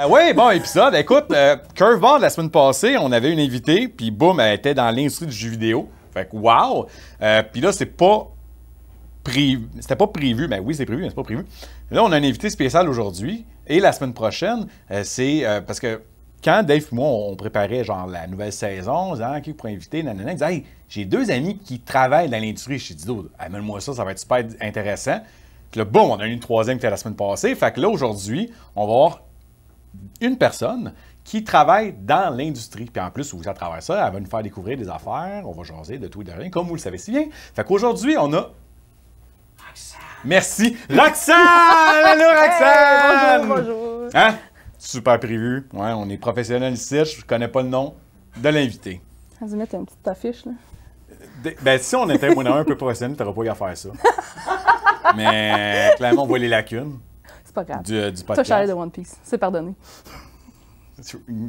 Euh, oui, bon épisode. Écoute, euh, Curveball, la semaine passée, on avait une invitée, puis boum, elle était dans l'industrie du jeu vidéo. Fait que wow! Euh, puis là, c'est pas prévu. C'était pas prévu, mais oui, c'est prévu, mais c'est pas prévu. Là, on a un invité spécial aujourd'hui, et la semaine prochaine, euh, c'est parce que quand Dave et moi, on préparait genre la nouvelle saison, on disait, ah, qui pour inviter, nanana, il disait, hey, j'ai deux amis qui travaillent dans l'industrie. Je dit, amène-moi ça, ça va être super intéressant. Puis là, boum, on a eu une troisième qui était la semaine passée. Fait que là, aujourd'hui, on va voir une personne qui travaille dans l'industrie. Puis en plus, vous à travers ça, elle va nous faire découvrir des affaires, on va jaser de tout et de rien, comme vous le savez si bien. Fait qu'aujourd'hui, on a. Merci. Roxane! Allô, Roxane! bonjour, bonjour. Hein? Super prévu. Ouais, on est professionnel ici. Je connais pas le nom de l'invité. On va mettre une petite affiche, là. Ben, si on était un peu professionnel, t'aurais pas eu à faire ça. Mais clairement, on voit les lacunes C'est pas grave. du, euh, du Toi, je podcast. de One Piece. C'est pardonné.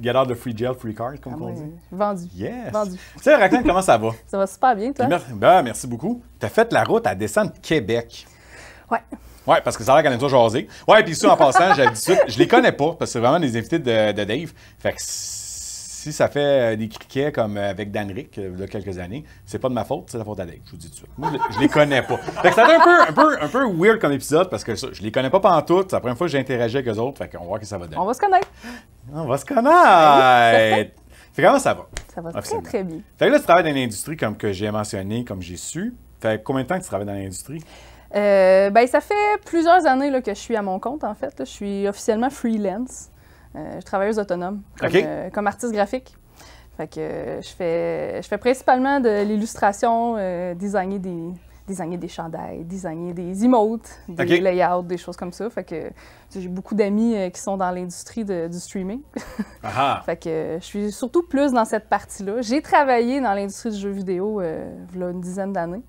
Get out the free gel, free card, comme Ah, on dit. vendu. Yes! Vendu. Tu sais, Roxane, comment ça va? Ça va super bien, toi? Ben, merci beaucoup. Tu as fait la route à descendre de Québec. Ouais. Ouais, parce que ça a l'air qu'elle aime ça jaser. Ouais, puis ça, en passant, ça, je les connais pas, parce que c'est vraiment des invités de, de Dave. Fait que si ça fait euh, des criquets comme euh, avec Dan Rick, euh, il y a quelques années, c'est pas de ma faute, c'est la faute Dave, je vous dis tout de suite. Moi, je, je les connais pas. Fait que c'était un peu, un, peu, un peu weird comme épisode, parce que ça, je les connais pas pantoute, c'est la première fois que j'ai interagi avec eux autres, fait qu'on va voir que ça va donner. On va se connaître. On va se connaître! Fait comment ça va? Ça va très, très bien. Fait que là, tu travailles dans l'industrie comme que j'ai mentionné, comme j'ai su. Fait combien de temps que tu travailles dans l'industrie? Euh, ben, ça fait plusieurs années là, que je suis à mon compte, en fait. là. Je suis officiellement freelance. Euh, je suis travailleuse autonome comme, euh, comme artiste graphique. Fait que euh, je fais, je fais principalement de l'illustration, designer des designer des chandails, designer des emotes, des layouts, des choses comme ça. Fait que j'ai beaucoup d'amis euh, qui sont dans l'industrie du streaming. Ah ah! Fait que euh, je suis surtout plus dans cette partie-là. J'ai travaillé dans l'industrie du jeu vidéo euh, une dizaine d'années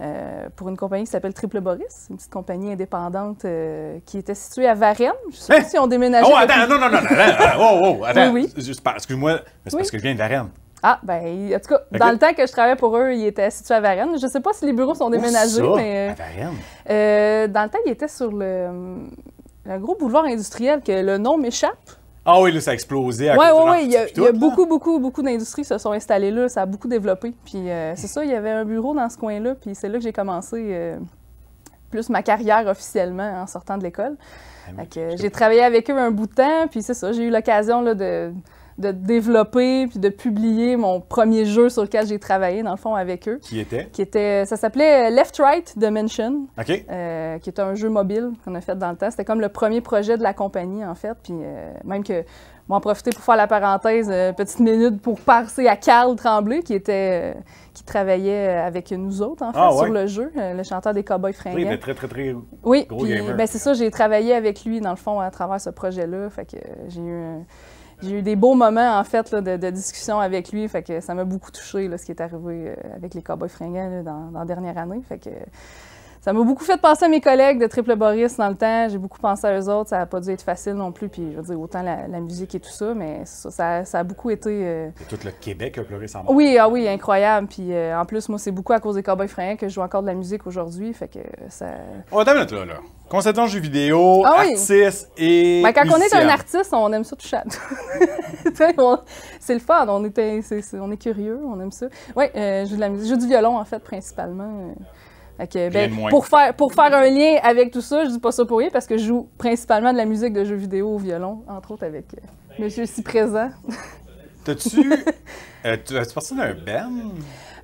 euh, pour une compagnie qui s'appelle Triple Boris, une petite compagnie indépendante euh, qui était située à Varennes. Je sais Hein? pas si on déménagé. Oh, depuis- attends, non, non, non, non, attends, oh, oh, attends. Oui, par- Excuse-moi, mais c'est Oui. parce que je viens de Varennes. Ah, ben, en tout cas, dans le temps que je travaillais pour eux, ils étaient situés à Varennes. Je sais pas si les bureaux sont déménagés, Où ça? mais À Varennes? euh, euh, dans le temps, ils étaient sur le, le gros boulevard industriel que le nom m'échappe. Ah oui, là, ça a explosé. à Oui, oui, oui. Il y a, il y beaucoup, beaucoup, beaucoup d'industries qui se sont installées là. Ça a beaucoup développé. Puis euh, c'est ça, il y avait un bureau dans ce coin-là. Puis c'est là que j'ai commencé euh, plus ma carrière officiellement en sortant de l'école. Euh, j'ai travaillé avec eux un bout de temps. Puis c'est ça, j'ai eu l'occasion là, de, de développer puis de publier mon premier jeu sur lequel j'ai travaillé, dans le fond, avec eux. Qui était? Qui était, ça s'appelait Left Right Dimension. OK. Euh, qui était un jeu mobile qu'on a fait dans le temps. C'était comme le premier projet de la compagnie, en fait. Puis euh, même que, moi, en profiter pour faire la parenthèse, euh, petite minute pour passer à Carl Tremblay, qui était, euh, qui travaillait euh, avec nous autres, en fait, Ah, ouais. sur le jeu, euh, le chanteur des Cowboys Oui, il fringants. était très, très, très. Oui, gros puis gamer. ben, c'est ça, j'ai travaillé avec lui, dans le fond, à travers ce projet-là. Fait que euh, j'ai eu, un- j'ai eu des beaux moments, en fait, là, de, de discussion avec lui. Fait que ça m'a beaucoup touché, ce qui est arrivé euh, avec les Cowboys fringants là, dans, dans la dernière année. Fait que ça m'a beaucoup fait penser à mes collègues de Triple Boris dans le temps. J'ai beaucoup pensé à eux autres. Ça n'a pas dû être facile non plus. Puis, je veux dire, autant la, la musique et tout ça, mais ça, ça, ça a beaucoup été... euh, tout le Québec a pleuré sans mort. oui, ah oui, incroyable. Puis euh, en plus, moi, c'est beaucoup à cause des Cowboys fringants que je joue encore de la musique aujourd'hui. Fait que ça... Oh, une minute, là, là. Concepteur jeux vidéo, Ah oui. artiste et. Ben, quand on est un artiste, on aime ça toucher c'est le fun, on est, on est curieux, on aime ça. Oui, je joue de la musique, je joue du violon en fait principalement. Que, ben, pour, faire, pour faire un lien avec tout ça, je dis pas ça pour rien parce que je joue principalement de la musique de jeux vidéo au violon, entre autres avec euh, monsieur ici présent. T'as-tu. euh, tu as-tu parti d'un band?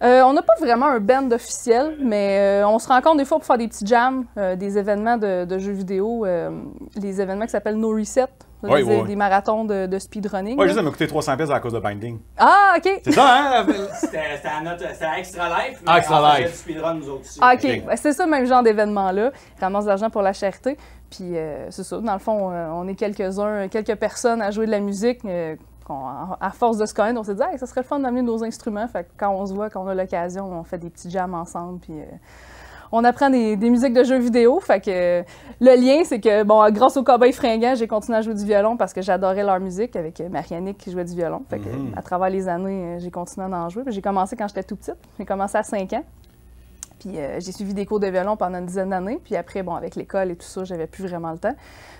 Euh, on n'a pas vraiment un band officiel, mais euh, on se rencontre des fois pour faire des petits jams, euh, des événements de, de jeux vidéo, euh, les événements qui s'appellent No Reset, Oui, des, oui, oui. des marathons de, de speedrunning. Ouais, là. juste ça m'a coûté 300$ pièces à cause de Binding. Ah, OK. C'est ça, hein? C'était à, notre- Extra Life, mais Ah, Extra on Life. du speedrun nous autres aussi. Ah, OK. Ben, c'est ça, le même genre d'événement-là. Ils ramassent de l'argent pour la charité. Puis euh, c'est ça. Dans le fond, on est quelques-uns, quelques personnes à jouer de la musique. À force de se connaître, on s'est dit, hey, ça serait le fun d'amener nos instruments. Fait que quand on se voit, quand on a l'occasion, on fait des petits jams ensemble. Puis euh, on apprend des, des musiques de jeux vidéo. Fait que euh, le lien, c'est que, bon, grâce aux Cowboys fringants, j'ai continué à jouer du violon parce que j'adorais leur musique avec euh, Marianique qui jouait du violon. Fait que, Mhm. à travers les années, j'ai continué à en jouer. J'ai commencé quand j'étais tout petite. J'ai commencé à 5 ans. Puis euh, j'ai suivi des cours de violon pendant une dizaine d'années. Puis après, bon, avec l'école et tout ça, j'avais plus vraiment le temps.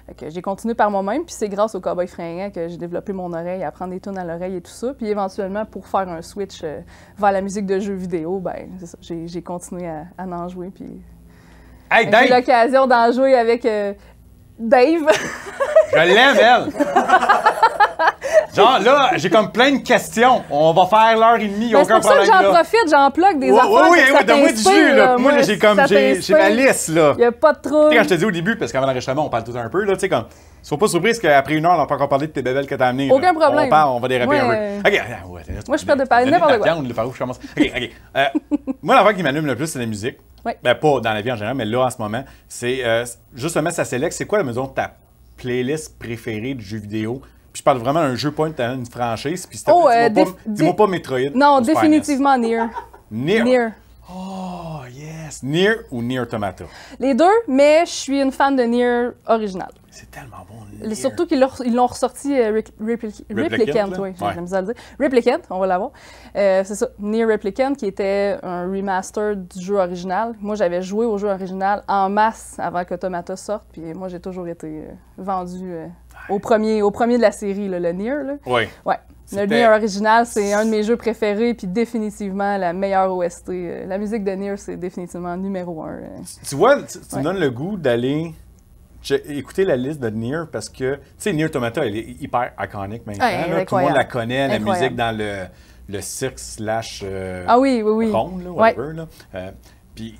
Fait que j'ai continué par moi-même. Puis c'est grâce au cowboy fringant que j'ai développé mon oreille, à prendre des tunes à l'oreille et tout ça. Puis éventuellement, pour faire un switch euh, vers la musique de jeux vidéo, ben c'est ça, j'ai, continué à, à en jouer. Puis Hey, j'ai eu l'occasion d'en jouer avec euh, Dave. je l'aime, elle. Genre, là, j'ai comme plein de questions. On va faire l'heure et demie, Ben, c'est aucun pour ça que problème j'en profite, j'en plug des Ouais, affaires. oui, oui, ça donne-moi du jus, là. Moi, là, j'ai comme, j'ai ma liste, là. Il n'y a pas de Tu trouble. sais, quand je te dis au début, parce qu'avant l'enregistrement, on parle tout un peu, là, tu sais, comme, sois pas surprise qu'après une heure, on n'a pas encore parlé de tes bébelles que t'as amenées. là. Aucun problème. On parle, on va déraper Ouais, un peu. OK, attends, ouais, Moi, je suis prête de parler n'importe quoi. OK, OK. Euh, moi, l'affaire qui m'allume le plus, c'est la musique. Ben, pas dans la vie en général, mais là, en ce moment, c'est euh, justement, ça sélecte. C'est quoi, mettons, ta playlist préférée de jeux vidéo? Puis je parle vraiment d'un jeu, pas une, franchise. Puis te Oh, euh, dis-moi pas, Metroid. Non, définitivement Nier. Nier. Nier. Oh, yes. Nier ou Nier Automata? Les deux, mais je suis une fan de Nier original. C'est tellement bon. Surtout qu'ils l'ont- ressorti euh, Repl- Repli- Replicant, oui, j'ai Ouais. la misère à le dire. Replicant, on va l'avoir. Euh, c'est ça, Nier Replicant, qui était un remaster du jeu original. Moi, j'avais joué au jeu original en masse avant qu'Automata sorte, puis moi, j'ai toujours été euh, vendu au, premier, au premier de la série, là, le Nier. Là. Oui. Ouais. Le Nier original, c'est un de mes jeux préférés, puis définitivement la meilleure OST. La musique de Nier, c'est définitivement numéro un. Tu vois, tu, tu Ouais. me donnes le goût d'aller che- écouter la liste de Nier parce que, tu sais, Nier Automata, elle est hyper iconique maintenant. Ouais, là. Tout le monde la connaît, la Incroyable. musique dans le, le cirque slash euh, Ah oui, oui, oui. ronde, là, Ouais. whatever. là. Euh, Puis,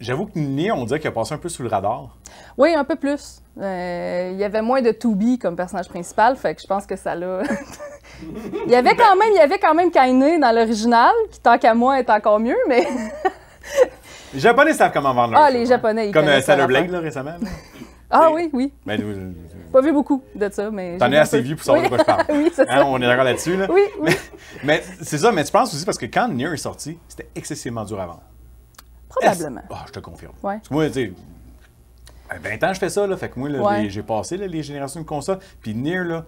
j'avoue que Nier, on dirait qu'il a passé un peu sous le radar. Oui, un peu plus. Euh, il y avait moins de 2B comme personnage principal, fait que je pense que ça l'a. il y avait quand même, il y avait quand même Kaine dans l'original, qui tant qu'à moi est encore mieux, mais Les Japonais savent comment vendre leur Ah, les hein. Japonais, ils Comme Sailor Blade, là, récemment. là. Ah oui, oui, Ben, nous, pas vu beaucoup de ça, mais T'en es assez vieux pour savoir oui. de quoi je parle. oui, c'est Hein, ça. on est d'accord là-dessus, là. Oui, oui. Mais c'est ça, mais tu penses aussi parce que quand Nier est sorti, c'était excessivement dur à vendre. Probablement. Ah, je te confirme. Ouais. Parce que moi, tu sais, à 20 ans, je fais ça, là. Fait que moi, Ouais. j'ai passé là, les générations de consoles. Puis Nier, là,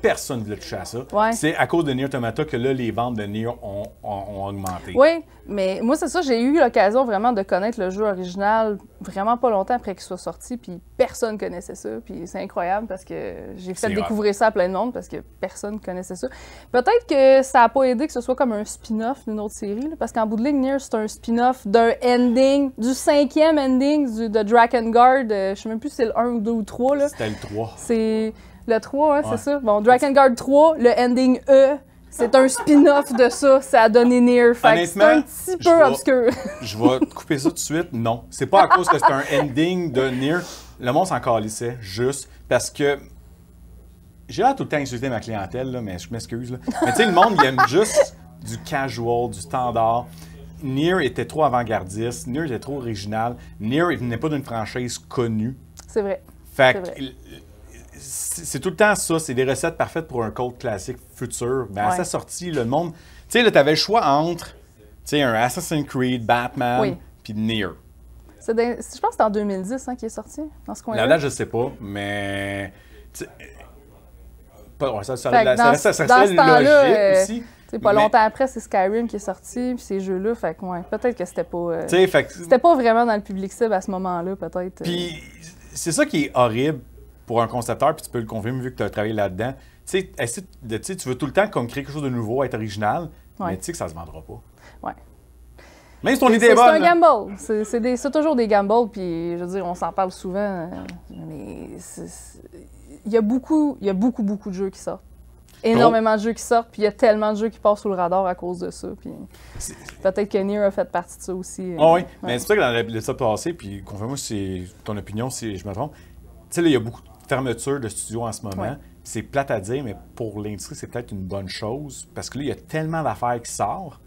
personne ne voulait toucher à ça. Ouais. C'est à cause de Nier Automata que là, les ventes de Nier ont, ont- ont augmenté. Oui, mais moi, c'est ça, j'ai eu l'occasion vraiment de connaître le jeu original vraiment pas longtemps après qu'il soit sorti, puis personne connaissait ça, puis c'est incroyable parce que j'ai fait découvrir ça à plein de monde parce que personne connaissait ça. Peut-être que ça a pas aidé que ce soit comme un spin-off d'une autre série, là, parce qu'en bout de ligne, Nier, c'est un spin-off d'un ending, du cinquième ending du, de Drakengard, euh, je sais même plus si c'est le 1 ou 2 ou 3, là. C'était le 3. C'est le 3, hein, Ouais. c'est ça. Bon, Drakengard 3, le ending E, c'est un spin-off de ça. Ça a donné que c'est un petit peu obscur. Je vais couper ça tout de suite. Non. C'est pas à cause que c'est un ending de Nier. Le monde s'en calissait juste parce que. J'ai l'air tout le temps insulter ma clientèle, là, mais je m'excuse. Mais tu sais, le monde, il aime juste du casual, du standard. Nier était trop avant-gardiste. Nier était trop original. Nier, il venait pas d'une franchise connue. C'est vrai. Fait que, c'est tout le temps ça, c'est des recettes parfaites pour un code classique futur. Mais à Ouais. sa sortie, le monde. Tu sais, là, t'avais le choix entre, tu un Assassin's Creed, Batman, Oui. puis Nier. Je pense que c'est en 2010 hein, qu'il est sorti, dans ce La coin-là. date, je sais pas, mais. tu pas- ouais, ça, ça, Fait que ça- dans ça- ça ce- serait dans ce temps-là, logique aussi. C'est pas mais- longtemps après, c'est Skyrim qui est sorti, puis ces jeux-là. Fait que, ouais, peut-être que c'était pas. euh, Tu C'était pas vraiment dans le public cible à ce moment-là, peut-être. euh. Puis c'est ça qui est horrible pour un concepteur, puis tu peux le confirmer vu que tu as travaillé là-dedans. Tu sais, tu veux tout le temps comme créer quelque chose de nouveau, être original, Ouais. mais tu sais que ça se vendra pas. Ouais. Même si ton idée C'est est c'est bonne. un là. gamble. C'est- C'est c'est toujours des gambles, puis je veux dire, on s'en parle souvent, euh, mais c'est- c'est- il y a beaucoup, il y a beaucoup, beaucoup de jeux qui sortent. Énormément de jeux qui sortent, puis il y a tellement de jeux qui passent sous le radar à cause de ça. Puis C'est- peut-être que Nier a fait partie de ça aussi. euh, Ah oui, ouais. mais c'est ça que dans l'épisode passé, puis confirme-moi si c'est ton opinion, si je me trompe. Tu sais, il y a beaucoup de fermetures de studios en ce moment. Ouais. C'est plate à dire, mais pour l'industrie, c'est peut-être une bonne chose, parce que là, il y a tellement d'affaires qui sortent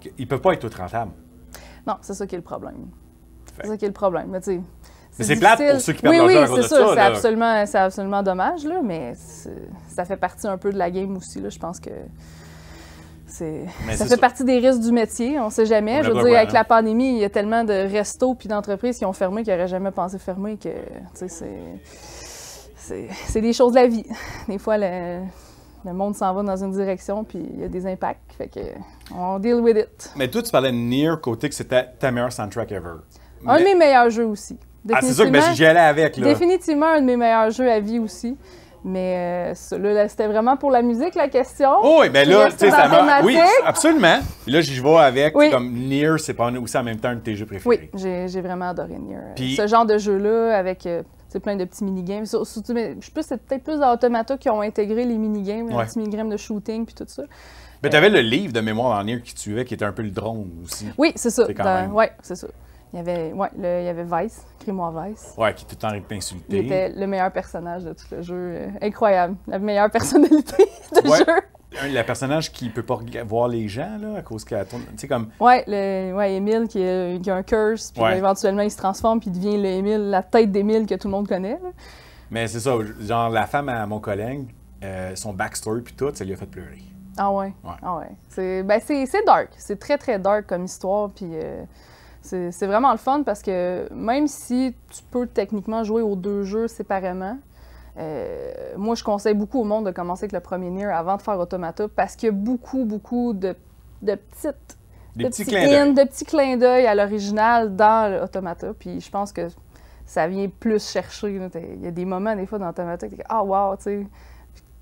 qu'ils ne peuvent pas être toutes rentables. Non, c'est ça qui est le problème. C'est ça qui est le problème. Mais tu sais. Mais c'est plate pour ceux qui perdent oui, leur oui, c'est sûr, ça, C'est absolument, c'est absolument dommage, là, mais ça fait partie un peu de la game aussi. Là. Je pense que ça fait partie des risques du métier. On sait jamais. On Je veux dire, avec la pandémie, il y a tellement de restos puis d'entreprises qui ont fermé qui n'auraient jamais pensé fermer que tu sais, c'est, c'est, des choses de la vie. Des fois, le- le monde s'en va dans une direction, puis il y a des impacts. Fait que on deal with it. Mais toi, tu parlais de Nier côté que c'était ta meilleure soundtrack ever. Un de Mais- mes meilleurs jeux aussi. Ah, c'est sûr que ben, j'y allais avec, là. Définitivement un de mes meilleurs jeux à vie aussi. Mais euh, là, c'était vraiment pour la musique la question. Oh, oui, mais Je là, tu sais, ça m'a. Oui, absolument. Puis là, j'y vais avec, Oui. comme Nier, c'est pas aussi en même temps un de tes jeux Oui, préférés. j'ai j'ai vraiment adoré Nier. Puis- Ce genre de jeu-là, avec euh, tu plein de petits minigames. Sur- surtout, mais je pas, c'est peut-être plus Automata qui ont intégré les minigames, Ouais. les petits minigames de shooting puis tout ça. Mais t'avais le livre de mémoire dans Nier qui tuait, qui était un peu le drone aussi. Oui, c'est ça. C'est quand Dans- même- Ouais, c'est ça. Il y avait, ouais, le- il y avait Vice, Grimoire Vice. Ouais, qui était tout le temps Il t'insulter. était le meilleur personnage de tout le jeu. euh, incroyable. La meilleure personnalité de Ouais. jeu. Le personnage qui peut pas voir les gens, là, à cause qu'elle tourne. Tu sais, comme. Ouais, le, ouais, Emile qui, a- qui a un curse, puis Ouais. éventuellement il se transforme, puis il devient le Emile, la tête d'Emile que tout le monde connaît. là. Mais c'est ça, genre, la femme à mon collègue, euh, son backstory, puis tout, ça lui a fait pleurer. Ah ouais. Ouais. Ah ouais. C'est ben dark, c'est très très dark comme histoire puis euh, c'est vraiment le fun parce que même si tu peux techniquement jouer aux deux jeux séparément, euh, moi je conseille beaucoup au monde de commencer avec le premier Nier avant de faire Automata parce qu'il y a beaucoup beaucoup de, de petites Des de petits clins d'œil. de petits clins d'œil à l'original dans Automata. Puis je pense que ça vient plus chercher. Il y a des moments, des fois, dans Automata, comme, ah, wow, tu sais.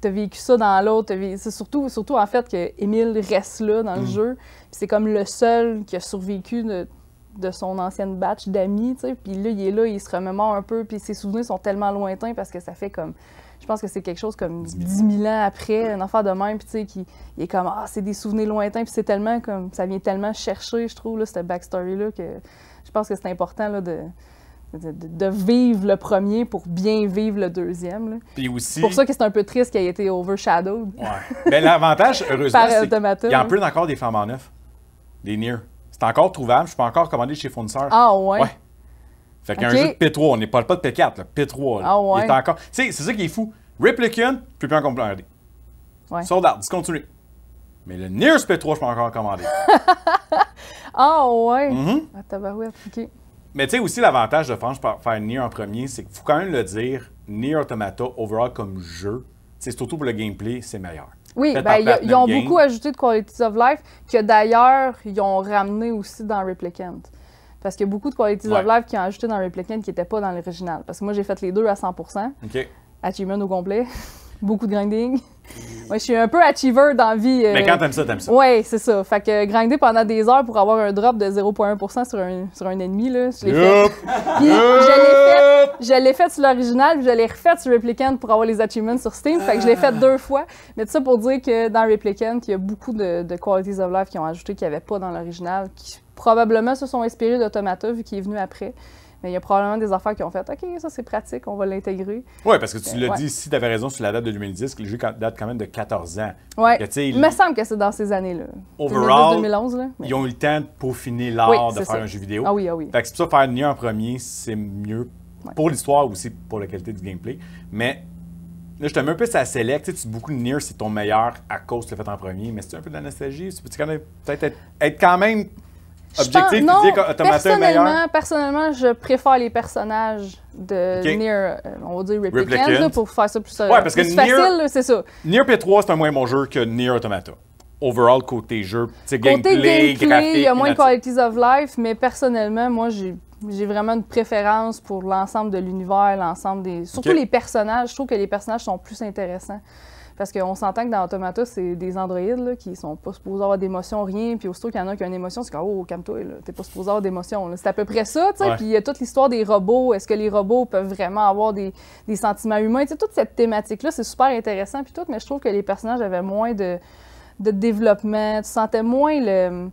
T'as vécu ça dans l'autre. C'est surtout, surtout, en fait, que Émile reste là dans le Mm. jeu. Puis c'est comme le seul qui a survécu de, de son ancienne batch d'amis, tu sais. Puis là, il est là, il se remémore un peu. Puis ses souvenirs sont tellement lointains parce que ça fait comme. Je pense que c'est quelque chose comme 10 000 ans après, un affaire de même, puis tu sais, qui il est comme, ah, c'est des souvenirs lointains, puis c'est tellement comme, ça vient tellement chercher, je trouve, là, cette backstory-là, que je pense que c'est important, là, de, de, vivre le premier pour bien vivre le deuxième, là. Puis aussi. C'est pour ça que c'est un peu triste qu'il ait été overshadowed Ouais. Ben, l'avantage, heureusement, c'est qu'il y a en là. plus encore des femmes en neuf. Des Nier. C'est encore trouvable. Je peux encore commander chez Fournisseur. Ah ouais? Ouais. Fait qu'un Ok. jeu de P3, on n'est pas, pas de P4, là, P3. là. Ah ouais. Il est encore. Tu sais, c'est ça qui est fou. Replicant, plus plus en commander. Ouais. Sold out, discontinué. Mais le Nier P3, je peux encore commander. Ah ouais? Mhm. Ah, tabarouette, OK. Mais tu sais aussi l'avantage de France par faire Nier en premier, c'est qu'il faut quand même le dire, Nier Automata, overall comme jeu, c'est surtout pour le gameplay, c'est meilleur. Oui, ben, par ils, ils ont beaucoup ajouté de Qualities of Life que d'ailleurs, ils ont ramené aussi dans Replicant. Parce qu'il y a beaucoup de Qualities of. Life qui ont ajouté dans Replicant qui n'étaient pas dans l'original. Parce que moi, j'ai fait les deux à 100% OK? Achievement au complet. beaucoup de grinding. Moi, je suis un peu achiever dans la vie. euh, Mais quand t'aimes ça, t'aimes ça. Ouais, c'est ça. Fait que grinder pendant des heures pour avoir un drop de 0,1% sur un, sur un ennemi, là, je l'ai fait. Yup! Puis je l'ai fait, je fait sur l'original, puis je l'ai refait sur Replicant pour avoir les achievements sur Steam. Fait que je l'ai fait deux fois. Mais tout ça pour dire que dans Replicant, il y a beaucoup de, de Qualities of Life qui ont ajouté qu'il n'y avait pas dans l'original, qui probablement se sont inspirés d'Automata, vu qu'il est venu après. Mais il y a probablement des affaires qui ont fait OK, ça c'est pratique, on va l'intégrer. Ouais, parce que tu l'as Ouais. dit, si t'avais raison sur la date de 2010, que le jeu date quand même de 14 ans. Tu sais, Il me semble que c'est dans ces années-là. Overall, 2011, là. Mais- Ils ont eu le temps de peaufiner l'art Oui, de faire ça. un jeu vidéo. Ah oui, ah oui. Fait que c'est pour ça faire Nier en premier, c'est mieux Ouais. pour l'histoire aussi pour la qualité du gameplay. Mais là, je te mets un peu ça select. Tu sais, tu beaucoup de Nier, c'est ton meilleur à cause tu l'as fait en premier. Mais c'est un peu de la nostalgie. Tu même peut-être être, être quand même objectif non, qu'Automata est meilleur? personnellement, personnellement, je préfère les personnages de Ok. Nier, euh, on va dire Replicant, Replicant. là, pour faire ça plus, euh, Ouais, parce que plus facile, c'est ça. Nier P3, c'est un moins bon jeu que Nier Automata. Overall, côté jeu, tu Côté gameplay, il y a moins de qualities of life, mais personnellement, moi, j'ai j'ai vraiment une préférence pour l'ensemble de l'univers, l'ensemble des... Surtout les personnages. Je trouve que les personnages sont plus intéressants. Parce qu'on s'entend que dans Automata, c'est des androïdes là, qui sont pas supposés avoir d'émotion, rien. Puis aussitôt qu'il y en a qui ont une émotion, c'est comme « Oh, calme-toi, t'es pas supposé avoir d'émotion. ». C'est à peu près ça, tu sais. Ouais. Puis il y a toute l'histoire des robots. Est-ce que les robots peuvent vraiment avoir des, des sentiments humains? Tu sais, toute cette thématique-là, c'est super intéressant puis tout, mais je trouve que les personnages avaient moins de, de développement. Tu sentais moins le...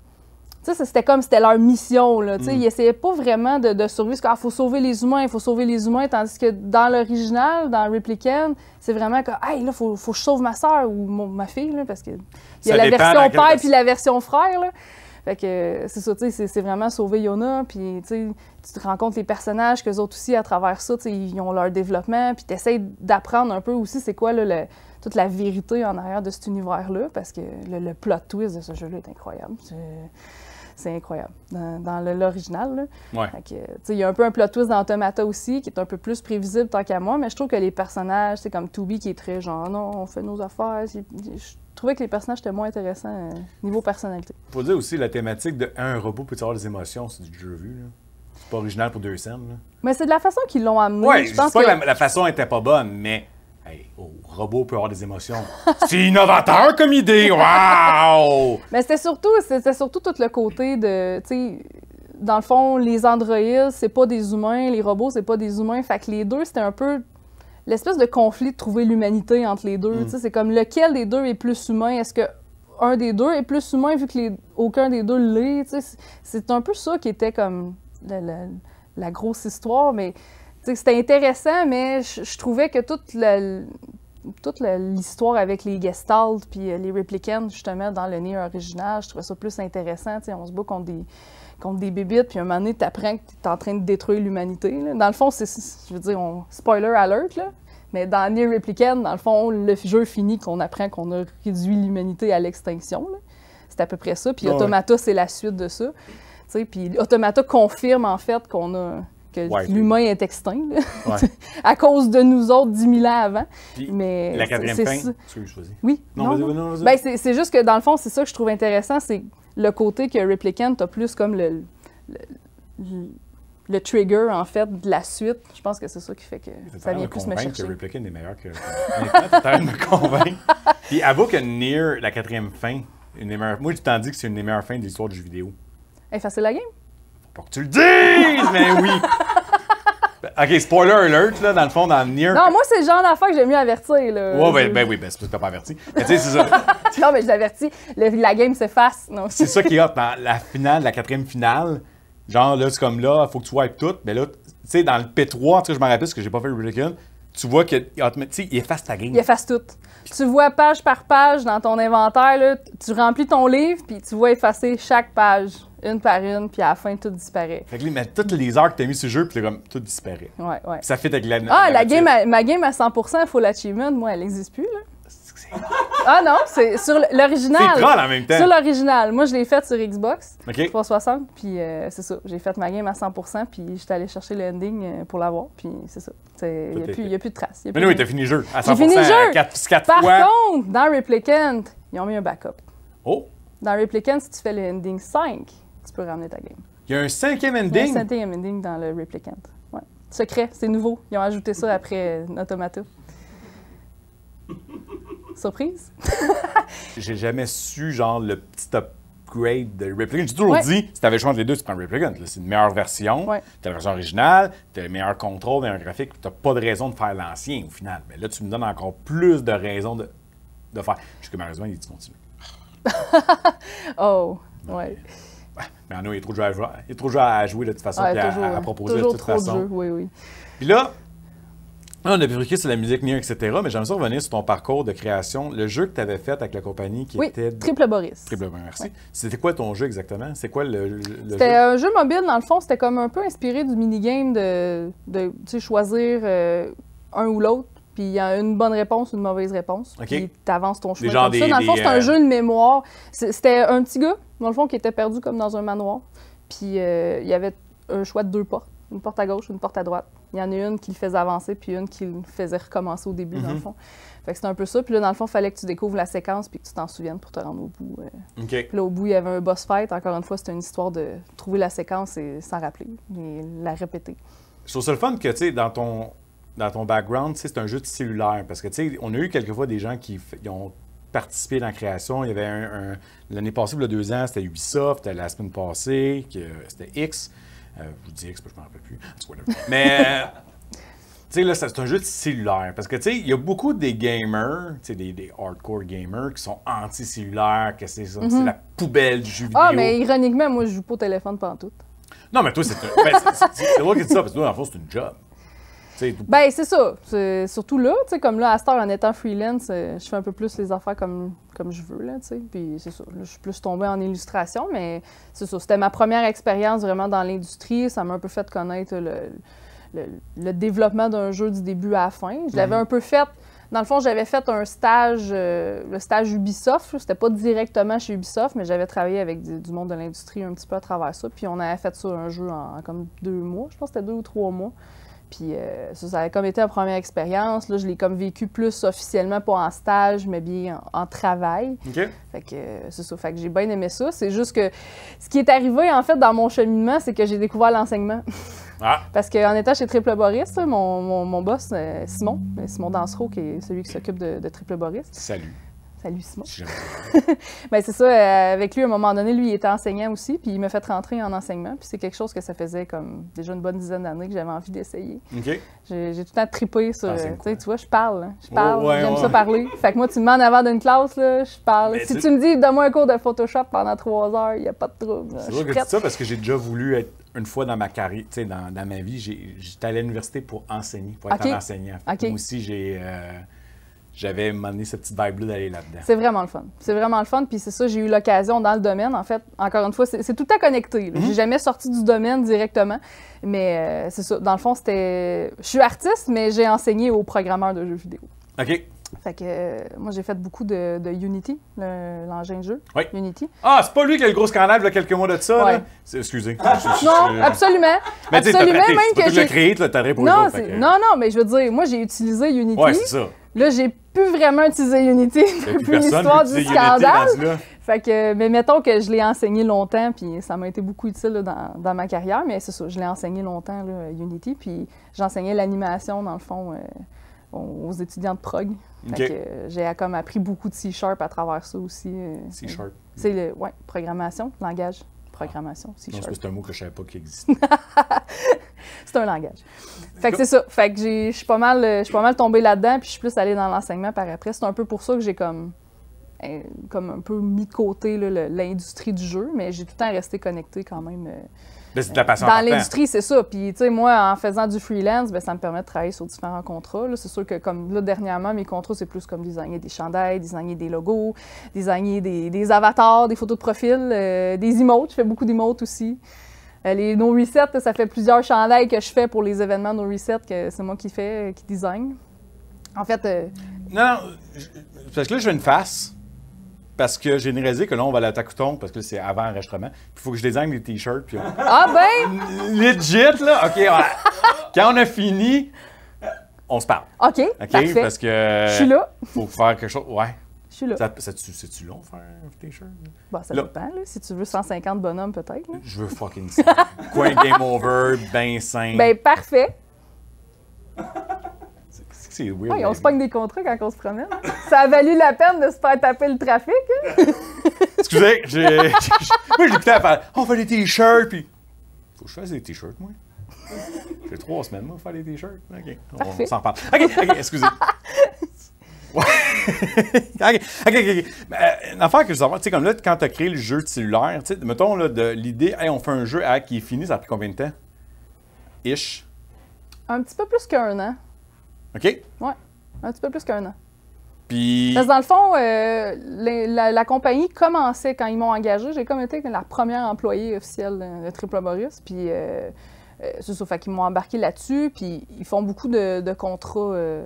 Tu sais, c'était comme c'était leur mission, là. Sais, Mm. Ils essayaient pas vraiment de, de survivre. Il faut sauver les humains, il faut sauver les humains. Tandis que dans l'original, dans Replicant, c'est vraiment que, hey, là, faut, faut que je sauve ma soeur ou mon- ma fille, là, parce que il y a Ça la version père puis la version frère, là. Fait que c'est ça, tu sais, c'est- vraiment sauver Yona, puis tu te rencontres les personnages, qu'eux autres aussi, à travers ça, ils ont leur développement, puis tu essaies d'apprendre un peu aussi c'est quoi là, le- toute la vérité en arrière de cet univers-là, parce que le, le plot twist de ce jeu-là est incroyable. C'est incroyable. Dans, l'original. Ouais. Il y a un peu un plot twist dans Automata aussi, qui est un peu plus prévisible tant qu'à moi, mais je trouve que les personnages, c'est comme Toby qui est très genre, non, on fait nos affaires. Je trouvais que les personnages étaient moins intéressants euh, niveau personnalité. Faut dire aussi la thématique de un robot peut avoir des émotions, c'est du déjà vu. là. C'est pas original pour deux scènes. Là. Mais c'est de la façon qu'ils l'ont amené. Ouais, je je pense pas que que la, la façon était pas bonne, mais hey, oh, robot peut avoir des émotions. c'est innovateur comme idée, waouh! Mais c'était surtout, c'était surtout tout le côté de, dans le fond, les androïdes, c'est pas des humains, les robots, c'est pas des humains. Fait que les deux, c'était un peu l'espèce de conflit de trouver l'humanité entre les deux. Mm. Sais, c'est comme lequel des deux est plus humain? Est-ce que un des deux est plus humain vu que les, aucun des deux l'est? C'est- un peu ça qui était comme la, la- la grosse histoire, mais c'était intéressant, mais je, je trouvais que toute la, toute la- l'histoire avec les Gestalt puis euh, les Replicants, justement, dans le nez original, je trouvais ça plus intéressant. On se bat contre des, contre des bébites, puis un moment donné, t'apprends que t'es en train de détruire l'humanité. Dans le fond, c'est, je veux dire, on, spoiler alert, là, mais dans Near Replicant, dans le fond, le jeu finit qu'on apprend qu'on a réduit l'humanité à l'extinction. C'est à peu près ça. Puis ouais. Automata, c'est la suite de ça. Puis Automata confirme, en fait, qu'on a que Ouais, l'humain est extinct, Ouais. à cause de nous autres 10 000 ans avant. Puis Mais la quatrième c'est- fin. c'est- Excuse, je choisis. oui. Non, non. Ben, c'est c'est juste que dans le fond, c'est ça que je trouve intéressant, c'est le côté que Replicant a plus comme le, le, le- le trigger, en fait, de la suite. Je pense que c'est ça qui fait que ça vient plus me chercher. que Replicant est meilleur que. Honnêtement, de me convaincre. Puis avoue que Near, la quatrième fin, une des meilleures... moi, je t'en dis que c'est une des meilleures fins de l'histoire du jeu vidéo. Facile la game? Pas que tu le dises, mais oui! Ok, spoiler alert, là, dans le fond, dans Near. Non, moi, c'est le genre d'affaire que j'aime mieux avertir. Là. Ouais, ben, ben oui, ben c'est parce que t'as pas averti. Mais tu sais, c'est ça. Non, mais je l'avertis. La game s'efface. C'est ça qui est hot dans la finale, la quatrième finale. Genre, là, c'est comme là, faut que tu wipes tout. Mais là, tu sais, dans le P3, tu sais, je me rappelle parce que j'ai pas fait le Replicant, tu vois que, tu sais, il efface ta game. Il efface tout. Tu vois page par page dans ton inventaire, là, tu remplis ton livre, puis tu vois effacer chaque page, une par une, puis à la fin, tout disparaît. Fait que là, mais toutes les heures que t'as mis sur le jeu, puis comme, tout disparaît. Ouais, ouais. Puis ça fait avec la. Ah, la game, à- ma game à 100% full achievement, moi, elle n'existe plus, là. Ah non, c'est sur l'original. C'est troll en même temps. Sur l'original. Moi, je l'ai faite sur Xbox OK. 360, puis euh, c'est ça. J'ai fait ma game à 100%, puis j'étais allé chercher le ending euh, pour l'avoir, puis c'est ça. Il n'y a, plus- y a plus de traces. Mais oui, t'as fini le jeu. À 100%, J'ai fini le jeu. 4, 4 Par fois. contre, dans Replicant, ils ont mis un backup. Oh, Dans Replicant, si tu fais le ending 5, tu peux ramener ta game. il y a un cinquième Il y a un ending. cinquième ending dans le Replicant. Ouais. Secret, c'est nouveau. Ils ont ajouté ça après euh, Automata. Surprise? J'ai jamais su, genre, le petit upgrade de Replicant. J'ai toujours Ouais. dit, si t'avais le choix entre les deux, tu prends Replicant. là. C'est une meilleure version. Ouais. T'as la version originale, t'as le meilleur contrôle, meilleur graphique, puis t'as pas de raison de faire l'ancien, au final. Mais là, tu me donnes encore plus de raisons de, de faire. Jusque malheureusement, il dit continue. Oh, ouais. Mais Arnaud, il est trop joué à jouer, il est trop joué à jouer de toute façon, Ouais, puis à, toujours, à- à proposer de toute trop de façon. jeux, oui, oui. Puis là, là, on a vérifié sur la musique Nier, etc. Mais j'aimerais ça revenir sur ton parcours de création. Le jeu que tu avais fait avec la compagnie qui Oui, était. Triple Boris. Triple Ben, merci. C'était quoi ton jeu exactement? C'est quoi le, C'était un jeu mobile, dans le fond, c'était comme un peu inspiré du minigame de, de choisir euh, un ou l'autre, puis il y a une bonne réponse, une mauvaise réponse, OK. puis t'avances ton chemin comme ça. Dans le fond, c'est un euh, jeu de mémoire. C'était un petit gars, dans le fond, qui était perdu comme dans un manoir, puis euh, il y avait un choix de deux portes, une porte à gauche, une porte à droite. Il y en a une qui le faisait avancer, puis une qui le faisait recommencer au début, dans le Mhm. fond. Fait que c'était un peu ça. Puis là, dans le fond, il fallait que tu découvres la séquence, puis que tu t'en souviennes pour te rendre au bout. euh, puis là, au bout, il y avait un boss fight. Encore une fois, c'était une histoire de trouver la séquence et s'en rappeler et la répéter. Je trouve ça le fun que, tu sais, dans ton, dans ton background, c'est un jeu de cellulaire. Parce que, tu sais, on a eu quelquefois des gens qui ont participé dans la création. Il y avait un. un- L'année passée, il y a deux ans, c'était Ubisoft. La semaine passée, que- c'était X. Euh, je vous dis X, parce que je ne m'en rappelle plus. Mais. euh, Tu sais, là, c'est un jeu de cellulaire. Parce que, tu sais, il y a beaucoup des gamers, tu sais, des, des hardcore gamers qui sont anti-cellulaires, que c'est ça, c'est la poubelle du jeu vidéo. Mhm. Ah, mais ironiquement, moi, je joue pas au téléphone pendant tout. Non, mais toi, c'est un- ben, c'est- c'est- c'est drôle que tu dis ça, parce que toi, dans le fond, c'est une job. Ben, c'est ça. C'est surtout là, tu sais, comme là, à cette heure, en étant freelance, euh, je fais un peu plus les affaires comme, comme je veux, là, tu sais. Puis c'est ça. Là, je suis plus tombée en illustration, mais c'est ça. C'était ma première expérience vraiment dans l'industrie. Ça m'a un peu fait connaître le, le, le développement d'un jeu du début à la fin. Je l'avais Mhm. un peu fait Dans le fond, j'avais fait un stage, euh, le stage Ubisoft. C'était pas directement chez Ubisoft, mais j'avais travaillé avec du, du monde de l'industrie un petit peu à travers ça. Puis on avait fait ça un jeu en, en comme deux mois. Je pense que c'était deux ou trois mois. Puis euh, ça, ça avait comme été la première expérience. Là, je l'ai comme vécu plus officiellement, pas en stage, mais bien en, en travail. OK. Fait que euh, c'est ça. Fait que j'ai bien aimé ça. C'est juste que ce qui est arrivé, en fait, dans mon cheminement, c'est que j'ai découvert l'enseignement. Ah, Parce qu'en étant chez Triple Boris, là, mon, mon, mon boss, euh, Simon, Simon Dansereau, qui est celui qui s'occupe de, de Triple Boris. salut. Salut Simon. Ben c'est ça, euh, avec lui, à un moment donné, lui, il était enseignant aussi, puis il m'a fait rentrer en enseignement. Puis c'est quelque chose que ça faisait comme déjà une bonne dizaine d'années que j'avais envie d'essayer. OK. J'ai tout le temps trippé sur. euh, Enseigne tu vois, je parle. hein. Je parle. Ouais, J'aime ouais. ça parler. Fait que moi, tu me en avant d'une classe, là, je parle. Mais si tu- tu me dis, donne-moi un cours de Photoshop pendant trois heures, il n'y a pas de trouble. C'est vrai que tu ça parce que j'ai déjà voulu être une fois dans ma carrière, tu sais, dans, dans ma vie, j'étais à l'université pour enseigner, pour être un enseignant. Moi aussi, j'ai, euh, j'avais mené cette petite vibe-là d'aller là-dedans. C'est vraiment le fun. C'est vraiment le fun. Puis c'est ça, j'ai eu l'occasion dans le domaine. En fait, encore une fois, c'est tout connecté. là. Mhm. J'ai jamais sorti du domaine directement. Mais euh, c'est ça. Dans le fond, c'était. Je suis artiste, mais j'ai enseigné aux programmeurs de jeux vidéo. OK. Fait que euh, moi, j'ai fait beaucoup de, de Unity, le- l'engin de jeu. Oui. Unity. Ah, c'est pas lui qui a le gros scandale il y a quelques mois de ça, Ouais. là? Excusez. Je- je- Non, je- absolument. Mais tu absolument, même que qui l'as j'ai. créé, tu l'as taré pour Non, autres. que- non, non, mais je veux dire, moi, j'ai utilisé Unity. Ouais, c'est ça. Là, j'ai plus vraiment utilisé Unity depuis l'histoire du scandale. Fait que, mais mettons que je l'ai enseigné longtemps, puis ça m'a été beaucoup utile là, dans, dans ma carrière, mais c'est ça, je l'ai enseigné longtemps, là, Unity, puis j'enseignais l'animation, dans le fond, euh, aux étudiants de prog. Euh, j'ai comme appris beaucoup de C-Sharp à travers ça aussi. euh, C'est sharp. C'est le, ouais, programmation, langage, programmation, C-Sharp. c'est un mot que je savais pas qu'il existait. C'est un langage. Fait que c'est ça. Fait que j'ai- je suis pas mal, je suis pas mal tombée là-dedans, puis je suis plus allée dans l'enseignement par après. C'est un peu pour ça que j'ai comme, euh, comme un peu mis de côté l'industrie du jeu, mais j'ai tout le temps resté connectée quand même. De la passion dans l'industrie, c'est ça. Puis, tu sais, moi, en faisant du freelance, ben, ça me permet de travailler sur différents contrats. C'est sûr que, comme là, dernièrement, mes contrats, c'est plus comme designer des chandails, designer des logos, designer des, des avatars, des photos de profil, euh, des emotes. Je fais beaucoup d'emotes aussi. Euh, les No Reset, ça fait plusieurs chandails que je fais pour les événements No Reset, que c'est moi qui fais, euh, qui design. En fait, euh, Non, non, je- parce que là, je fais une face. Parce que j'ai réalisé que là, on va à la tacouton, parce que c'est avant enregistrement. Puis il faut que je désigne des t-shirts. Puis on- ah ben, Legit, là, OK, quand on a fini, on se parle. OK, OK? parfait. Parce que. Je suis là, Faut faire quelque chose. Ouais. je suis là. Ça- ça- C'est-tu long, faire un t-shirt? Bon, ça là. dépend, là. Si tu veux 150 bonhommes, peut-être. Je veux fucking ça. Coin game over, ben simple. Ben, parfait. C'est- c'est weird. Ouais, on se pogne des contrats quand on se promène. Ça a valu la peine de se faire taper le trafic. hein? Excusez, j'ai. Moi, j'ai écouté à faire. On fait des t-shirts, puis. Faut que je fasse des t-shirts, moi. J'ai trois semaines, moi, pour faire des t-shirts. OK. On, Parfait. on s'en parle. OK, OK, excusez. Ouais. OK, OK, OK. Mais, euh, une affaire que je veux savoir, tu sais, comme là, quand tu as créé le jeu de cellulaire, tu sais, mettons, là, de l'idée, hey, on fait un jeu à, qui est fini, ça a pris combien de temps? Ish. Un petit peu plus qu'un an. OK? Ouais, un petit peu plus qu'un an. Puis. Parce que dans le fond, euh, les- la, la compagnie commençait quand ils m'ont engagé. J'ai comme été la première employée officielle de, de Triple Boris. Puis euh, euh, c'est ça, fait qu'ils m'ont embarqué là-dessus. Puis ils font beaucoup de, de contrats, euh,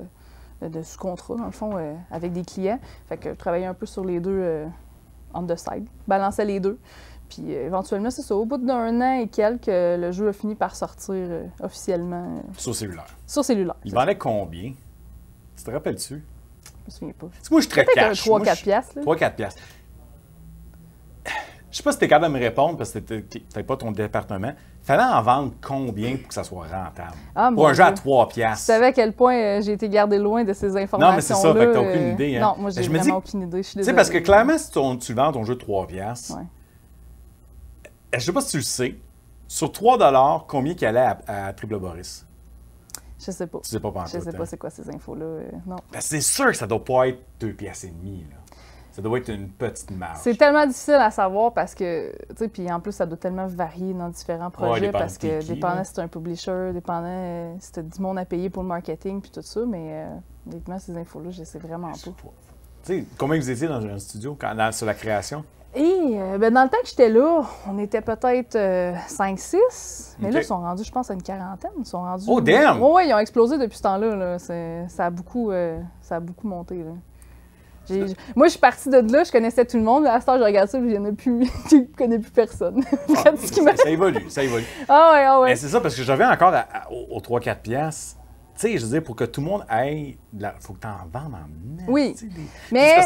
de sous-contrats, dans le fond, euh, avec des clients. Fait que je travaillais un peu sur les deux on the side, balançais les deux. Puis euh, éventuellement, c'est ça, au bout d'un an et quelques, le jeu a fini par sortir euh, officiellement euh, Sur cellulaire. sur cellulaire. Il vendait combien? Tu te rappelles-tu? Je me souviens pas. Parce que moi, je suis très cash. Moi, 3-4 je- piastres. là. 3-4 piastres. Je sais pas si t'es capable de me répondre parce que t'es pas ton département. Fallait en vendre combien pour que ça soit rentable? Ah, pour un jeu à Dieu. 3 Tu piastres. savais à quel point euh, j'ai été gardé loin de ces informations Non, mais c'est ça, fait que t'as aucune idée, hein. Non, moi, j'ai me vraiment dis- aucune idée. Je suis Tu sais, parce que clairement, si ton- tu vends ton jeu de 3 piastres, Ouais. Je sais pas si tu le sais, sur 3 combien qu'il allait à, à Triple Boris? Je sais pas. Tu sais pas pas Je sais pas c'est quoi ces infos-là. euh, non. c'est sûr que ça doit pas être 2 piastres et demi, là. Ça doit être une petite marge. C'est tellement difficile à savoir parce que, tu sais, puis en plus, ça doit tellement varier dans différents projets parce que qui, dépendant là. si c'est un publisher, dépendant euh, si t'as du monde à payer pour le marketing puis tout ça, mais euh, honnêtement, ces infos-là, je sais vraiment pas. pas. Tu sais, combien vous étiez dans un studio quand, dans- sur la création? Et euh, ben, dans le temps que j'étais là, on était peut-être 5-6, mais là, ils sont rendus, je pense, à une quarantaine. Ils sont rendus... Oh, damn! Oui, ouais, ils ont explosé depuis ce temps-là. là. Ça, a beaucoup, euh, ça a beaucoup monté. là. J'ai- j'- Moi, je suis partie de là, je connaissais tout le monde. À ce temps, je regarde ça, puis il en a plus. je connais plus personne. M'a- ça, ça évolue, ça évolue. Ah ouais, ah ouais. Mais c'est ça, parce que je reviens encore à- à- aux, 3-4 piastres. Tu sais, je veux dire, pour que tout le monde aille, la- faut que tu en vendes en Oui. des- Mais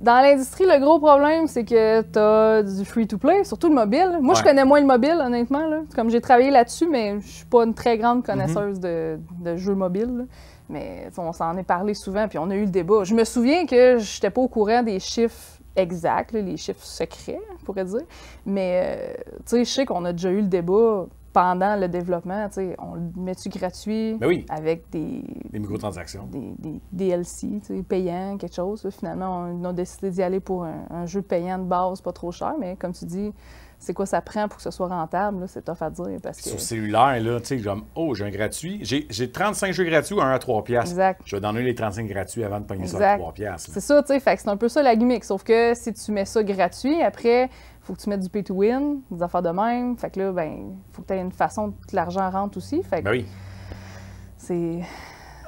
dans l'industrie, le gros problème, c'est que tu as du free-to-play, surtout le mobile. Moi, je connais moins le mobile, honnêtement. Là. Comme j'ai travaillé là-dessus, mais je suis pas une très grande Mm-hmm. connaisseuse de, de jeux mobiles. là. Mais on s'en est parlé souvent, puis on a eu le débat. Je me souviens que je pas au courant des chiffres exacts, là, les chiffres secrets, on pourrait dire. Mais euh, tu sais, je sais qu'on a déjà eu le débat pendant le développement. tu sais, On le met-tu gratuit Ben oui, avec des, des microtransactions. des, des DLC, payants, quelque chose. là. Finalement, on a décidé d'y aller pour un, un jeu payant de base, pas trop cher, mais comme tu dis, c'est quoi ça prend pour que ce soit rentable, c'est tough à dire parce que... Sur cellulaire, là, tu sais, comme, oh, j'ai un gratuit. J'ai j'ai 35 jeux gratuits un à 3 piastres. Exact. Je vais donner les 35 gratuits avant de pogner ça à Exact. 3 piastres. C'est ça, tu sais, fait que c'est un peu ça la gimmick. Sauf que si tu mets ça gratuit, après, faut que tu mettes du pay to win, des affaires de même. Fait que là, ben, faut que tu aies une façon que l'argent rentre aussi. Fait que Ben oui. c'est.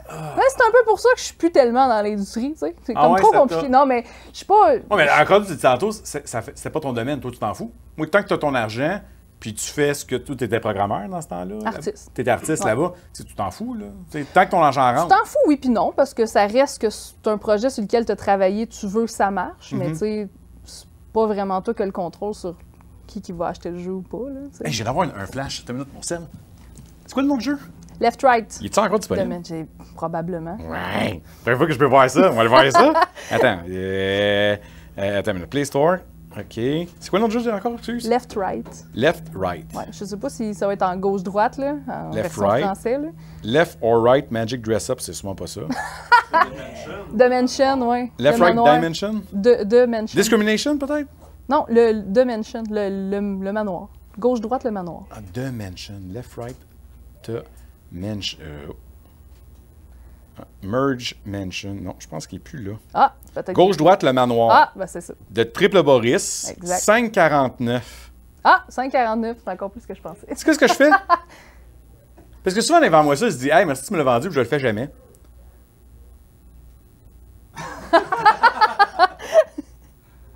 C'est un peu pour ça que je suis plus tellement dans l'industrie, tu sais. C'est Ah comme ouais, trop compliqué. Non, mais je suis pas. Ouais, mais encore, tu dis tantôt, c'est pas ton domaine, toi, tu t'en fous. Moi, tant que tu as ton argent, puis tu fais ce que tu étais programmeur dans ce temps-là. Artiste. Tu étais artiste Ouais. là-bas, tu tu t'en fous, là. Tu tant que ton argent Tu rentre. t'en fous, oui, puis non, parce que ça reste que c'est un projet sur lequel tu as travaillé, tu veux que ça marche, mais Mhm. tu sais, pas vraiment toi qui as le contrôle sur qui, qui va acheter le jeu ou pas. Là. Hey, J'irai avoir un, un flash. Attends une minute, mon sel. C'est quoi le nom du jeu? Left, right. Il est encore disponible? Demain, j'ai- probablement. Ouais. Première fois que je peux voir ça. On va aller voir ça. Attends. Euh, euh, attends une minute. Play Store. OK. C'est quoi le nom du jeu encore? Excuse? Left, right. Left, right. Ouais, je sais pas si ça va être en gauche-droite, là, en Left, version right. français. Là. Left or right Magic Dress Up, c'est sûrement pas ça. Dimension, oui. Left, right Dimension? De, Dimension. Discrimination, peut-être? Non, le Dimension, le, le, le manoir. Gauche-droite, le manoir. Ah, Dimension. Left, right, to mention. euh, merge mention. Non, je pense qu'il n'est plus là. Ah, peut-être. Gauche, droite, le manoir. Ah, ben c'est ça. De Triple Boris. Exact. 5,49. Ah, 5,49, c'est encore plus que je pensais. Tu sais ce que je fais? Parce que souvent, vend moi ça, je dis, hey, merci, tu me l'as vendu, puis je le fais jamais.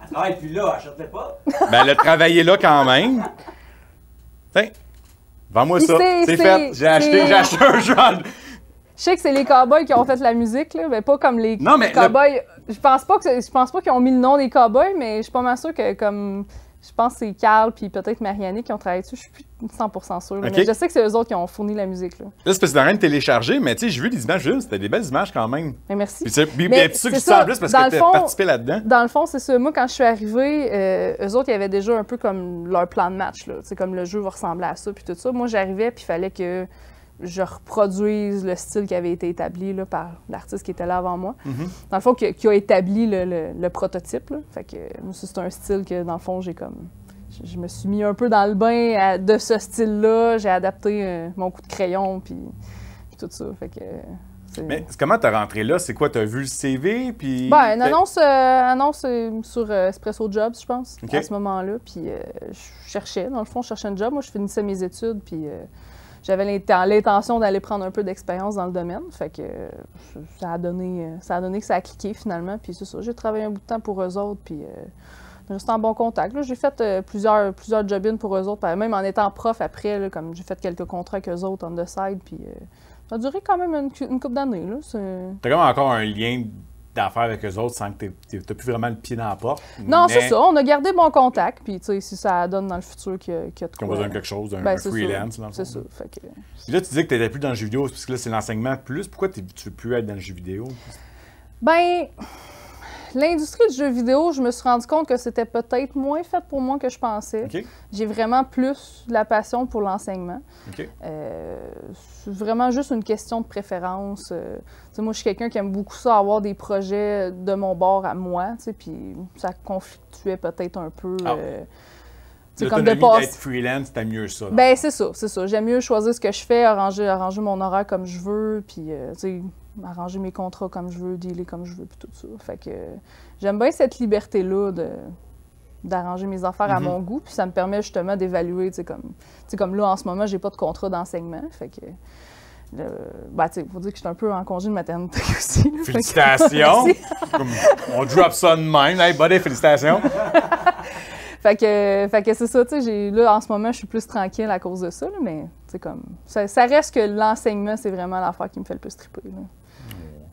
Elle travaille plus là, achète-le pas. Ben, elle a travaillé là quand même. Tiens, vends-moi ça. c'est- C'est c'est- fait. J'ai acheté, c'est- j'ai acheté un jeu. Je sais que c'est les cowboys qui ont fait la musique, là, mais pas comme les Non, mais le- cowboys. Je pense pas que je pense pas qu'ils ont mis le nom des cowboys, mais je suis pas mal sûre que comme je pense que c'est Carl puis peut-être Marianne qui ont travaillé dessus. Je suis plus 100% sûre. là, Ok. Mais je sais que c'est eux autres qui ont fourni la musique. Là. Là, c'est parce que rien de télécharger, mais tu sais, j'ai vu des images, juste, c'était des belles images quand même. Mais merci. Puis, c'est tu sens ça, plus parce que tu as participé là-dedans. Dans le fond, c'est ça. Moi, quand je suis arrivée, euh, eux autres, il y avait déjà un peu comme leur plan de match. C'est comme le jeu va ressembler à ça, puis tout ça. Moi, j'arrivais, puis il fallait que je reproduise le style qui avait été établi là, par l'artiste qui était là avant moi. Mhm. Dans le fond, qui, qui a établi le, le- le prototype. Là. Fait que c'est un style que, dans le fond, j'ai comme... Je, je me suis mis un peu dans le bain à- de ce style-là. J'ai adapté euh, mon coup de crayon, puis, puis tout ça. Fait que... Mais comment t'es rentré là? C'est quoi? T'as vu le CV? Puis. ben, une t'as- annonce, euh, annonce euh, sur euh, Espresso Jobs, je pense, à ce moment-là. Puis euh, je cherchais, dans le fond, je cherchais un job. Moi, je finissais mes études, puis j'avais l'inten- l'intention d'aller prendre un peu d'expérience dans le domaine. Fait que ça a donné, ça a donné que ça a cliqué finalement. Puis c'est ça, j'ai travaillé un bout de temps pour eux autres, puis euh, en bon contact. J'ai fait euh, plusieurs, plusieurs job-ins pour eux autres, même en étant prof après, là, comme j'ai fait quelques contrats avec eux autres on the side, puis euh, ça a duré quand même une, une couple d'années. T'as comme encore un lien d'affaires avec eux autres sans que t'aies- t'as plus vraiment le pied dans la porte. Non, mais c'est ça. On a gardé bon contact. Puis, tu sais, si ça donne dans le futur qu'il y a, y a de Qu'on besoin de quelque chose, d'un ben, freelance. ça. dans le C'est ça. Fait que... Puis Là, tu disais que t'étais plus dans le jeu vidéo, parce que là, c'est l'enseignement plus. Pourquoi tu veux plus être dans le jeu vidéo? Ben, l'industrie du jeu vidéo, je me suis rendu compte que c'était peut-être moins fait pour moi que je pensais. J'ai vraiment plus de la passion pour l'enseignement. Euh, c'est vraiment juste une question de préférence. Euh, moi, je suis quelqu'un qui aime beaucoup ça, avoir des projets de mon bord à moi, puis ça conflictuait peut-être un peu. Ah. euh, tu sais, comme de passer. d'être freelance, t'as mieux ça. Ben, c'est ça, c'est ça. J'aime mieux choisir ce que je fais, arranger, arranger mon horaire comme je veux, puis, euh, arranger mes contrats comme je veux, dealer comme je veux, puis tout ça. Fait que j'aime bien cette liberté-là de d'arranger mes affaires à Mhm. mon goût, puis ça me permet justement d'évaluer, tu sais, comme, comme là, en ce moment, j'ai pas de contrat d'enseignement, fait que, bah, tu sais, faut dire que je suis un peu en congé de maternité aussi. là, fait que- Félicitations! Comme, on drop ça de même. Hey, buddy, félicitations! Fait que, fait que c'est ça, tu sais, là, en ce moment, je suis plus tranquille à cause de ça, là, mais, tu sais, comme, ça, ça reste que l'enseignement, c'est vraiment l'affaire qui me fait le plus triper, là.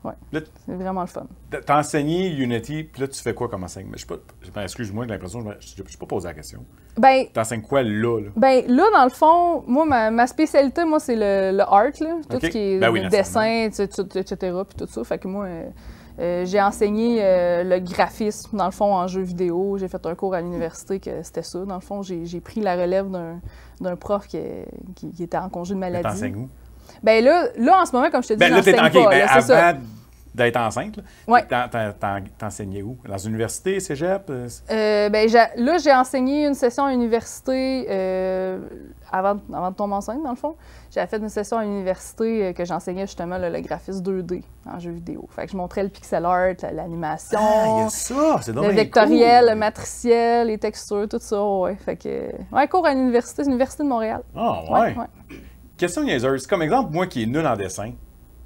Là, c'est vraiment le fun. T'as enseigné Unity, puis là, tu fais quoi comme enseignement? Je sais pas, excuse-moi, j'ai l'impression, je me- je n'ai pas posé la question. Ben, T'enseignes quoi là? là? Ben là, dans le fond, moi, ma, ma spécialité, moi, c'est le, le art, là. Tout ce qui est Ben oui, dessin, etc., puis tout ça. Fait que moi, euh, euh, j'ai enseigné euh, le graphisme, dans le fond, en jeu vidéo. J'ai fait un cours à l'université que c'était ça. Dans le fond, j'ai pris la relève d'un prof qui, qui- qui était en congé de maladie. T'enseignes où? Ben là, là, en ce moment, comme je te dis, Ben là, t'es j'enseigne ok, pas, ben, là, c'est ça. avant d'être enceinte, Ouais. t'en- t'en- t'en- t'enseignais où? Dans une université, cégep? euh, Euh, ben, là, j'ai enseigné une session à l'université euh, avant, avant de tomber enceinte, dans le fond. J'avais fait une session à l'université euh, que j'enseignais justement là, le graphisme 2D en jeu vidéo. Fait que je montrais le pixel art, l'animation, Ah, il y a ça! C'est donc le vectoriel, cool. le matriciel, les textures, tout ça, ouais. Fait que, ouais, cours à l'université, l'Université de Montréal. Ah, ouais. ouais. Question niaiseuse. Comme exemple, moi qui est nul en dessin,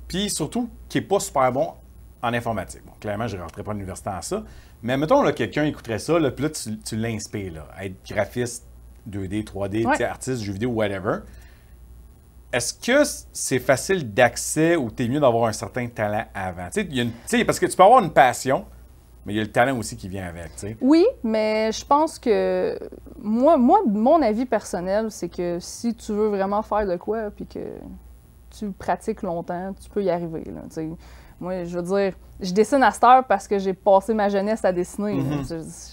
puis surtout qui est pas super bon en informatique. Bon, clairement, je ne rentrerai pas à l'université en ça. Mais mettons, là, quelqu'un écouterait ça, là, puis là, tu, tu l'inspires, là, être graphiste 2D, 3D, Ouais. tu sais, artiste, jeu vidéo, whatever. Est-ce que c'est facile d'accès ou t'es mieux d'avoir un certain talent avant? Tu sais, parce que tu peux avoir une passion, mais il y a le talent aussi qui vient avec, tu sais. Oui, mais je pense que moi, moi, mon avis personnel, c'est que si tu veux vraiment faire de quoi, puis que tu pratiques longtemps, tu peux y arriver. Là, moi, je veux dire, je dessine à cette heure parce que j'ai passé ma jeunesse à dessiner. Mhm.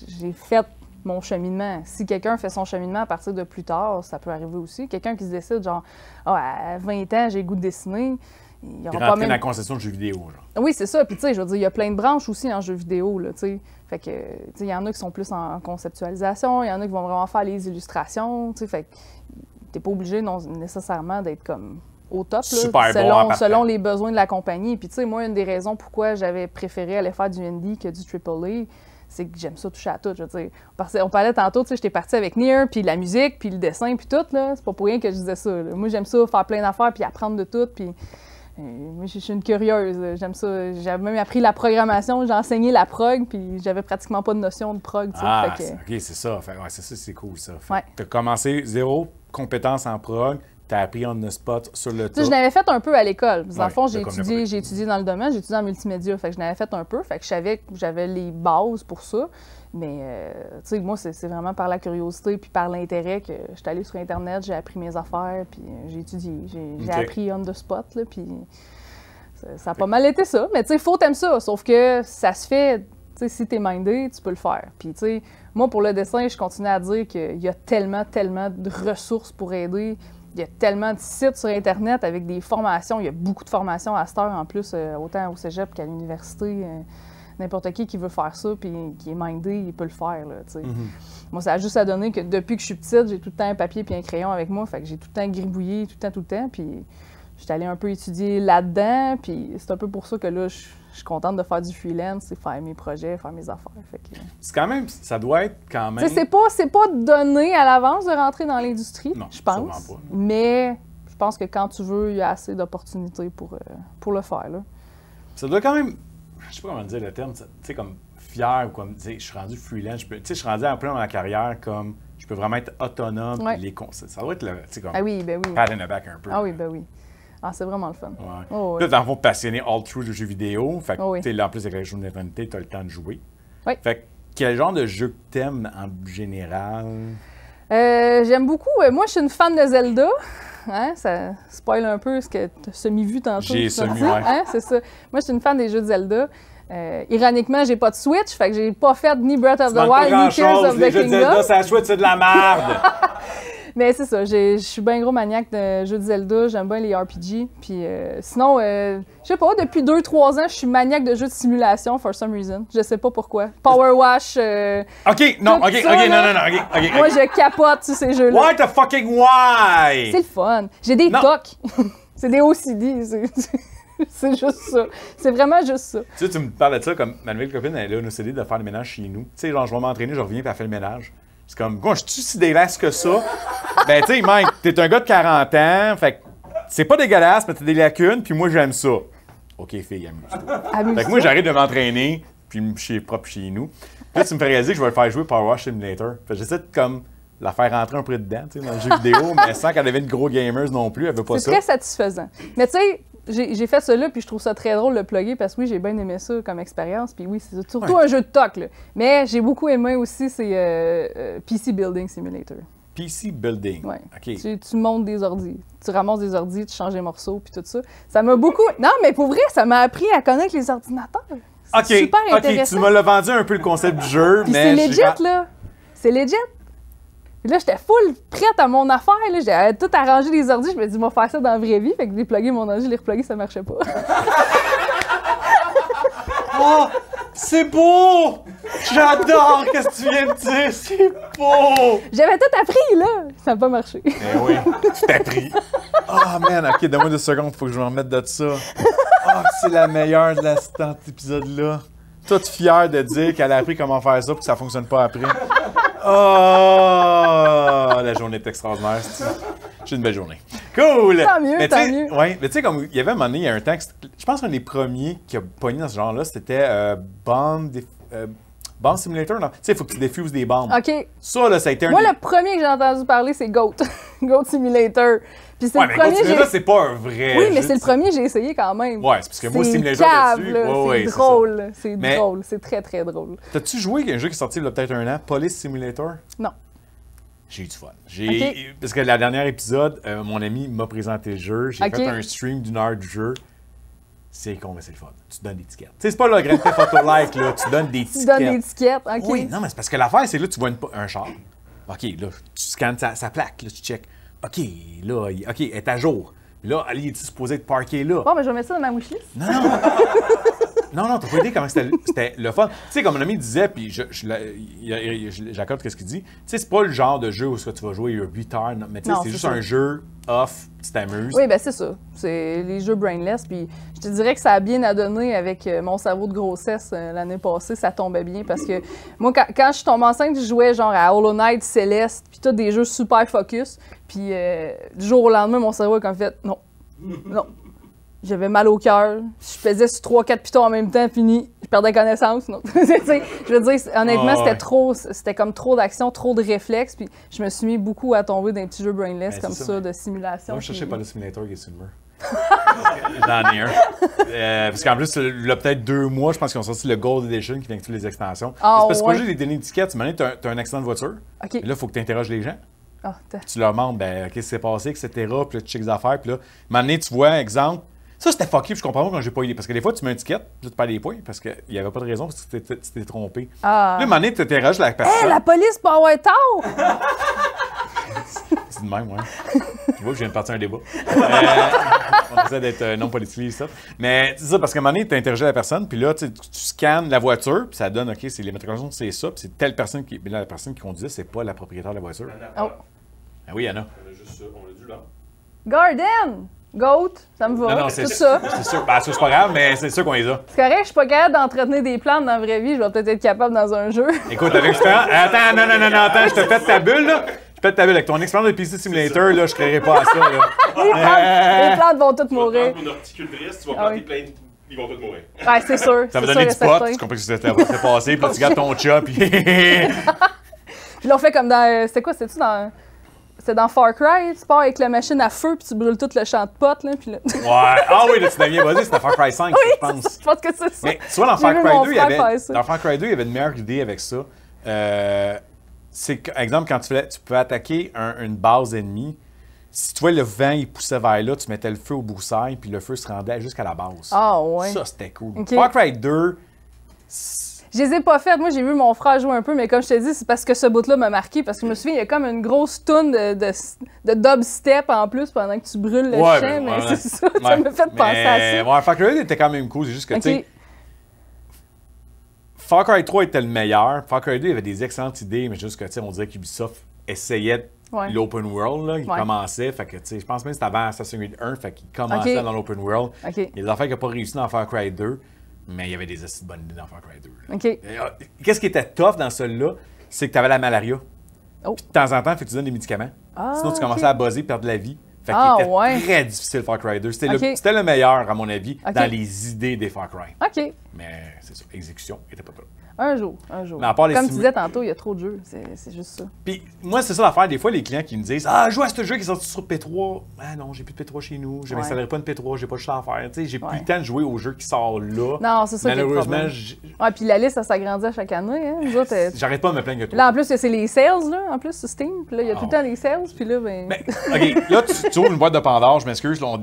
J'ai fait mon cheminement. Si quelqu'un fait son cheminement à partir de plus tard, ça peut arriver aussi. Quelqu'un qui se décide, genre, Ah, à 20 ans, j'ai goût de dessiner, il Puis aura pas même la conception de jeux vidéo, genre. oui, c'est ça. Puis, tu sais, je veux dire, il y a plein de branches aussi en jeu vidéo, là, tu sais. Fait que, tu sais, il y en a qui sont plus en conceptualisation, il y en a qui vont vraiment faire les illustrations, tu sais. Fait que t'es pas obligé non, nécessairement d'être comme au top, là, bon selon, partant. selon les besoins de la compagnie. Puis, tu sais, moi, une des raisons pourquoi j'avais préféré aller faire du indie que du AAA, c'est que j'aime ça toucher à tout. Je veux dire, on parlait- tantôt, tu sais, j'étais partie avec Nier, puis la musique, puis le dessin, puis tout, là. C'est pas pour rien que je disais ça. là. Moi, j'aime ça, faire plein d'affaires, puis apprendre de tout, puis... moi, je suis une curieuse. J'aime ça. J'avais même appris la programmation. J'ai enseigné la prog, puis j'avais pratiquement pas de notion de prog. tu sais. Ah, Fait que- c'est- ok, c'est ça. Fait, ouais, c'est ça, c'est cool, ça. Ouais. T'as commencé zéro compétence en prog, t'as appris on the spot sur le Tu tas. je l'avais fait un peu à l'école. Dans Ouais, le fond, j'ai étudié, j'ai étudié dans le domaine, j'ai étudié en multimédia. Fait que je l'avais fait un peu. Fait que je savais que j'avais les bases pour ça. Mais, euh, tu sais, moi, c'est vraiment par la curiosité puis par l'intérêt que je suis allée sur Internet, j'ai appris mes affaires, puis euh, j'ai étudié. J'ai appris on the spot, là, puis ça, ça a pas mal été ça. Mais, tu sais, faut t'aimer ça. Sauf que ça se fait, tu sais, si t'es mindé, tu peux le faire. Puis, tu sais, moi, pour le dessin, je continue à dire qu'il y a tellement, tellement de ressources pour aider. Il y a tellement de sites sur Internet avec des formations. Il y a beaucoup de formations à cette heure en plus, euh, autant au cégep qu'à l'université. N'importe qui qui veut faire ça puis qui est mindé, il peut le faire. Là. Mhm. Moi, ça a juste à donner que depuis que je suis petite, j'ai tout le temps un papier puis un crayon avec moi. Fait que j'ai tout le temps gribouillé, tout le temps, tout le temps. Puis je suis allée un peu étudier là-dedans. Puis c'est un peu pour ça que là, je je suis contente de faire du freelance, c'est faire mes projets, faire mes affaires. Fait que- C'est quand même, ça doit être quand même. c'est pas, c'est pas donné à l'avance de rentrer dans l'industrie, je pense. pas. Mais je pense que quand tu veux, il y a assez d'opportunités pour, euh, pour le faire. Là. Ça doit quand même, je sais pas comment dire le terme, tu sais, comme fier ou comme, tu sais, je suis rendu freelance, je peux- tu sais, je suis rendu à un point dans ma carrière comme, je peux vraiment être autonome, Ouais. les cons- ça, doit être le, tu sais, comme, Ah oui, ben oui. pat in the back un peu. Ah oui, ben oui. Ah, c'est vraiment le fun. Ouais. Oh, Là, dans le fond, passionné all through de jeux vidéo. Fait que, Oh oui. tu sais, là, en plus, avec la journée d'éternité, tu as le temps de jouer. Oui. Fait que, quel genre de jeu que t'aimes en général? Euh, J'aime beaucoup. euh, moi, je suis une fan de Zelda. Hein, ça spoil un peu ce que tu as semi-vu tantôt. J'ai semi, ouais. Hein, c'est ça. Moi, je suis une fan des jeux de Zelda. Euh, ironiquement, j'ai pas de Switch, fait que j'ai pas fait ni Breath of the Wild ni Tears of the Zelda, Kingdom. ça chouette, c'est de la merde! Mais c'est ça, je suis bien gros maniaque de jeux de Zelda, j'aime bien les RPG. Puis euh, sinon, euh, je sais pas, depuis 2-3 ans, je suis maniaque de jeux de simulation, for some reason. Je sais pas pourquoi. Power Wash, euh, OK, non, OK, ça, OK, non, non, non, OK, OK. moi OK. je capote sur ces jeux-là. Why the fucking why? C'est le fun. J'ai des Non. tocs. c'est des OCD. c'est- c'est juste ça. C'est vraiment juste ça. Tu sais, tu me parles de ça comme ma nouvelle copine, elle a une OCD de faire le ménage chez nous. Tu sais, genre, je vais m'entraîner, je reviens, puis elle fait le ménage. C'est comme, quoi, je suis si dégueulasse que ça. ben, tu sais, Mike, t'es un gars de 40 ans, fait que c'est pas dégueulasse, mais t'as des lacunes, puis moi, j'aime ça. OK, fille, amuse-toi. Amuse-toi. Fait que moi, j'arrête de m'entraîner, puis chez propre chez nous. Puis là, tu me fais réaliser que je vais le faire jouer Power Wash Simulator. Fait que j'essaie de, comme, la faire rentrer un peu dedans, tu sais, dans le jeu vidéo, mais sans qu'elle devienne gros gamers non plus, elle veut pas C'est ça. très satisfaisant. Mais tu sais, j'ai fait ça là, puis je trouve ça très drôle de le plugger parce que oui, j'ai bien aimé ça comme expérience. Puis oui, c'est surtout un jeu de toc. Là. Mais j'ai beaucoup aimé aussi, c'est euh, euh, PC Building Simulator. PC Building. Ouais. OK. Tu, tu montes des ordis, tu ramasses des ordis, tu changes des morceaux, puis tout ça. Ça m'a beaucoup. Non, mais pour vrai, ça m'a appris à connaître les ordinateurs. OK, super OK, intéressant. tu me l'as vendu un peu le concept du jeu, mais... c'est legit, là. C'est legit. Puis là, j'étais full prête à mon affaire. J'avais tout arrangé les ordis. Je me dis, je vais faire ça dans la vraie vie. Fait que j'ai plugué mon ordi, je l'ai replugué, ça marchait pas. Oh, c'est beau! J'adore qu'est-ce que tu viens de dire, c'est beau! J'avais tout appris, là. Ça n'a pas marché. Eh oui, tu t'es pris. Ah, man, OK, donne-moi deux secondes, faut que je me remette de ça. Ah, c'est la meilleure de la, cet épisode-là. Toute fière de dire qu'elle a appris comment faire ça pour que ça fonctionne pas après. Oh, la journée est extraordinaire. J'ai une belle journée. Cool! Tant mieux, mais tant tu sais- mieux. Ouais, mais tu sais, comme il y avait un moment donné, il y a un c'était- je pense qu'un des premiers qui a pogné dans ce genre-là, c'était euh, Def- euh, Bomb Simulator. non? Tu sais, il faut que tu diffuses des bombes. OK. Ça, là, ça a été un Moi, le premier que j'ai entendu parler, c'est Goat. Goat Simulator. Puis c'est Ouais, le premier. J'ai- c'est pas un vrai. Oui, mais c'est le tu- premier j'ai essayé quand même. Ouais, c'est parce que moi, C'est Simulator cave, dessus. là. ouais, c'est ouais, drôle. C'est Mais- drôle. C'est très, très drôle. T'as-tu joué à un jeu qui est sorti il y a peut-être un an, Police Simulator? Non. J'ai eu du fun. J'ai... Parce que le dernier épisode, euh, mon ami m'a présenté le jeu. J'ai fait un stream d'une heure du jeu. C'est con, mais c'est le fun. Tu donnes des tickets. Tu sais, c'est pas le Grand Theft Auto like, là. Tu donnes des Tu tickets. donnes des étiquettes. OK. Oui, non, mais c'est parce que l'affaire, c'est là, tu vois une- un char. OK, là, tu scannes sa, sa plaque, là, tu check. OK, là, OK, elle est à jour. Là, elle est supposée être parquée là? Bon, mais je vais mettre ça dans ma wishlist. Non, non. non, non, t'as pas idée comment c'était le fun. Tu sais, comme mon ami disait, puis je, je, je- j'accorde ce qu'il dit. Tu sais, c'est pas le genre de jeu où ce que tu vas jouer 8 heures, mais tu sais, c'est juste ça. un jeu off, tu t'amuses. Oui, ben c'est ça. C'est les jeux brainless. Puis je te dirais que ça a bien à donner avec euh, mon cerveau de grossesse euh, l'année passée. Ça tombait bien parce que moi, quand, quand je suis tombée enceinte, je jouais genre à Hollow Knight, Céleste, puis tous des jeux super focus. Puis euh, du jour au lendemain, mon cerveau a comme fait non, non. J'avais mal au cœur. Je faisais sur 3-4 pitons en même temps, fini. Je perdais connaissance. Non. Tu sais, je veux dire, honnêtement, Ah, c'était ouais. trop. C'était comme trop d'action, trop de réflexes. Puis je me suis mis beaucoup à tomber dans des petits jeux brainless Ben, comme ça, ça. de simulation. Moi, je cherchais puis- pas le simulator qui est sur le mur. Un. Euh, parce qu'en plus, il y a peut-être deux mois, je pense qu'ils ont sorti le Gold Edition qui vient avec toutes les extensions. Ah, c'est parce que ouais. pas juste des données d'étiquette. Tu m'as dit, t'as as un accident de voiture. OK. Et là, il faut que tu interroges les gens. Ah, tu leur demandes, ben, qu'est-ce qui s'est passé, etc. Puis là, tu checkes les affaires. Puis là, donné, tu vois, exemple, ça c'était fucké, puis je comprends pas quand j'ai pas aidé. Parce que des fois, tu mets une étiquette, puis là, tu perds des points, parce qu'il y avait pas de raison, parce que tu t'es- trompé. Ah. Là, un moment donné, tu interroges la personne. Hey, la police peut avoir tort! C'est de même, ouais. tu vois, je viens de partir un débat. Euh, on essaie d'être euh, non politique, ça. Mais c'est ça, parce qu'à un moment donné, tu interroges la personne, puis là, tu tu scannes la voiture, puis ça donne, OK, c'est les matriculations, c'est ça, puis c'est telle personne qui. Mais là, la personne qui conduisait, c'est pas la propriétaire de la voiture. Oh. Ah oui, il y en a. On a juste ça, on a du lent. Garden! Goat, ça me va. Non, non, tout c'est ça. C'est sûr. Ben, ça, c'est pas grave, mais c'est sûr qu'on les a. C'est correct, je suis pas capable d'entretenir des plantes dans la vraie vie, je vais peut-être être capable dans un jeu. Écoute, avec l'expérience. Attends, non, non, non, non, attends, je te pète ta bulle, là. Je pète ta bulle. Avec ton expérience de PC Simulator, là, je créerais pas à ça, là. Les plantes, les plantes vont toutes mourir. horticultrice, tu vas Ah planter oui. plein de... Ils vont tous mourir. Ouais, c'est sûr. Ça va donner du pot, tu comprends ce qui s'est passé, puis là, tu gardes ton chat, puis. Puis là, on fait comme dans. euh, C'était quoi? C'était-tu dans. C'était dans Far Cry, tu pars avec la machine à feu puis tu brûles tout le champ de potes, là, puis là... Ouais. Ah oui, là, tu deviens basé, c'était Far Cry 5, je pense. je pense que c'est ça. Mais tu vois, dans Far Cry mon 2, il y avait. Dans Far Cry 2, il y avait une meilleure idée avec ça. Euh, c'est exemple, quand tu, fais, tu peux attaquer un- une base ennemie, si tu vois le vent, il poussait vers là, tu mettais le feu au broussailles, puis le feu se rendait jusqu'à la base. Ah, ouais. Ça, c'était cool. Far Cry 2, c'est- Je les ai pas faites. Moi, j'ai vu mon frère jouer un peu, mais comme je te dis, c'est parce que ce bout-là m'a marqué. Parce que je me souviens, il y a comme une grosse toune de, de, de dubstep en plus pendant que tu brûles le Ouais, champ, ben, mais ouais, c'est ça. Ça ouais. m'a fait penser à Mais, ça. Ouais, Far Cry 2 était quand même cool. C'est juste que, tu sais. Far Cry 3 était le meilleur. Far Cry 2, il y avait des excellentes idées, mais juste que, tu sais, on dirait qu'Ubisoft essayait Ouais. l'open world, là, il Ouais. commençait. Fait que, tu sais, je pense même que c'était avant Assassin's Creed 1, fait qu'il commençait dans l'open world. Il y a des affaires qu'il n'a pas réussi dans Far Cry 2, mais il y avait des astuces bonnes idées dans Far Cry 2. là. OK. Euh, Qu'est-ce qui était tough dans celui-là, c'est que tu avais la malaria. Oh. Puis de temps en temps, fait que tu donnes des médicaments. Ah, Sinon, tu commençais ok. à buzzer, perdre la vie. Fait Ah, était ouais. très difficile Far Cry 2. C'était le- Ok. c'était le, meilleur, à mon avis, Ok. dans les idées des Far Cry. OK. Mais c'est ça, exécution était pas top. Un jour, un jour. Mais à part les Comme tu disais tantôt, il y a trop de jeux. C'est juste ça. Puis moi, c'est ça l'affaire. Des fois, les clients qui me disent Ah, joue à ce jeu qui est sorti sur P3. Ah non, j'ai plus de P3 chez nous. Je Ouais. m'installerai pas une P3, j'ai pas de chose à faire. Tu sais, j'ai plus le temps de jouer au jeu qui sort là. Non, c'est ça le Malheureusement, Ouais, puis la liste, ça s'agrandit à chaque année. Hein. Euh, j'arrête pas de me plaindre que toi. là, en plus, c'est les sales, là, en plus, sur Steam. Puis là, il y a Ah tout le temps les sales. Puis là, ben... Ben, OK, là, tu, tu ouvres une boîte de Pandore, je m'excuse. on-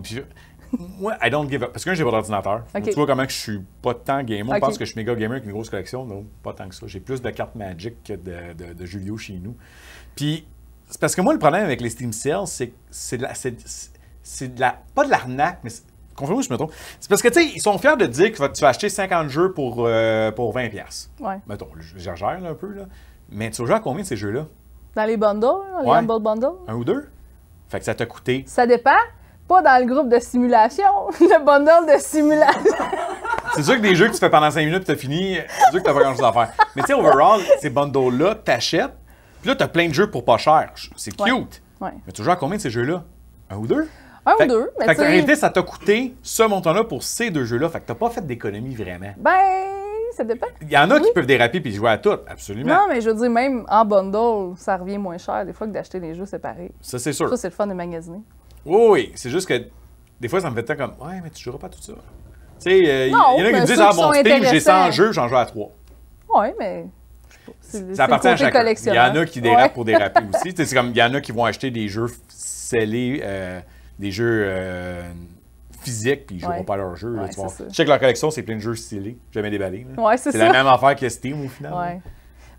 Moi, I don't give up. Parce que j'ai pas d'ordinateur. Tu vois comment que je suis pas tant gamer. On pense que je suis méga gamer avec une grosse collection. Non, pas tant que ça. J'ai plus de cartes Magic que de, de, de vidéo chez nous. Puis, c'est parce que moi, le problème avec les Steam Sales, c'est que c'est de la. C'est, c'est de la. Pas de l'arnaque, mais. Confirme-moi je me trompe. C'est parce que, tu sais, ils sont fiers de dire que tu vas- acheter 50 jeux pour, euh, pour 20$. piastres. Ouais. Mettons, j'exagère un peu, là. Mais tu vas jouer à combien de ces jeux-là? Dans les bundles, les Ouais. Humble Bundles. Un ou deux? Fait que ça t'a coûté Ça dépend. Pas dans le groupe de simulation. le bundle de simulation. C'est sûr que des jeux que tu fais pendant 5 minutes et t'as fini, c'est sûr que t'as pas grand chose à faire. Mais tu sais, overall, ces bundles-là, t'achètes, puis là, t'as plein de jeux pour pas cher. C'est cute. Ouais. Ouais. Mais tu joues à combien de ces jeux-là? Un ou deux? Un Fait- ou deux. Mais Fait que en réalité, ça t'a coûté ce montant-là pour ces deux jeux-là. Fait que t'as pas fait d'économie vraiment. ben, ça dépend. Il y en a qui peuvent déraper puis jouer à tout, absolument. Non, mais je veux dire, même en bundle, ça revient moins cher des fois que d'acheter les jeux séparés. Ça, c'est sûr. Ça, c'est le fun de magasiner. Oui, oui. C'est juste que des fois, ça me fait tant comme Ouais, mais tu joueras pas tout ça. Tu sais, euh, il y en a qui me disent Ah, mon Steam, j'ai 100 intéressants. jeux, j'en joue à 3. Ouais, mais. Ça appartient à chacun. Il y en a qui dérapent Ouais. pour déraper aussi. C'est comme il y en a qui vont acheter des jeux scellés, euh, des jeux euh, physiques, puis ils joueront Ouais. pas leurs jeux. Ouais, tu vois. que leur collection, c'est plein de jeux scellés, jamais déballés. c'est la même affaire que Steam au final.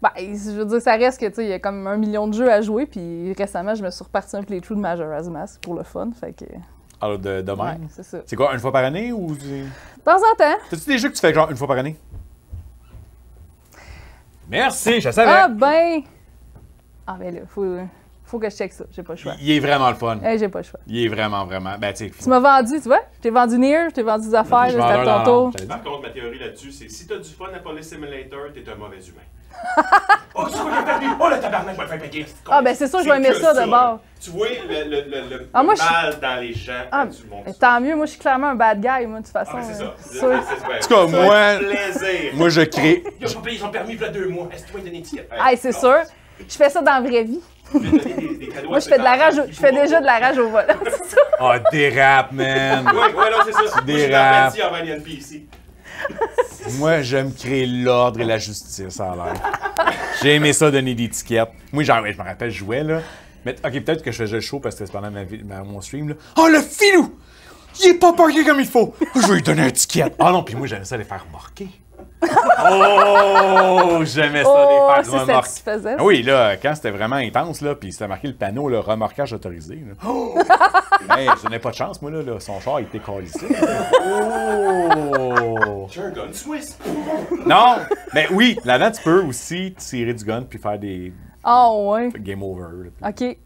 Ben, je veux dire, ça reste que, tu sais, il y a comme un million de jeux à jouer, puis récemment, je me suis reparti un playthrough de Majora's Mask pour le fun, fait que... Alors, de, de Ouais, même. c'est ça. De C'est quoi, une fois par année ou. c'est- temps en temps. T'as-tu des jeux que tu fais genre une fois par année? Merci, je savais. Ah ben! Ah ben là, faut, faut que je check ça, j'ai pas le choix. Il est vraiment le fun. Eh, j'ai pas le choix. Il est vraiment, vraiment. Ben, tu sais. Tu m'as vendu, tu vois? Je t'ai vendu Nier, je t'ai vendu des affaires, c'était à ton tour. Par contre, ma théorie là-dessus, c'est si t'as du fun à Police Simulator, t'es un mauvais humain. oh, tu vois, perdu! Oh, le tabarnak, je vais le faire payer! Ah, ben, c'est sûr, je vais aimer ça, de bord. Tu vois le, le, le, le, Ah, moi, le je- mal dans les gens Ah, quand tu ça. tant mieux, moi je suis clairement un bad guy, moi, de toute façon. Ah, ben, c'est ça. euh, C'est- En tout cas, moi-. Moi, je crée. Ils ont pas payé son permis il y a deux mois. Est-ce que tu vas une étiquette? Ah, c'est sûr. Je fais ça dans la vraie vie. Des, des cadeaux Moi, je fais de la rage, au- je fais déjà de la rage au volant, c'est ça. Ah, dérape, man. Oui, oui, non, c'est ça. Moi, je suis Dérape. NPC. Moi, j'aime créer l'ordre et la justice, l'air. J'ai aimé ça, donner des étiquettes. Moi, genre, ouais, je me rappelle, je jouais, là. Mais, ok, peut-être que je faisais le show parce que c'était pendant ma, vi- ma- mon stream, là. Oh, le filou! Il est pas parqué comme il faut! Je vais lui donner une étiquette. Ah non, puis moi, j'aimais ça les faire remarquer. Oh, j'aimais ça Oh, les c'est faire. Ah oui, là, quand c'était vraiment intense, là, puis c'était marqué le panneau, le remorquage autorisé. Là. Oh! hey, je n'ai pas de chance, moi, là, là, son char, il était collissé. Oh! J'ai un gun Swiss. Non, mais oui, là-dedans, tu peux aussi tirer du gun puis faire des Ah, ouais. game over. là, puis- OK.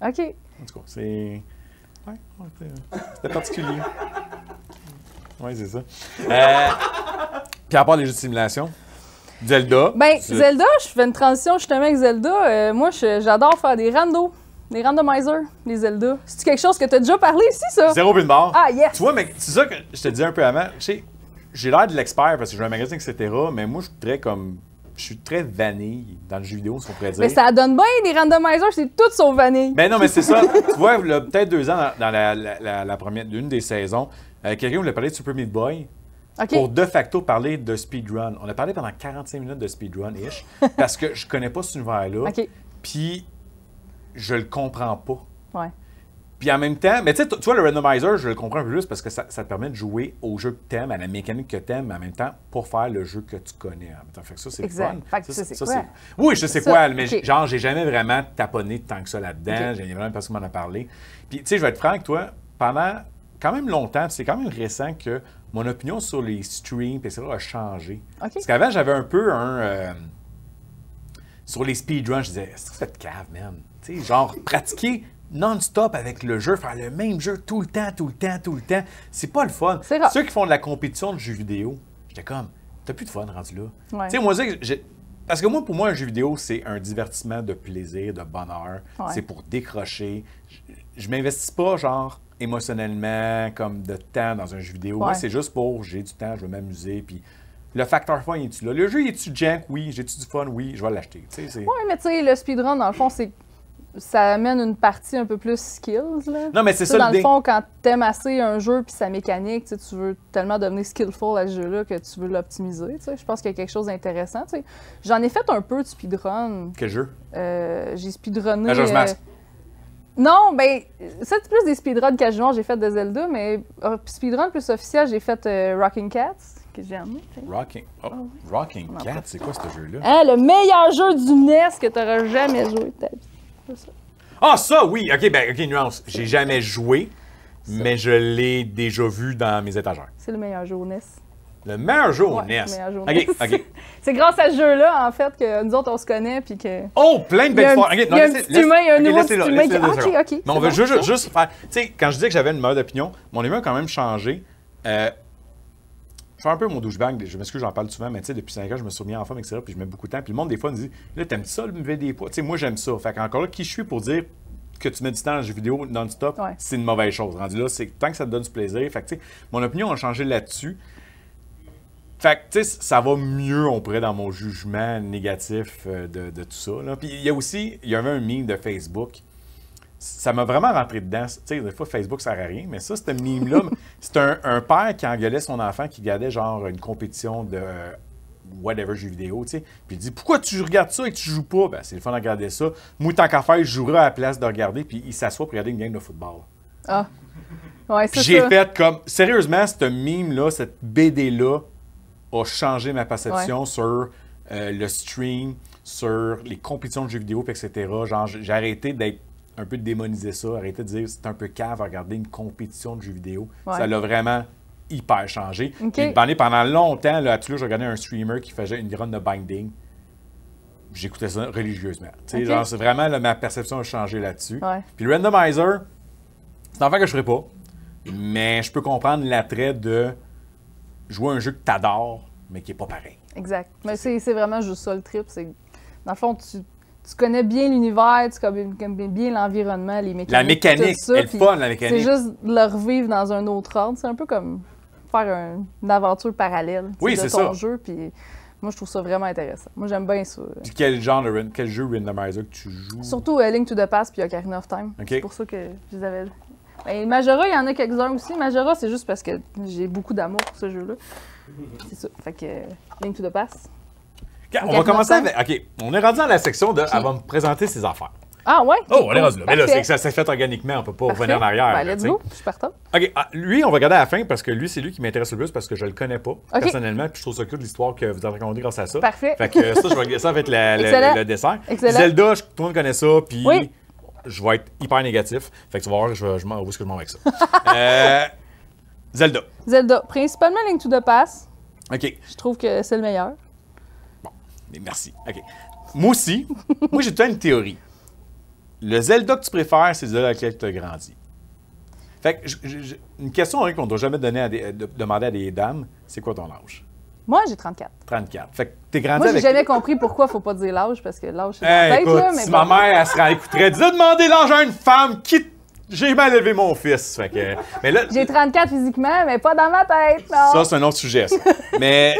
OK. En tout cas, c'est. Ouais, ouais, c'était particulier. Ouais, c'est ça. Euh, Puis à part les jeux de simulation, Zelda. Ben, Zelda, je fais une transition justement avec Zelda. Euh, moi, je- j'adore faire des randos, des randomizers, les Zelda. C'est quelque chose que tu as déjà parlé ici, ça? Zéro pin bar. Ah, yes! Tu vois, mais c'est ça que je te disais un peu avant. Tu sais, j'ai l'air de l'expert parce que j'ai un magasin, etc. Mais moi, je suis très comme. Je suis très vanille dans le jeu vidéo, si on pourrait dire. Mais ça donne bien, les randomizers, c'est tout sauf vanille. Ben non, mais c'est ça. tu vois, peut-être deux ans, dans, dans la, la- la- la première, une des saisons, euh, quelqu'un voulait parler de Super Meat Boy pour de facto parler de speedrun. On a parlé pendant 45 minutes de speedrun-ish parce que je connais pas cet univers-là. Puis je le comprends pas. Ouais. Puis en même temps, mais tu vois, le randomizer, je le comprends un peu plus parce que ça, ça te permet de jouer au jeu que t'aimes, à la mécanique que t'aimes, mais en même temps, pour faire le jeu que tu connais. En même temps. Fait que ça, c'est fun. Fait que tu Ça, sais ça, c'est quoi. Oui, je sais Ça, quoi, mais ok. genre, j'ai jamais vraiment taponné tant que ça là-dedans. Ok. J'ai vraiment personne qui m'en a parlé. Puis, tu sais, je vais être franc avec toi, pendant quand même longtemps, c'est quand même récent que mon opinion sur les streams, etc., a changé. Parce qu'avant, j'avais un peu un. euh, sur les speedruns, je disais, c'est cave, man? Tu sais, genre, pratiquer non-stop avec le jeu, faire le même jeu tout le temps, tout le temps, tout le temps, c'est pas le fun. Ceux qui font de la compétition de jeux vidéo, j'étais comme, t'as plus de fun rendu là. Ouais. Tu sais, moi, parce que moi, pour moi, un jeu vidéo, c'est un divertissement de plaisir, de bonheur. Ouais. C'est pour décrocher. Je, je m'investis pas, genre, émotionnellement, comme de temps dans un jeu vidéo. Moi, c'est juste pour, j'ai du temps, je veux m'amuser, puis le facteur fun, est-tu là? Le jeu, est-tu jank? Oui. J'ai-tu du fun? Oui. Je vais l'acheter. Tu. Ouais, mais tu sais, le speedrun, dans le fond, c'est. Ça amène une partie un peu plus skills, là. Non, mais c'est Tu ça dans le fond, quand t'aimes assez un jeu puis sa mécanique, tu tu veux tellement devenir skillful à ce jeu-là que tu veux l'optimiser. tu. Je pense qu'il y a quelque chose d'intéressant. tu. J'en ai fait un peu de speedrun. Quel jeu? Euh, j'ai speedrunné. Majora's Mask. Non, ben, ça, c'est plus des speedruns casual. J'ai fait de Zelda, mais euh, speedrun plus officiel, j'ai fait euh, Rocking Cats, que j'ai amené. tu sais. Rocking. Oh, Rocking Cat, c'est quoi ce jeu-là? Hein, le meilleur jeu du NES que t'auras jamais joué de ta vie. Ah, ça, oui. OK, ben, OK, nuance. J'ai jamais joué, mais je l'ai déjà vu dans mes étagères. C'est le meilleur jeu au NES. Le meilleur jeu au NES. le OK, NES. OK. C'est grâce à ce jeu-là, en fait, que nous autres, on se connaît, puis que... Oh, plein de belles histoires. il y a un petit humain, il y a un nouveau petit humain ok, ok, Mais on veut juste, faire. Tu sais, quand je disais que j'avais une mauvaise opinion, mon opinion a quand même changé. Euh, je fais un peu mon douchebag, je m'excuse, j'en parle souvent, mais tu sais, depuis 5 ans, je me suis remis en forme, etc. Puis je mets beaucoup de temps. Puis le monde, des fois, me dit Là, t'aimes ça, lever des poids Tu sais, moi, j'aime ça. Fait qu'encore là, qui je suis pour dire que tu mets du temps dans les jeux vidéo non-stop, Ouais. c'est une mauvaise chose. Rendu là, c'est tant que ça te donne du plaisir. Fait que, tu sais, mon opinion a changé là-dessus. Fait que, tu sais, ça va mieux, on pourrait, dans mon jugement négatif euh, de, de tout ça. là. Puis il y a aussi, il y avait un meme de Facebook. Ça m'a vraiment rentré dedans. Tu sais, des fois, Facebook sert à rien, mais ça, ce meme-là, c'est un, un père qui engueulait son enfant qui regardait genre une compétition de euh, whatever jeu vidéo, tu sais. Puis il dit Pourquoi tu regardes ça et tu joues pas Ben, c'est le fun de regarder ça. Moi, tant qu'à faire, je jouerai à la place de regarder, puis il s'assoit pour regarder une game de football. Ah. Ouais, c'est j'ai ça. fait comme. Sérieusement, ce meme-là, cette BD-là, a changé ma perception sur euh, le stream, sur les compétitions de jeux vidéo, etc. Genre, j'ai arrêté d'être un peu de démoniser ça, arrêté de dire c'est un peu cave à regarder une compétition de jeux vidéo. Ouais. Ça l'a vraiment hyper changé. Ok. Puis pendant, longtemps, là, je regardais un streamer qui faisait une run de binding. J'écoutais ça religieusement. Genre, c'est vraiment là, ma perception a changé là-dessus. Ouais. Puis le randomizer, c'est un affaire que je ferais pas. Mais je peux comprendre l'attrait de jouer un jeu que t'adores, mais qui est pas pareil. Exact. Mais c'est c'est vraiment juste ça le trip. C'est dans le fond, tu, tu connais bien l'univers, tu connais bien l'environnement, les mécaniques. La mécanique, tout ça, elle est puis fun, la C'est mécanique. juste de le revivre dans un autre ordre. C'est un peu comme faire un- une aventure parallèle Oui, de c'est ton ça. jeu. Puis moi, je trouve ça vraiment intéressant. Moi, j'aime bien ça. Puis quel genre de quel jeu randomizer que tu joues? Surtout euh, Link to the Past puis Ocarina of Time. C'est pour ça que je les avais. Ben, Majora, il y en a quelques-uns aussi. Majora, c'est juste parce que j'ai beaucoup d'amour pour ce jeu-là. C'est ça. Fait que euh, Link to the Past. Ok, on va commencer avec. OK, on est rendu dans la section de. Elle va me présenter ses affaires. Ah ouais? Oh, on est rendu là. Mais là, c'est que ça s'est fait organiquement, on peut pas Parfait. revenir en arrière. Ben, let's go. Je suis partant. OK, ah, lui, on va regarder à la fin parce que lui, c'est lui qui m'intéresse le plus parce que je le connais pas personnellement. Puis je trouve ça cool l'histoire que vous avez racontée grâce à ça. Parfait. Fait que ça, je vais regarder ça avec la- le, dessert. Excellent. Zelda, je- tout le monde connaît ça, puis Oui. Je vais être hyper négatif. Fait que tu vas voir je, je m'en- où est-ce que je m'en vais avec ça? Euh, Zelda. Zelda. Principalement Link to the Past. OK. Je trouve que c'est le meilleur. Mais Merci. OK. Moi aussi, moi, j'ai une théorie. Le Zelda que tu préfères, c'est le Zelda avec lequel tu as grandi. Fait que, une question hein, qu'on ne doit jamais donner à des- de- demander à des dames, c'est quoi ton âge? Moi, j'ai 34. 34. Fait que t'es grandi Moi, j'ai avec... jamais compris pourquoi faut pas dire l'âge, parce que l'âge, c'est Hey, tête, écoute, là. Mais si bon. ma mère, elle serait écouterait, dis demander l'âge à une femme qui... J'ai mal élevé mon fils. Fait que... Mais là, J'ai 34 physiquement, mais pas dans ma tête, non. ça, c'est un autre sujet. ça. Mais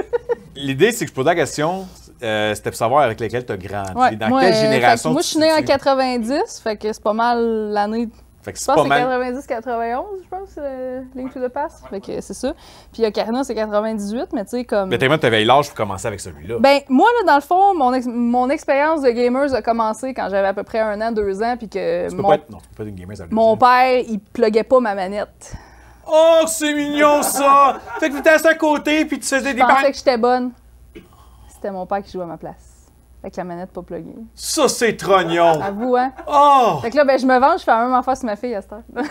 l'idée, c'est que je pose la question, euh, c'était pour savoir avec lesquels tu as grandi. Ouais, Dans moi, quelle euh, génération moi, je suis née en situes? 90, fait que c'est pas mal l'année. Fait que Je c'est pense pas que c'est mal... 90-91, je pense, euh, Link to the Past. Fait que c'est ça. Puis Ocarina, c'est 98, mais tu sais, comme. Mais tellement tu avais l'âge pour commencer avec celui-là. Ben, moi, là, dans le fond, mon, ex- mon expérience de gamers a commencé quand j'avais à peu près un an, deux ans, puis que tu peux mon, pas être... Non, tu peux pas être une gamer, mon père, il pluguait pas ma manette. Oh, c'est mignon, ça! fait que t'étais assis à côté, puis tu faisais des Je pensais que j'étais bonne. C'était mon père qui jouait à ma place. Avec la manette pas pluguée. Ça, c'est trognon. Avoue, hein? Oh! Fait que là, ben, je me venge, je fais la même affaire sur ma fille à cette heure.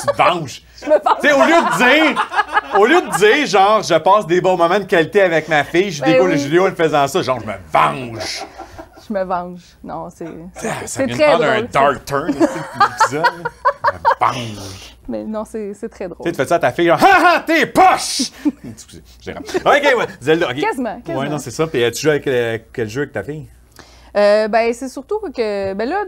Tu te venges. je me venge. Tu sais, au lieu de dire... Au lieu de dire, genre, je passe des bons moments de qualité avec ma fille, je Ben découle oui. vidéos en faisant ça, genre, je me venge. Je me venge. Non, c'est c'est- de très prendre un drôle. dark turn. Bang! Mais non, c'est très drôle. tu fais ça à ta fille, genre, ha ha, t'es poche! Excusez, j'ai. Ok, ouais, Zelda, ok. Quasiment, quasiment. Ouais, non, c'est ça. Puis euh, tu joues avec euh, quel jeu avec ta fille? Euh, ben, c'est surtout que, ben là,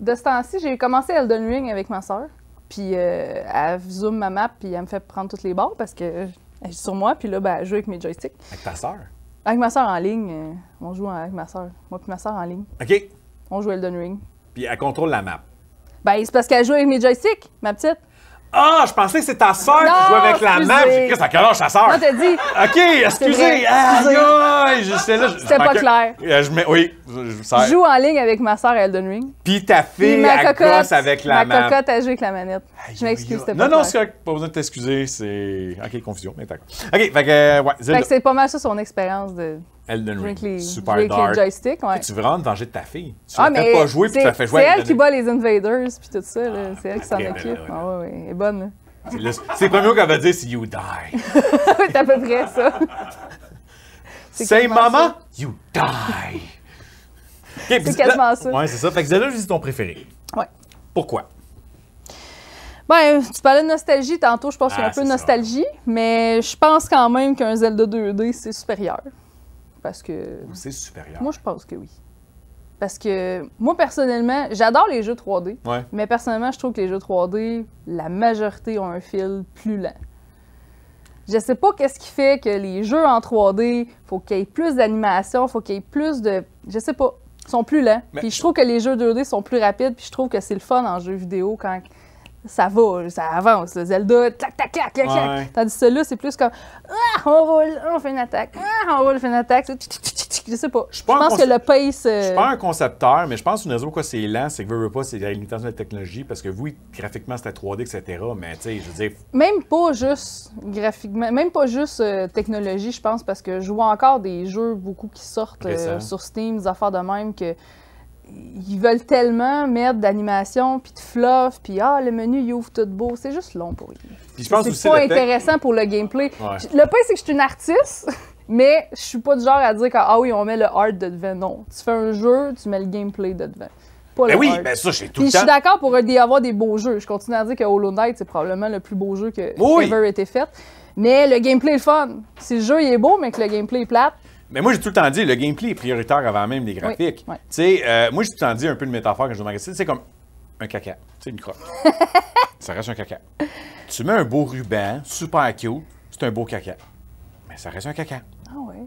de ce temps-ci, j'ai commencé Elden Ring avec ma soeur. Puis euh, elle zoom ma map, puis elle me fait prendre toutes les barres parce que elle est sur moi. Puis là, ben, elle joue avec mes joysticks. Avec ta sœur? Avec ma soeur en ligne, euh, on joue avec ma soeur. Moi puis ma soeur en ligne, Ok. on joue Elden Ring. Puis elle contrôle la map. Ben, c'est parce qu'elle joue avec mes joysticks, ma petite. Ah, je pensais que c'était ta sœur qui Non, jouait avec la excusez. dit, ça quel âge ta sœur? Moi, t'as dit, Ok, excusez. Aïe, aïe, j'étais là. C'était pas clair. Euh, je mets, oui, je, joue en ligne avec ma soeur à Elden Ring. Puis ta fille, ma elle cocotte, gosse avec la ma map. cocotte, elle joue avec la manette. Aïe, Je m'excuse, c'était pas Non, non, c'est pas besoin de t'excuser. C'est. Ok, confusion, mais d'accord. Ok, fait que, ouais, Fait que c'est pas mal ça son expérience de Elden Ring. les, Super avec les joysticks. Ouais. Tu veux vraiment te venger de ta fille. Tu Ah, fait pas jouer puis tu l'as fait jouer c'est elle qui bat les invaders puis tout ça. là. Ah, c'est elle qui s'en ok, ben occupe. là, ouais, Ah ouais, elle est bonne. C'est le- premier mot qu'elle va dire, c'est You die. c'est à peu près ça. C'est Say quasiment mama, you die. c'est quasiment ça. Ouais, c'est ça. Fait que Zelda, c'est ton préféré. Ouais. Pourquoi? Ben, tu parlais de nostalgie tantôt, je pense qu'il y a Ah, un peu de ça. nostalgie, mais je pense quand même qu'un Zelda 2D, c'est supérieur. Parce que. C'est supérieur. Moi, je pense que oui. Parce que moi, personnellement, j'adore les jeux 3D, Ouais. mais personnellement, je trouve que les jeux 3D, la majorité ont un fil plus lent. Je sais pas qu'est-ce qui fait que les jeux en 3D, faut qu'il y ait plus d'animation, faut qu'il y ait plus de. Je sais pas. Ils sont plus lents. Mais- Puis je trouve que les jeux 2D sont plus rapides, puis je trouve que c'est le fun en jeu vidéo quand ça va, ça avance. Zelda, clac, clac, clac, clac, Ouais. clac. Tandis que celui-là, c'est plus comme Ah, on roule, on fait une attaque, ah, on roule, on fait une attaque. Je sais pas. Je pense que le pace. Je euh, suis pas un concepteur, mais je pense qu'une raison pourquoi c'est lent, c'est que veux pas, c'est la limitation de la technologie. Parce que oui, graphiquement, c'était 3D, etc. Mais tu sais, je veux dire, Même pas juste graphiquement, même pas juste euh, technologie, je pense, parce que je vois encore des jeux beaucoup qui sortent euh, sur Steam, des affaires de même que ils veulent tellement mettre d'animation, puis de fluff, puis ah, le menu, il ouvre tout beau. C'est juste long pour pense C'est pas fait- intéressant pour le gameplay. Ouais. Le pire, c'est que je suis une artiste, mais je suis pas du genre à dire que, ah oui, on met le art de devant. Non. Tu fais un jeu, tu mets le gameplay de devant. Pas Ben le oui, art. ben ça, j'ai tout Puis le je suis d'accord pour y avoir des beaux jeux. Je continue à dire que Hollow Knight, c'est probablement le plus beau jeu que Oui. ever été fait. Mais le gameplay est fun. Si le jeu il est beau, mais que le gameplay est plate, Mais moi, j'ai tout le temps dit, le gameplay est prioritaire avant même les graphiques. Tu sais, euh, moi, j'ai tout le temps dit un peu de métaphore quand je magasin. C'est comme un caca. Tu sais, une crotte. ça reste un caca. Tu mets un beau ruban, super cute, c'est un beau caca. Mais ça reste un caca. ah ouais.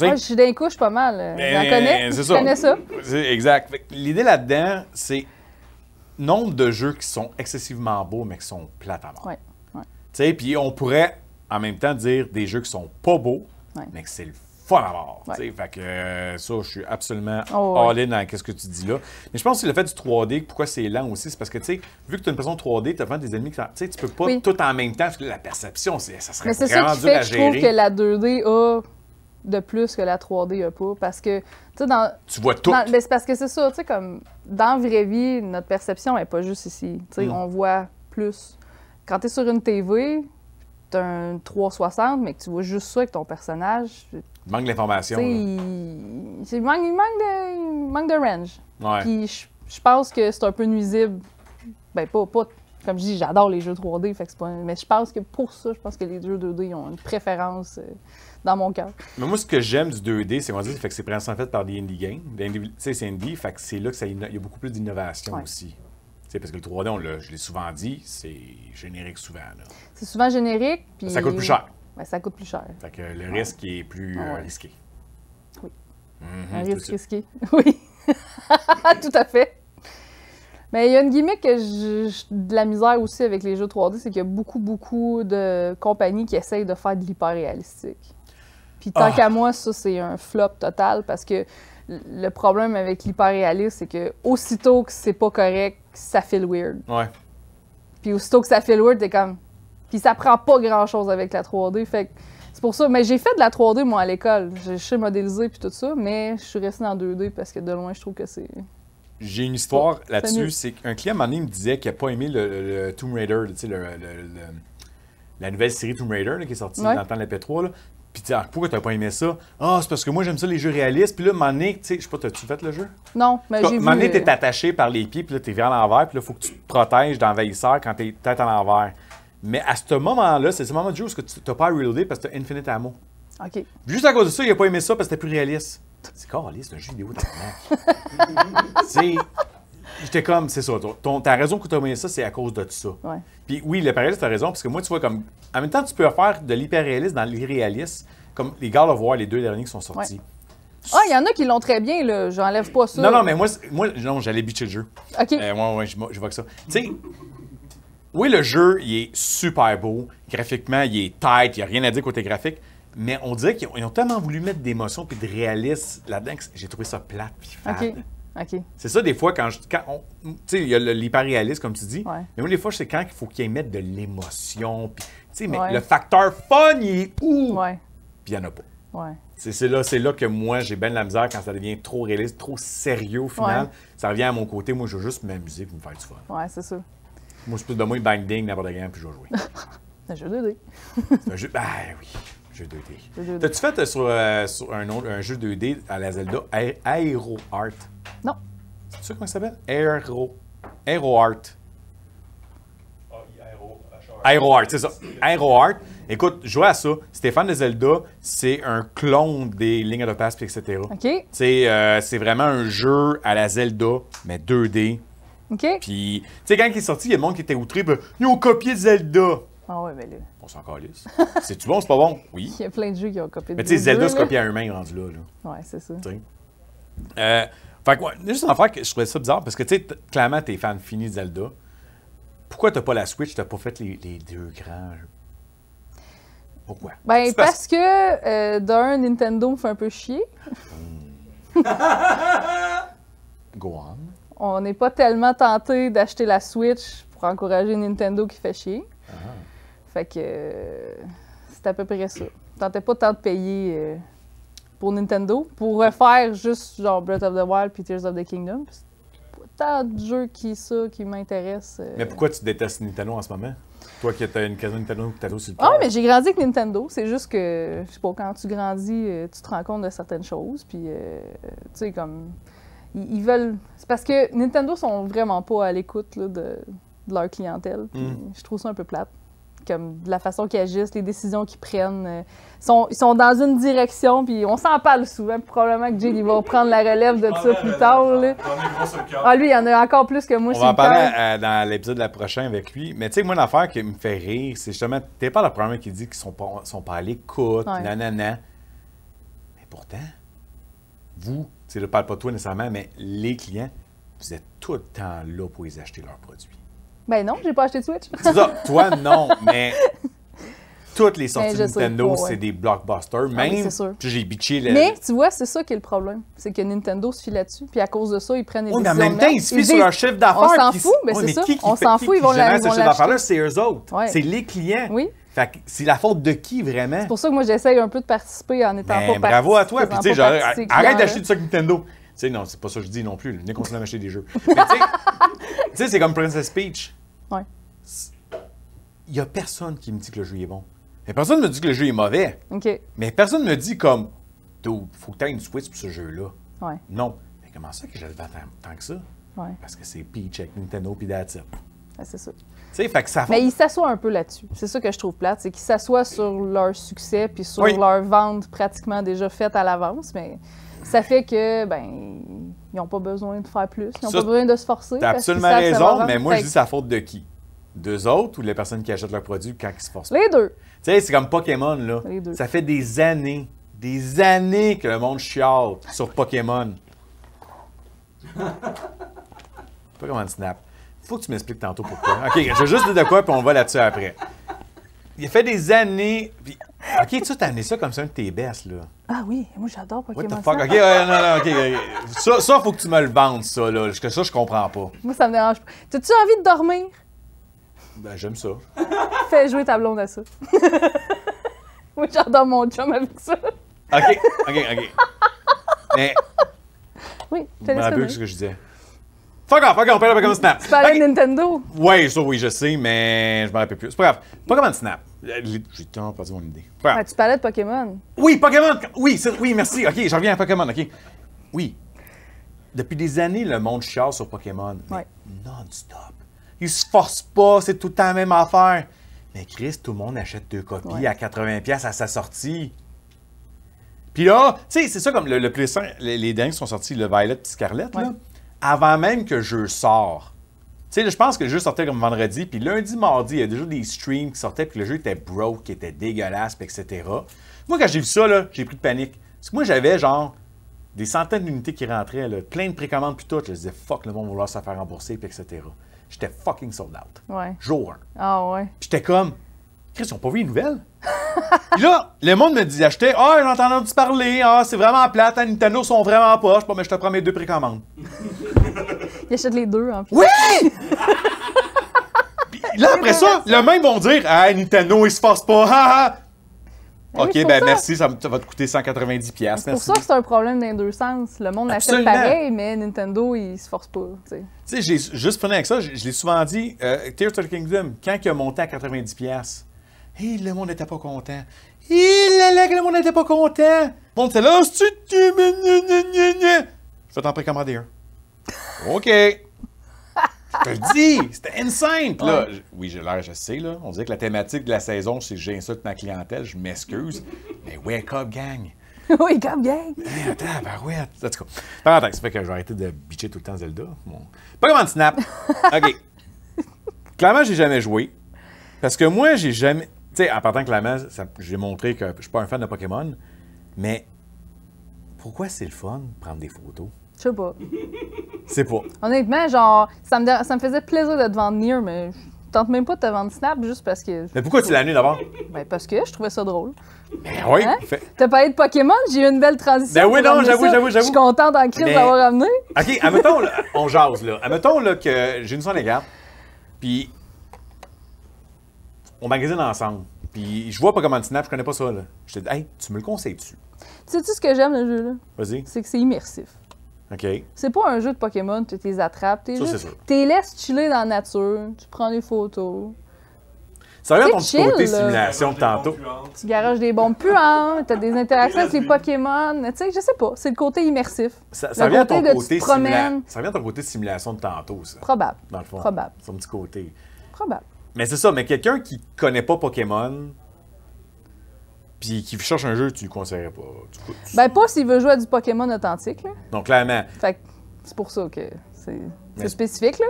Moi, je suis d'un coup, je suis pas mal. euh, J'en connais. c'est Je connais ça. C'est exact. L'idée là-dedans, c'est nombre de jeux qui sont excessivement beaux, mais qui sont plates à mort. Ouais, ouais. Tu sais, puis on pourrait en même temps dire des jeux qui sont pas beaux, Ouais. mais que c'est le fun à mort. Ouais. Fait que euh, ça, je suis absolument Oh, all-in dans ce que tu dis là. Mais je pense que le fait du 3D, pourquoi c'est lent aussi, c'est parce que, tu sais, vu que tu as une personne 3D, tu as vraiment des ennemis qui... sont- Tu sais, tu peux pas Oui. tout en même temps, parce que la perception, ça serait Mais c'est ça vraiment qui dur fait à je trouve que la 2D a de plus que la 3D a pas. Parce que, tu sais, dans, Tu vois tout. Dans- c'est parce que c'est ça, tu sais, comme dans la vraie vie, notre perception n'est pas juste ici. Tu sais, Mm. on voit plus. Quand tu es sur une TV, tu as un 360, mais que tu vois juste ça avec ton personnage, Il manque là. il... manque, il, manque de, il manque de range. Ouais. Puis je, je pense que c'est un peu nuisible. Ben, pas, pas comme je dis, j'adore les jeux 3D, fait que pas, mais je pense que pour ça, je pense que les jeux 2D ont une préférence euh, dans mon cœur. Mais moi, ce que j'aime du 2D, c'est qu'on dit fait que c'est principalement fait par des indie games. Des indie- Tu sais, c'est indie, fait que c'est là que ça il y a beaucoup plus d'innovation Ouais. aussi. Tu sais, parce que le 3D, on je l'ai souvent dit, c'est générique souvent. C'est souvent générique. Puis... Ça coûte plus cher. Ben, ça coûte plus cher. Fait que le risque est plus Ah euh, risqué. Oui. Mhm, Un risque risqué. Oui. Tout à fait. Mais il y a une gimmick que j'ai de la misère aussi avec les jeux 3D, c'est qu'il y a beaucoup, beaucoup de compagnies qui essayent de faire de l'hyper-réalistique. Puis tant Ah. qu'à moi, ça, c'est un flop total parce que le problème avec l'hyper-réalisme, c'est que aussitôt que c'est pas correct, ça feel weird. Ouais. Puis aussitôt que ça feel weird, t'es comme... Puis ça prend pas grand-chose avec la 3D, fait que c'est pour ça. Mais j'ai fait de la 3D, moi, à l'école. Je je sais modéliser puis tout ça, mais je suis restée dans 2D parce que de loin, je trouve que c'est... J'ai une histoire là-dessus. C'est qu'un client à un moment donné, me disait qu'il n'a pas aimé le, Tomb Raider, tu sais, le- le- le- la nouvelle série Tomb Raider là, qui est sortie Ouais. dans le temps de la P3. là. Puis tu ah, pourquoi t'as pas aimé ça? Ah, c'est parce que moi j'aime ça les jeux réalistes. Puis là, donné, tu sais, je sais pas, t'as-tu fait le jeu? Non, mais j'ai vu. donné, euh, t'es attaché par les pieds, puis là, t'es vers l'envers, puis là, faut que tu te protèges d'envahisseur quand t'es tête à l'envers. Mais à ce moment-là, c'est ce moment de jeu où que tu t'as pas à reloader parce que t'as infinite ammo. OK. Juste à cause de ça, il a pas aimé ça parce que c'était plus réaliste. C'est carré, c'est un jeu vidéo. C'est. J'étais comme, c'est ça. Ton, ta raison que tu as aimé ça, c'est à cause de ça. Ouais. Puis oui, l'hyperréaliste, t'as raison, parce que moi, tu vois, comme. En même temps, tu peux faire de l'hyperréaliste dans l'irréaliste, comme les God of War, les deux derniers qui sont sortis. Ah, il y en a qui l'ont très bien, là. J'enlève pas ça. Non, non, mais moi, moi non, j'allais bitcher le jeu. OK. Euh, ouais, ouais, je, je vois que ça. Tu sais, oui, le jeu, il est super beau. Graphiquement, il est tight. Il n'y a rien à dire côté graphique. Mais on dirait qu'ils ont, tellement voulu mettre d'émotion puis de réalisme là-dedans que j'ai trouvé ça plate puis fade. OK. OK. C'est ça, des fois, quand je. Quand on- tu sais, il y a l'hyper-réaliste, comme tu dis. Ouais. Mais moi, des fois, c'est quand il faut qu'il y ait mettre de l'émotion. Tu sais, mais Ouais. le facteur fun, il est où? Ouais. Puis, il n'y en a pas. Ouais. C'est là, là que moi, j'ai bien de la misère quand ça devient trop réaliste, trop sérieux au final. Ça revient à mon côté. Moi, je veux juste m'amuser pour me faire du fun. Ouais, c'est ça. Moi, je peux de moi bang ding n'importe quand, puis je vais jouer. Un jeu 2D. C'est un jeu. Ben oui, jeu 2D. Jeu 2D. T'as-tu fait euh, sur, euh, sur un, autre, un jeu 2D à la Zelda? Ae- Aero Art? Non. C'est ça comment ça s'appelle? Aero. Aero Art. Aero Art, c'est ça. Aero Art. Écoute, jouer à ça. Stéphane de Zelda, c'est un clone des lignes de passe, puis etc. OK. C'est euh, c'est vraiment un jeu à la Zelda, mais 2D. OK? Puis, tu sais, quand il est sorti, il y a le monde qui était outré. ben, ils ont copié Zelda. Ah ouais, mais là, On s'en calisse. C'est-tu bon, c'est pas bon? Oui. il y a plein de jeux qui ont copié Mais tu sais, Zelda se copie à eux-mêmes rendu là. là Ouais, c'est ça. tu sais. Euh, fait que, ouais, juste en affaire que je trouvais ça bizarre parce que, tu sais, clairement, t'es fan fini de Zelda. Pourquoi t'as pas la Switch, t'as pas fait les, les deux grands jeux? Pourquoi? Ben, parce que, euh, d'un, Nintendo me fait un peu chier. Go on. On n'est pas tellement tenté d'acheter la Switch pour encourager Nintendo qui fait chier. Ah. Fait que euh, c'est à peu près ça. Tentais pas tant de payer euh, pour Nintendo pour refaire juste genre Breath of the Wild puis Tears of the Kingdom. Tant de jeux qui ça qui m'intéressent. euh. Mais pourquoi tu détestes Nintendo en ce moment? Toi qui as une caserne Nintendo, Nintendo sur le Ah, mais j'ai grandi avec Nintendo. C'est juste que, je sais pas, quand tu grandis, tu te rends compte de certaines choses. Puis, euh, tu sais, comme. Ils, ils veulent. C'est parce que Nintendo sont vraiment pas à l'écoute là, de, de leur clientèle. Puis Mm. Je trouve ça un peu plate. Comme de la façon qu'ils agissent, les décisions qu'ils prennent. euh, sont, ils sont dans une direction, puis on s'en parle souvent. Probablement que Jay il va prendre la relève de ça plus tard. Là. Ah, lui, il y en a encore plus que moi On sur va en le parler euh, dans l'épisode de la prochaine avec lui. Mais tu sais, moi, l'affaire qui me fait rire, c'est justement, t'es pas le premier qui dit qu'ils sont pas, sont pas à l'écoute, Ouais. nanana. Mais pourtant, vous, je parle pas de toi nécessairement, mais les clients, vous êtes tout le temps là pour les acheter leurs produits. Ben non, j'ai pas acheté de Switch. C'est ça, toi, non, mais toutes les sorties Ben. Nintendo, ouais. c'est des blockbusters. oui, Même, c'est sûr. puis j'ai bitché. Mais tu vois, c'est ça qui est le problème. C'est que Nintendo se fie là-dessus. Puis à cause de ça, ils prennent des Oui, mais en même temps, ils se fient sur leur chiffre d'affaires. on s'en fout, mais Ouais, c'est ça. On s'en fout, ils vont la- génère ils ce chiffre d'affaires-là, l'acheter. c'est eux autres. Ouais. C'est les clients. Oui. Fait que c'est la faute de qui, vraiment? C'est pour ça que moi, j'essaye un peu de participer en étant Ben, pas bravo à toi. Puis, tu sais, arrête d'acheter du sac Nintendo. Tu sais, non, c'est pas ça que je dis non plus. Venez continuer à m'acheter des jeux. Mais tu sais, c'est comme Princess Peach. Ouais. Il y a personne qui me dit que le jeu est bon. Mais personne me dit que le jeu est mauvais. OK. Mais personne me dit comme, Dude, faut que tu aies une Switch pour ce jeu-là. Ouais. Non. Mais comment ça que je le vends tant, tant que ça? Ouais. Parce que c'est Peach avec Nintendo puis that's it. Ouais, c'est ça. Tu sais, fait que ça Mais ils s'assoient un peu là-dessus. C'est ça que je trouve plate. C'est qu'ils s'assoient sur leur succès puis sur Oui. leur vente pratiquement déjà faite à l'avance. Mais ça fait que, ben, ils n'ont pas besoin de faire plus. Ils n'ont Ça, pas besoin de se forcer. T'as absolument ça raison, mais moi, Fait je dis c'est la faute de qui? Deux autres ou les personnes qui achètent leurs produits quand ils se forcent? Les deux. Tu sais, c'est comme Pokémon, là. Les deux. Ça fait des années, des années que le monde chiale sur Pokémon. pas snap. Faut que tu m'expliques tantôt pourquoi. OK, je vais juste dire de quoi, puis on va là-dessus après. Il a fait des années. puis- OK, tu as amené ça comme ça, un de tes bestes, là. Ah oui, moi j'adore What Pokémon the fuck? OK, ouais, non, non, OK. Ça, ça, faut que tu me le vendes, ça, là. Parce que ça, je comprends pas. Moi, ça me dérange pas. T'as-tu envie de dormir? Ben, j'aime ça. Fais jouer ta blonde à ça. Moi, j'adore mon chum avec ça. OK, OK, OK. Mais, Oui, je te laisse ce que je disais. Fuck off, fuck off, on parle de Pokémon Snap. Tu parlais Ok. de Nintendo? Ouais, ça, oui, je sais, mais je me rappelle plus. C'est pas grave. Pokémon Snap. Euh, J'ai tellement pas dit mon idée. Ouais, tu parlais de Pokémon. Oui, Pokémon! Oui, oui, merci. OK, j'en reviens à Pokémon, OK. Oui. Depuis des années, le monde chiale sur Pokémon. mais Ouais. Non-stop. Ils se forcent pas, c'est tout le temps la même affaire. Mais Chris, tout le monde achète deux copies Ouais. à 80$ à sa sortie. Puis là, tu sais, c'est ça comme le, le plus récent, les, les derniers qui sont sortis, le Violet et Scarlet, là. Avant même que le jeu sort. Tu sais, je pense que le jeu sortait comme vendredi, puis lundi, mardi, il y a déjà des streams qui sortaient, puis le jeu était broke, qui était dégueulasse, etc. Moi, quand j'ai vu ça, là, j'ai pris de panique. Parce que moi, j'avais genre des centaines d'unités qui rentraient, là, plein de précommandes, puis tout. Je disais, fuck, le monde va vouloir se faire rembourser, puis etc. J'étais fucking sold out. Ouais. Jour 1. Ah ouais. Puis j'étais comme, Chris, ils ont pas vu les nouvelles? Là, le monde me dit, achetait, ah, j'ai entendu parler, ah, c'est vraiment plate, hein, Nintendo sont vraiment sais pas, mais je te prends mes deux précommandes. Il achète les deux en plus. Oui! Puis là, après ça, le même vont dire, ah, Nintendo, ils se forcent pas. Ben oui, Ok, ben ça. merci, ça, va te coûter 190$. piastres, C'est pour ça que c'est un problème dans les deux sens. Le monde achète pareil, mais Nintendo, il se force pas. tu sais. Tu sais, j'ai juste fini avec ça, je, je l'ai souvent dit, euh, Tears of the Kingdom, quand il a monté à 90$, hey, le monde n'était pas content. Hé là que le monde n'était pas content. Le monde était là, c'est tu Je vais t'en précommander un. OK. Je te le dis, c'était insane. Puis là, oui, j'ai l'air, je sais, là. On dirait que la thématique de la saison, c'est j'insulte ma clientèle, je m'excuse. Mais wake up, gang. oui, comme gang. Hey, attends, ben ouais, en tout cas. Parenthèse, ça fait que je vais arrêter de bitcher tout le temps Zelda. Bon. Pokémon Snap. OK. Clairement, j'ai jamais joué. Parce que moi, j'ai jamais. Tu sais, en partant clairement, j'ai montré que je suis pas un fan de Pokémon. Mais pourquoi c'est le fun de prendre des photos? Je sais pas. C'est pas. Honnêtement, genre, ça me, ça me faisait plaisir de te vendre Nier, mais je tente même pas de te vendre Snap juste parce que. Mais pourquoi tu l'as amené d'abord? Ben, parce que je trouvais ça drôle. Ben oui. Hein? fait- T'as parlé de Pokémon, j'ai eu une belle transition. Ben oui, non, j'avoue, j'avoue, j'avoue. Je suis contente en crise Mais- d'avoir amené. OK, admettons, là, on jase, là. Admettons là, que j'ai une son égale, puis on magasine ensemble. Puis je vois Pokémon Snap, je connais pas ça, là. Je te dis, hey, tu me le conseilles-tu? Tu sais-tu ce que j'aime, le jeu-là? Vas-y. C'est que c'est immersif. OK. C'est pas un jeu de Pokémon, tu les attrapes. T'es Ça, juste- c'est sûr. T'es laisses chiller dans la nature, tu prends des photos, Ça revient à ton petit côté là. simulation de tantôt. tu garages des bombes puantes, t'as des interactions avec les Pokémon. Tu sais, je sais pas, c'est le côté immersif. Ça, revient à côté ton de tu côté te promènes. simula- Ça revient à ton côté simulation de tantôt, ça. Probable. Dans le fond. Probable. Son petit côté. Probable. Mais c'est ça, mais quelqu'un qui connaît pas Pokémon, puis qui cherche un jeu, tu lui conseillerais pas. Coup, tu- Ben, pas s'il veut jouer à du Pokémon authentique, là. Donc, clairement, Fait que c'est pour ça que c'est c'est Mais- spécifique, là.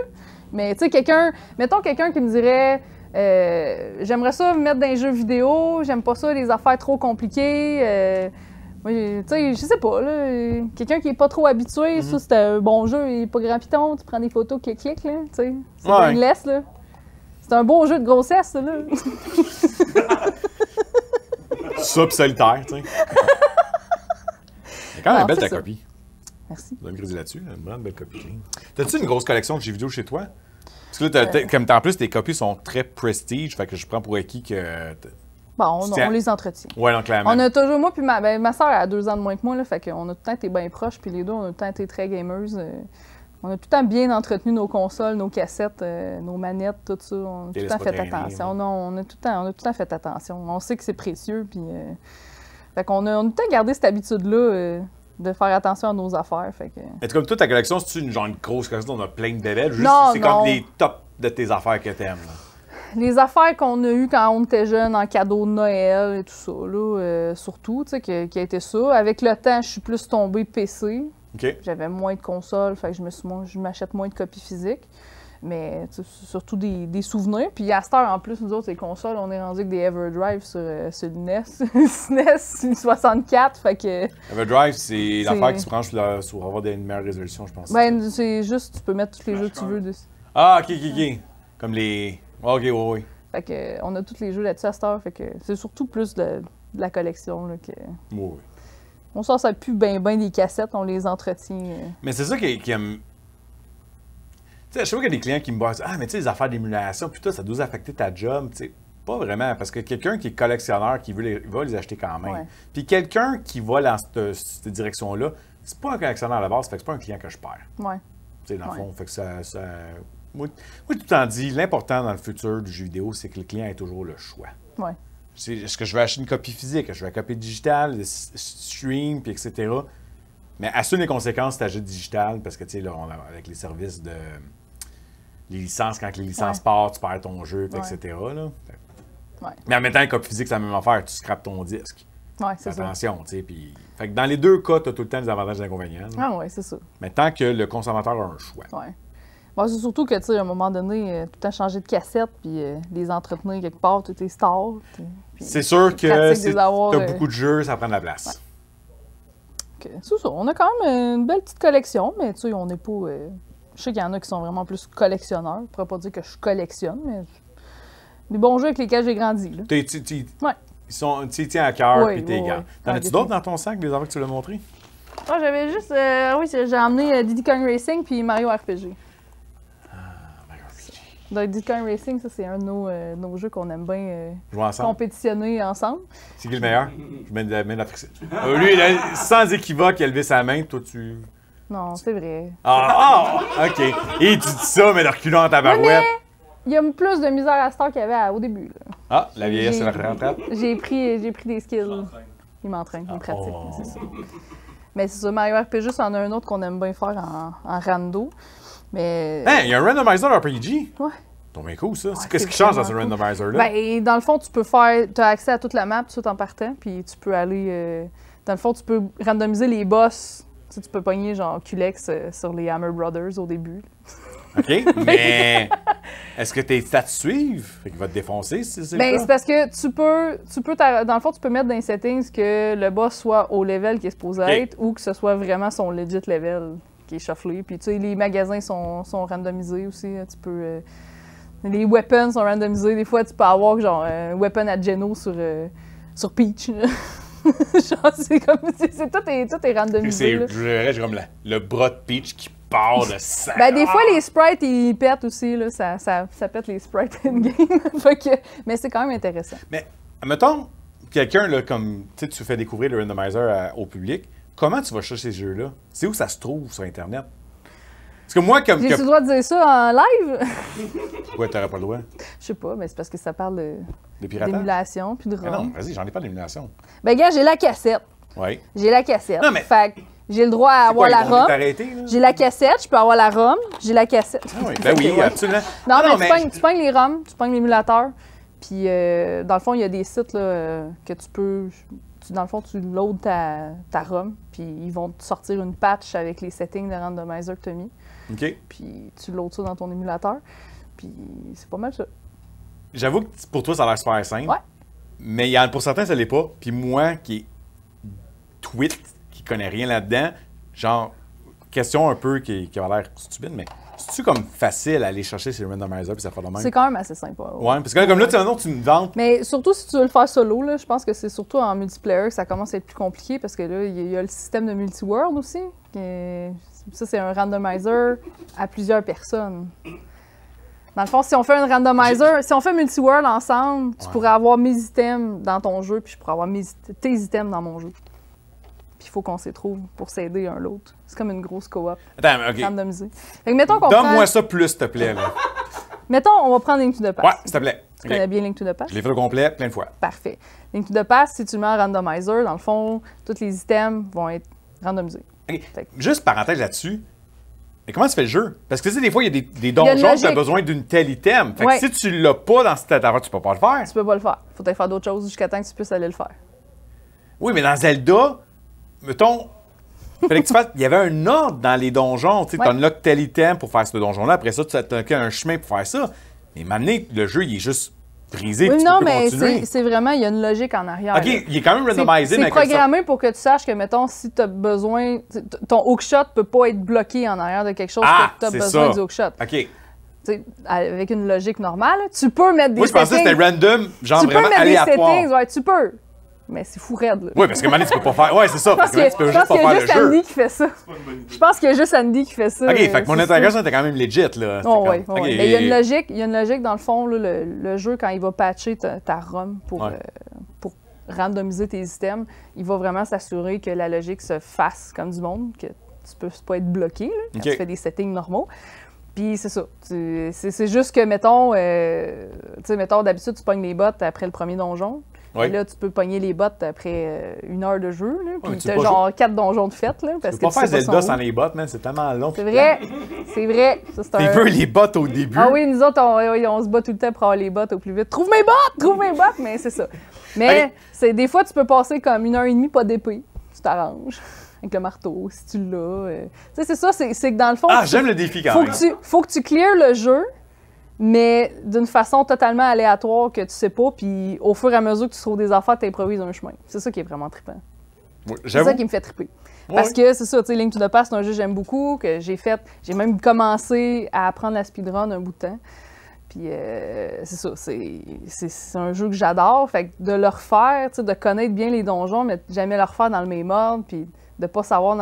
Mais tu sais, quelqu'un, mettons quelqu'un qui me dirait euh, J'aimerais ça me mettre dans les jeux vidéo, j'aime pas ça, les affaires trop compliquées. euh, tu sais, je sais pas, là. Quelqu'un qui est pas trop habitué, Mhm. ça, c'est un bon jeu, il est pas grand piton, tu prends des photos, clic-clic, là. Tu sais, c'est Ouais. brainless, là. C'est un beau jeu de grossesse, ça, là. ça pis solitaire, tu sais. C'est quand même Non, belle c'est ta ça. copie. Merci. Donne crédit là-dessus, une vraiment belle copie. T'as-tu une grosse collection de jeux vidéo chez toi? Parce que là, t'as- t'as- Euh. comme en plus, tes copies sont très prestige, fait que je prends pour acquis que. t'as- Bon, on, les entretient. Ouais, non, clairement. On a toujours, moi puis ma, ben, ma soeur a deux ans de moins que moi, là, fait qu'on a tout le temps été bien proches, puis les deux, on a tout le temps été très gamers. euh, on a tout le temps bien entretenu nos consoles, nos cassettes, euh, nos manettes, tout ça. On a tout Et le temps fait attention. Non, on a tout le temps, on a tout le temps fait attention. On sait que c'est précieux, puis... euh, fait qu'on a, on a tout le temps gardé cette habitude-là euh, de faire attention à nos affaires, fait que... Mais comme toute ta collection, c'est-tu une genre une grosse collection, on a plein de bébelles? Juste, c'est comme les tops de tes affaires que t'aimes. là? Les affaires qu'on a eues quand on était jeune en cadeau de Noël et tout ça, là, surtout, tu sais, qui, qui a été ça. Avec le temps, je suis plus tombée PC. J'avais moins de consoles, fait que je me suis moins- je m'achète moins de copies physiques. Mais surtout des, des souvenirs. Puis à cette heure, en plus, nous autres, les consoles, on est rendu avec des Everdrive sur, euh, sur le NES. SNES 64, fait que... Everdrive, c'est l'affaire qui se branche sur, avoir des meilleures résolutions, je pense. Ben, c'est juste, tu peux mettre tous les jeux que tu veux dessus. Ah, ok, ok, ok. Comme les. Ok, ouais, ouais. Fait que, euh, on a tous les jeux là-dessus à cette heure, fait que c'est surtout plus de, de la collection, là, que... Ouais, ouais. On sort ça plus ben ben des cassettes, on les entretient. euh. Mais c'est ça qui, qui aime. Tu sais, je sais qu'il y a des clients qui me disent Ah, mais tu sais, les affaires d'émulation, tout, ça doit affecter ta job. Tu sais, pas vraiment, parce que quelqu'un qui est collectionneur, qui veut les, va les acheter quand même. Ouais. Puis quelqu'un qui va dans cette, cette direction-là, c'est pas un collectionneur à la base, fait que c'est pas un client que je perds. Ouais. Tu sais, dans le fond, fait que ça. ça- Moi, moi, tout temps dit, l'important dans le futur du jeu vidéo, c'est que le client ait toujours le choix. Ouais. C'est- est-ce que je vais acheter une copie physique, je vais la copie digitale, stream, puis etc. Mais assume les conséquences si tu achètes digital, parce que, tu sais, là, on a- avec les services de. Les licences, quand les licences Ouais. partent, tu perds ton jeu, puis Ouais. etc. Là. Ouais. Mais en même temps, une copie physique, c'est la même affaire. Tu scrapes ton disque. Ouais, c'est ça. Attention, tu sais. Puis... Fait que dans les deux cas, tu as tout le temps des avantages et des inconvénients. là. Ah ouais, c'est ça. Mais tant que le consommateur a un choix. Ouais. Bon, c'est surtout que, tu sais, à un moment donné, euh, tout le temps changer de cassette, puis euh, les entretenir quelque part, tout est stars. C'est sûr que tu as euh, beaucoup de jeux, ça prend de la place. que- C'est ça. On a quand même une belle petite collection, mais tu sais, on n'est pas. euh, Je sais qu'il y en a qui sont vraiment plus collectionneurs. Je pourrais pas dire que je collectionne, mais. Des bons jeux avec lesquels j'ai grandi, là. T'es- tu- tu- Ouais. Ils sont, tu les tiens à cœur, Oui, puis t'es oui. T'en Ah, as-tu d'autres dans ton sac, des affaires que tu l'as montré? Moi, j'avais juste. euh, oui, j'ai emmené euh, Diddy Kong Racing puis Mario RPG. Donc, Diddy Kong Racing, ça, c'est un de nos, euh, nos jeux qu'on aime bien euh, Jouer ensemble. compétitionner ensemble. C'est qui le meilleur? Je mets la, mets de la friction. Euh, lui, là, sans équivoque, il a levé sa main. Toi, tu. Non, c'est vrai. Ah! ah, OK. Et tu dis ça, mais le reculant en tabarouette. Il y a plus de misère à Star qu'il y avait à- au début. là. Ah, la vieillesse, c'est la J'ai- retraite. J'ai pris, j'ai pris des skills. Il m'entraîne, il me pratique, oh. c'est ça. Mais c'est ça, Mario RPG, c'en a un autre qu'on aime bien faire en, en rando. Mais. Hein, il y a un randomizer RPG. Ouais. C'est bien cool, ça. Ouais, Qu'est-ce qui change dans ce cool. randomizer-là? Ben, dans le fond, tu peux faire. Tu as accès à toute la map tout en partant, puis tu peux aller. euh, dans le fond, tu peux randomiser les boss. Tu, sais, tu peux pogner genre Culex euh, sur les Hammer Brothers au début. OK. Mais est-ce que tes stats suivent? Fait qu'il va te défoncer si c'est Ben, c'est parce que tu peux, tu peux dans le fond, tu peux mettre dans les settings que le boss soit au level qui est supposé être ou que ce soit vraiment son legit level qui est shufflé. Puis tu sais, les magasins sont, sont randomisés aussi. hein. Tu peux, euh, les weapons sont randomisés. Des fois, tu peux avoir genre un weapon à Geno sur, euh, sur Peach. genre, c'est comme, c'est, c'est- tout, est, tout est randomisé. C'est, je dirais, j'ai comme la- le bras de Peach qui part de sang. Ben, des fois, les sprites, ils pètent aussi. Là. Ça, ça, ça pète les sprites in-game. Mais c'est quand même intéressant. Mais, mettons, quelqu'un, là, comme, tu sais, tu fais découvrir le randomizer à- au public, comment tu vas chercher ces jeux-là? C'est où ça se trouve sur Internet? Parce que moi, comme... J'ai-tu le droit de dire ça en live? Ouais, t'aurais pas le droit. Je sais pas, mais c'est parce que ça parle de- De d'émulation puis de Mais non, vas-y, j'en ai pas d'émulation. Ben, gars, j'ai la cassette. Oui. J'ai la cassette. Non, mais- Fait j'ai le droit à avoir Quoi, la ROM? J'ai la cassette, je peux avoir la ROM. J'ai la cassette. Ah oui, ben oui, absolument. Non, Ah mais, tu, pognes, tu pognes les ROM, tu pognes l'émulateur. Puis, euh, dans le fond, il y a des sites là, que tu peux. Tu- dans le fond, tu loads ta, ta ROM, puis ils vont te sortir une patch avec les settings de randomizer que tu as mis. OK. Puis, tu loads ça dans ton émulateur. Puis, c'est pas mal ça. J'avoue que pour toi, ça a l'air super simple. Ouais. Mais il y en, pour certains, ça l'est pas. Puis moi, qui tweet, qui connais rien là-dedans, genre, question un peu qui, qui a l'air stupide, mais c'est-tu comme facile à aller chercher ces randomizers puis ça fait de même? C'est quand même assez simple. ouais. Ouais, parce que là, comme là, tu maintenant, tu me vantes. Mais surtout si tu veux le faire solo, là, je pense que c'est surtout en multiplayer que ça commence à être plus compliqué parce que là, il y a- il y, a le système de multi-world aussi. est- Ça, c'est un randomizer à plusieurs personnes. Dans le fond, si on fait un randomizer, si on fait multi-world ensemble, tu Ouais. pourrais avoir mes items dans ton jeu, puis je pourrais avoir mes, tes items dans mon jeu. Puis il faut qu'on s'y trouve pour s'aider un l'autre. C'est comme une grosse coop Attends, OK. randomisée. Fait que mettons qu'on prend... Donne-moi ça plus, s'il te plaît. Là. Mettons, on va prendre Link to the Past. Ouais, s'il te plaît. Tu connais bien Link to the Past? Je l'ai fait au complet plein de fois. Parfait. Link to the Past, si tu le mets en randomizer, dans le fond, tous les items vont être randomisés. Juste parenthèse là-dessus. Mais comment tu fais le jeu? Parce que tu sais, des fois, il y a des, donjons, tu as besoin d'une telle item. Fait que si tu l'as pas dans cette affaire, tu peux pas le faire. Tu peux pas le faire. Faut aller faire d'autres choses jusqu'à temps que tu puisses aller le faire. Oui, mais dans Zelda, mettons, fallait que tu fasses. Il y avait un ordre dans les donjons. Tu sais, Ouais. unlocks tel item pour faire ce donjon-là. Après ça, tu as un chemin pour faire ça. Mais maintenant, le jeu, il est juste brisé. Oui, non, peux mais c'est vraiment, il y a une logique en arrière. Ok, là. il est quand même randomisé, C'est ça. programmé pour que tu saches que, mettons, si tu as besoin. Ton hookshot peut pas être bloqué en arrière de quelque chose Ah, que tu as besoin ça. du hookshot. Ok. Avec une logique normale, tu peux mettre des Moi, je pensais que c'était random, genre tu peux vraiment mettre des settings, ouais, tu peux. Mais c'est fou raide, là. Oui, parce que maintenant, tu peux pas faire. Ouais, c'est ça. Je Parce pense que tu peux je juste pense pas qu'il y a faire juste. Andy qui fait ça. Je pense qu'il y a juste Andy qui fait ça. Ok, euh, fait que mon interrogation était quand même legit, là. Oh, comme- ouais. Mais il y a une logique, il y a une logique dans le fond, là, le, le jeu, quand il va patcher ta, ta ROM pour, Ouais. euh, pour randomiser tes items, il va vraiment s'assurer que la logique se fasse comme du monde, que tu peux pas être bloqué là, quand tu fais des settings normaux. Puis c'est ça. Tu- C'est c'est juste que, mettons, euh, tu sais, mettons, d'habitude, tu pognes les bottes après le premier donjon. Et Là, tu peux pogner les bottes après euh, une heure de jeu. Là, puis tu t'as pas genre quatre donjons de fête. Là, Tu parce peux pas que tu faire Zelda sans les bottes, man. C'est tellement long. C'est vrai, c'est vrai. Ça, un- les bottes au début. Ah oui, nous autres, on, oui, on se bat tout le temps pour avoir les bottes au plus vite. Trouve mes bottes! Trouve mes bottes! Mais c'est ça. Mais c'est des fois, tu peux passer comme une heure et demie pas d'épée. Tu t'arranges. Avec le marteau, si tu l'as. euh. Tu sais, c'est ça, c'est que dans le fond, Ah, j'aime le défi quand faut même. que, tu, faut que tu clears le jeu, mais d'une façon totalement aléatoire que tu sais pas, puis au fur et à mesure que tu trouves des affaires, tu improvises un chemin. C'est ça qui est vraiment trippant. Oui, C'est ça qui me fait tripper. Parce que c'est ça, tu sais, Link to the Past, c'est un jeu que j'aime beaucoup, que j'ai fait. J'ai même commencé à apprendre la speedrun un bout de temps. Puis euh, c'est ça, c'est, un jeu que j'adore. Fait que de le refaire, tu sais, de connaître bien les donjons, mais de jamais le refaire dans le même ordre, puis de pas savoir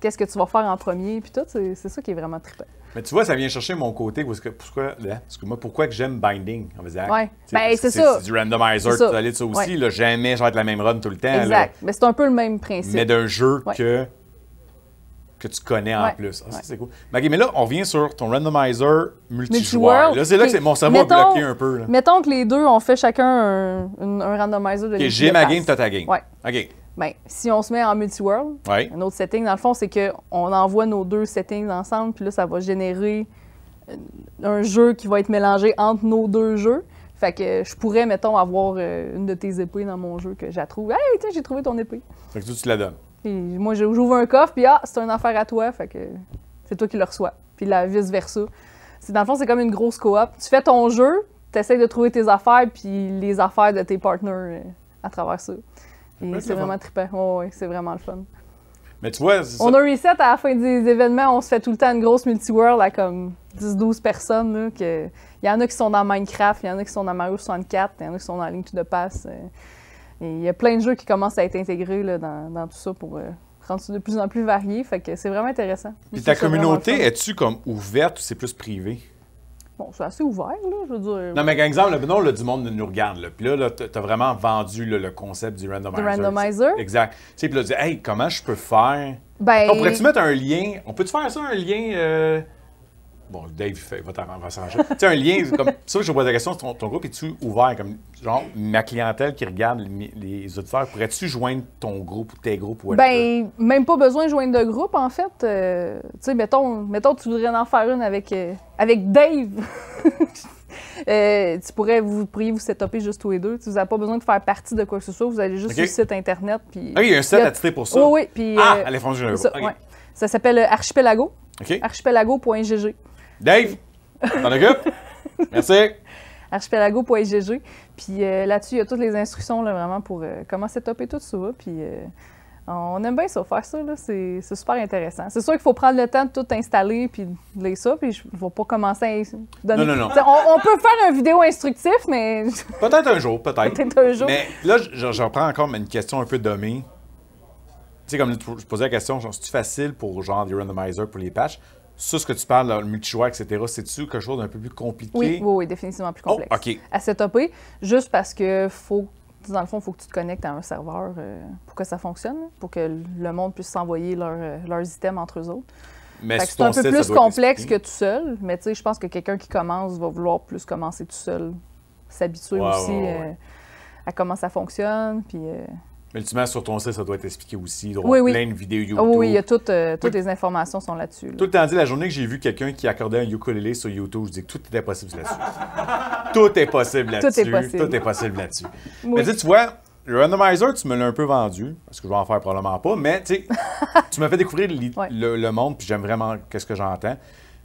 qu'est-ce que tu vas faire en premier, puis tout, c'est, c'est ça qui est vraiment trippant. Mais tu vois, ça vient chercher mon côté. Parce que, pourquoi, là, parce que moi, pourquoi que j'aime Binding? Ouais. Ben, c'est ça. C'est du randomizer, tu allais de ça aussi. Ouais. Là, jamais je vais être la même run tout le temps. là. Exact. Mais c'est un peu le même principe. mais d'un jeu Ouais. que, que tu connais en plus. Ah, ça, c'est cool. Mais, là, on revient sur ton randomizer multijoueur. Là, c'est là que mon cerveau Mettons- a bloqué un peu. Là. Mettons que les deux ont fait chacun un, un- un randomizer de Ok, Link to j'ai ma game, t'as ta game. OK. Ben, si on se met en multi-world, Ouais. un autre setting, dans le fond, c'est qu'on envoie nos deux settings ensemble, puis là, ça va générer un jeu qui va être mélangé entre nos deux jeux. Fait que je pourrais, mettons, avoir euh, une de tes épées dans mon jeu que j'ai trouvé. Hey, tiens, j'ai trouvé ton épée. Fait que toi, tu la donnes. Puis moi, j'ouvre un coffre, puis ah, c'est une affaire à toi, fait que c'est toi qui le reçois. Puis la vice-versa. Dans le fond, c'est comme une grosse coop. Tu fais ton jeu, tu essaies de trouver tes affaires, puis les affaires de tes partners euh, à travers ça. C'est vraiment trippant. Ouais, c'est vraiment le fun. Mais tu vois, On a reset à la fin des événements, on se fait tout le temps une grosse multi-world à comme 10-12 personnes. Là, que... Il y en a qui sont dans Minecraft, il y en a qui sont dans Mario 64, il y en a qui sont dans Link to the Past. euh, et il y a plein de jeux qui commencent à être intégrés là, dans, dans tout ça pour euh, rendre ça de plus en plus varié. Fait que c'est vraiment intéressant. Puis ta communauté, es-tu comme ouverte ou c'est plus privé? Bon, c'est assez ouvert, là, je veux dire. Non, mais par exemple, non, là, du monde nous regarde. Là. Puis là, là, t'as t'as vraiment vendu là, le concept du randomizer. Du randomizer? Exact. Tu sais, puis là, tu dis, hey, comment je peux faire? Ben, On pourrait-tu mettre un lien? On peut-tu faire ça, un lien? euh, Bon, Dave fait, va, va s'arranger. tu sais, un lien, comme ça, je pose la question, ton, ton groupe est-tu ouvert? Comme, genre, ma clientèle qui regarde les, les auditeurs, pourrais-tu joindre ton groupe ou tes groupes? Ou? Ben, même pas besoin de joindre de groupe, en fait. Euh, tu sais, mettons, mettons, tu voudrais en faire une avec, euh, avec Dave. Euh, tu pourrais, vous pourriez vous setuper juste tous les deux. Tu n'avez pas besoin de faire partie de quoi que ce soit. Vous allez juste sur le site Internet. Puis... Ah, il y a un set y a- attitré pour ça. Oui, oui. Puis, Ah, à l'effondre du ça, ouais. ça s'appelle Archipelago. OK. Archipelago.gg. Dave, t'en occupes? Merci. Archipelago.gg. Puis euh, là-dessus, il y a toutes les instructions là, vraiment pour euh, comment setuper tout ça. Puis euh, on aime bien ça, faire ça. là. C'est super intéressant. C'est sûr qu'il faut prendre le temps de tout installer puis de lire ça. Puis je ne vais pas commencer à donner. Non, non, non. On, on peut faire une vidéo instructif, mais Peut-être un jour, peut-être. peut-être un jour. Mais là, je, je reprends encore une question un peu dommée. Tu sais, comme je posais la question, genre, c'est-tu facile pour genre des randomizers pour les patchs? Ça, ce que tu parles, le multijoueur, etc., c'est-tu quelque chose d'un peu plus compliqué? Oui, oui, oui, définitivement plus Oh, complexe. À setuper, juste parce que faut, dans le fond, il faut que tu te connectes à un serveur euh, pour que ça fonctionne, pour que le monde puisse s'envoyer leur, euh, leurs items entre eux autres. Mais c'est un peu site, plus complexe que tout seul, mais tu sais, je pense que quelqu'un qui commence va vouloir plus commencer tout seul, s'habituer aussi ouais, ouais, euh, à comment ça fonctionne, puis... euh, Mais ultimement, sur ton site, ça doit être expliqué aussi. Y Oui, oui. plein de vidéos YouTube. ah oui, il y a toutes, euh, toutes Tout- les informations sont là-dessus. là. Tout le temps dit, la journée que j'ai vu quelqu'un qui accordait un ukulélé sur YouTube, je dis que tout était possible là-dessus. tout est possible là-dessus. est possible. Tout est possible là-dessus. Oui. Mais tu vois, le randomizer, tu me l'as un peu vendu, parce que je vais en faire probablement pas, mais tu sais, tu m'as fait découvrir Ouais. le, le monde, puis j'aime vraiment qu'est-ce que j'entends.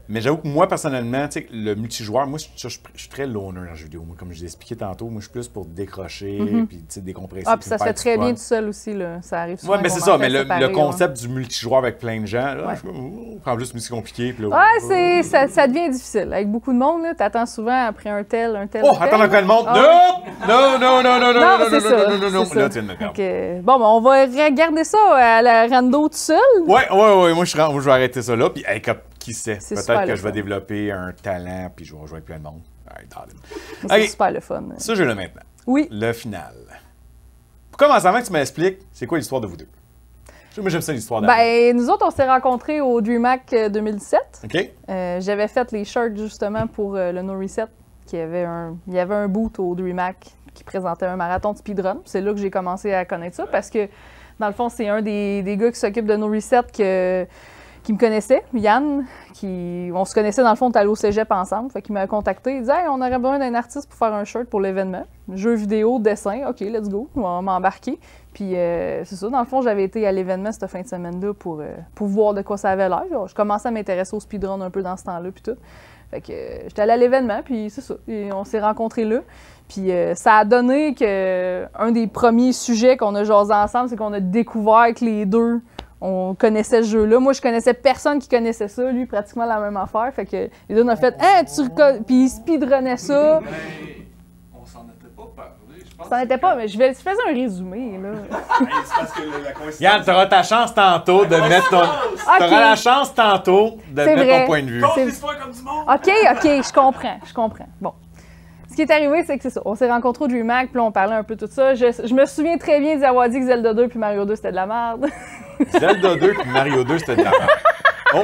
Mais j'avoue que moi, personnellement, tu sais, le multijoueur, moi, je, je- je suis très loner en jeu vidéo. Moi, comme je l'ai expliqué tantôt, moi, je suis plus pour décrocher, puis tu sais, décompresser. Ah, puis ça se fait très fun. bien tout seul aussi, là. Ça arrive souvent Ouais, mais c'est ça, mais le, séparer, le ouais. concept du multijoueur avec plein de gens, là, Ouais. je oh, en plus, c'est compliqué. Puis là, Ouais, oh. ça, ça devient difficile. Avec beaucoup de monde, là, t'attends souvent après un tel, un tel. Oh, attends encore le monde. Ah, Non! Non, non, non, non, non, non, Non, non, non, ça, non, non, non, non, c'est Là, tu viens de me perdre. Bon, ben, on va regarder ça à la rando tout seul. Ouais, ouais, ouais, moi, je, vais arrêter ça là. Puis, qui sait, peut-être que je vais développer un talent, puis je vais rejoindre plein de monde. C'est super le fun. Ça, je l'ai maintenant. Oui. Le final. Pour commencer, avant que tu m'expliques, c'est quoi l'histoire de vous deux? Moi, j'aime ça, l'histoire. Ben, nous autres, on s'est rencontrés au DreamHack euh, 2017. OK? Euh, J'avais fait les shirts justement pour euh, le No Reset. Qui avait un, il y avait un boot au DreamHack qui présentait un marathon de speedrun. C'est là que j'ai commencé à connaître ça parce que, dans le fond, c'est un des, des gars qui s'occupe de nos resets que, qui me connaissait, Yann. Qui, on se connaissait dans le fond, on allés au cégep ensemble. Fait qu'il m'a contacté. Il dit Hey, on aurait besoin d'un artiste pour faire un shirt pour l'événement. Jeu vidéo, dessin. OK, let's go. On va m'embarquer. Puis euh, c'est ça, dans le fond, j'avais été à l'événement cette fin de semaine-là pour, euh, pour voir de quoi ça avait l'air. Je commençais à m'intéresser au speedrun un peu dans ce temps-là, puis tout. Fait que euh, j'étais allée à l'événement, puis c'est ça. Et on s'est rencontrés là. Puis ça a donné que un des premiers sujets qu'on a jasé ensemble, c'est qu'on a découvert que les deux, on connaissait ce jeu-là. Moi, je connaissais personne qui connaissait ça. Lui, pratiquement la même affaire. Fait que les deux, on a fait « Hein, tu Puis il speedrunnait ça. Mais on s'en était pas parlé. Je pense Ça n'était que- pas, mais je, vais, je faisais un résumé, là. C'est parce que la, la coïncidence. Yann, t'auras ta chance tantôt de mettre ton. T'auras la chance tantôt de mettre vrai. ton point de vue. L'histoire comme du monde. OK, OK, je comprends, je comprends. Bon. Ce qui est arrivé, c'est que c'est ça. On s'est rencontrés au DreamHack, puis on parlait un peu de tout ça. Je, je me souviens très bien d'y avoir dit que Zelda 2 puis Mario 2, c'était de la merde. Zelda 2 puis Mario 2, c'était de la merde. Oh,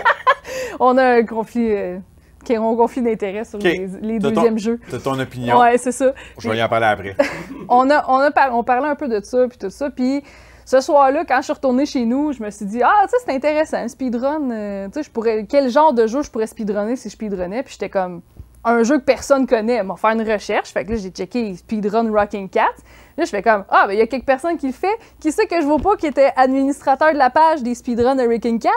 on a un conflit, euh, qui- conflit d'intérêt sur les, les ton- deuxièmes jeux. T'as ton opinion. Ouais, c'est ça. Je vais y en parler après. on, a, on, a par- on parlait un peu de ça, puis tout ça. Puis ce soir-là, quand je suis retournée chez nous, je me suis dit, ah, tu sais, c'est intéressant, un speedrun. euh, tu sais, je pourrais, quel genre de jeu je pourrais speedrunner si je speedrunnais? Puis j'étais comme, un jeu que personne connaît, m'a faire une recherche. Fait que là, j'ai checké speedrun Rocking Cat. Là, je fais comme, ah, ben, il y a quelques personnes qui le fait. Qui c'est que je vois pas qui était administrateur de la page des speedruns de Rocking Cat?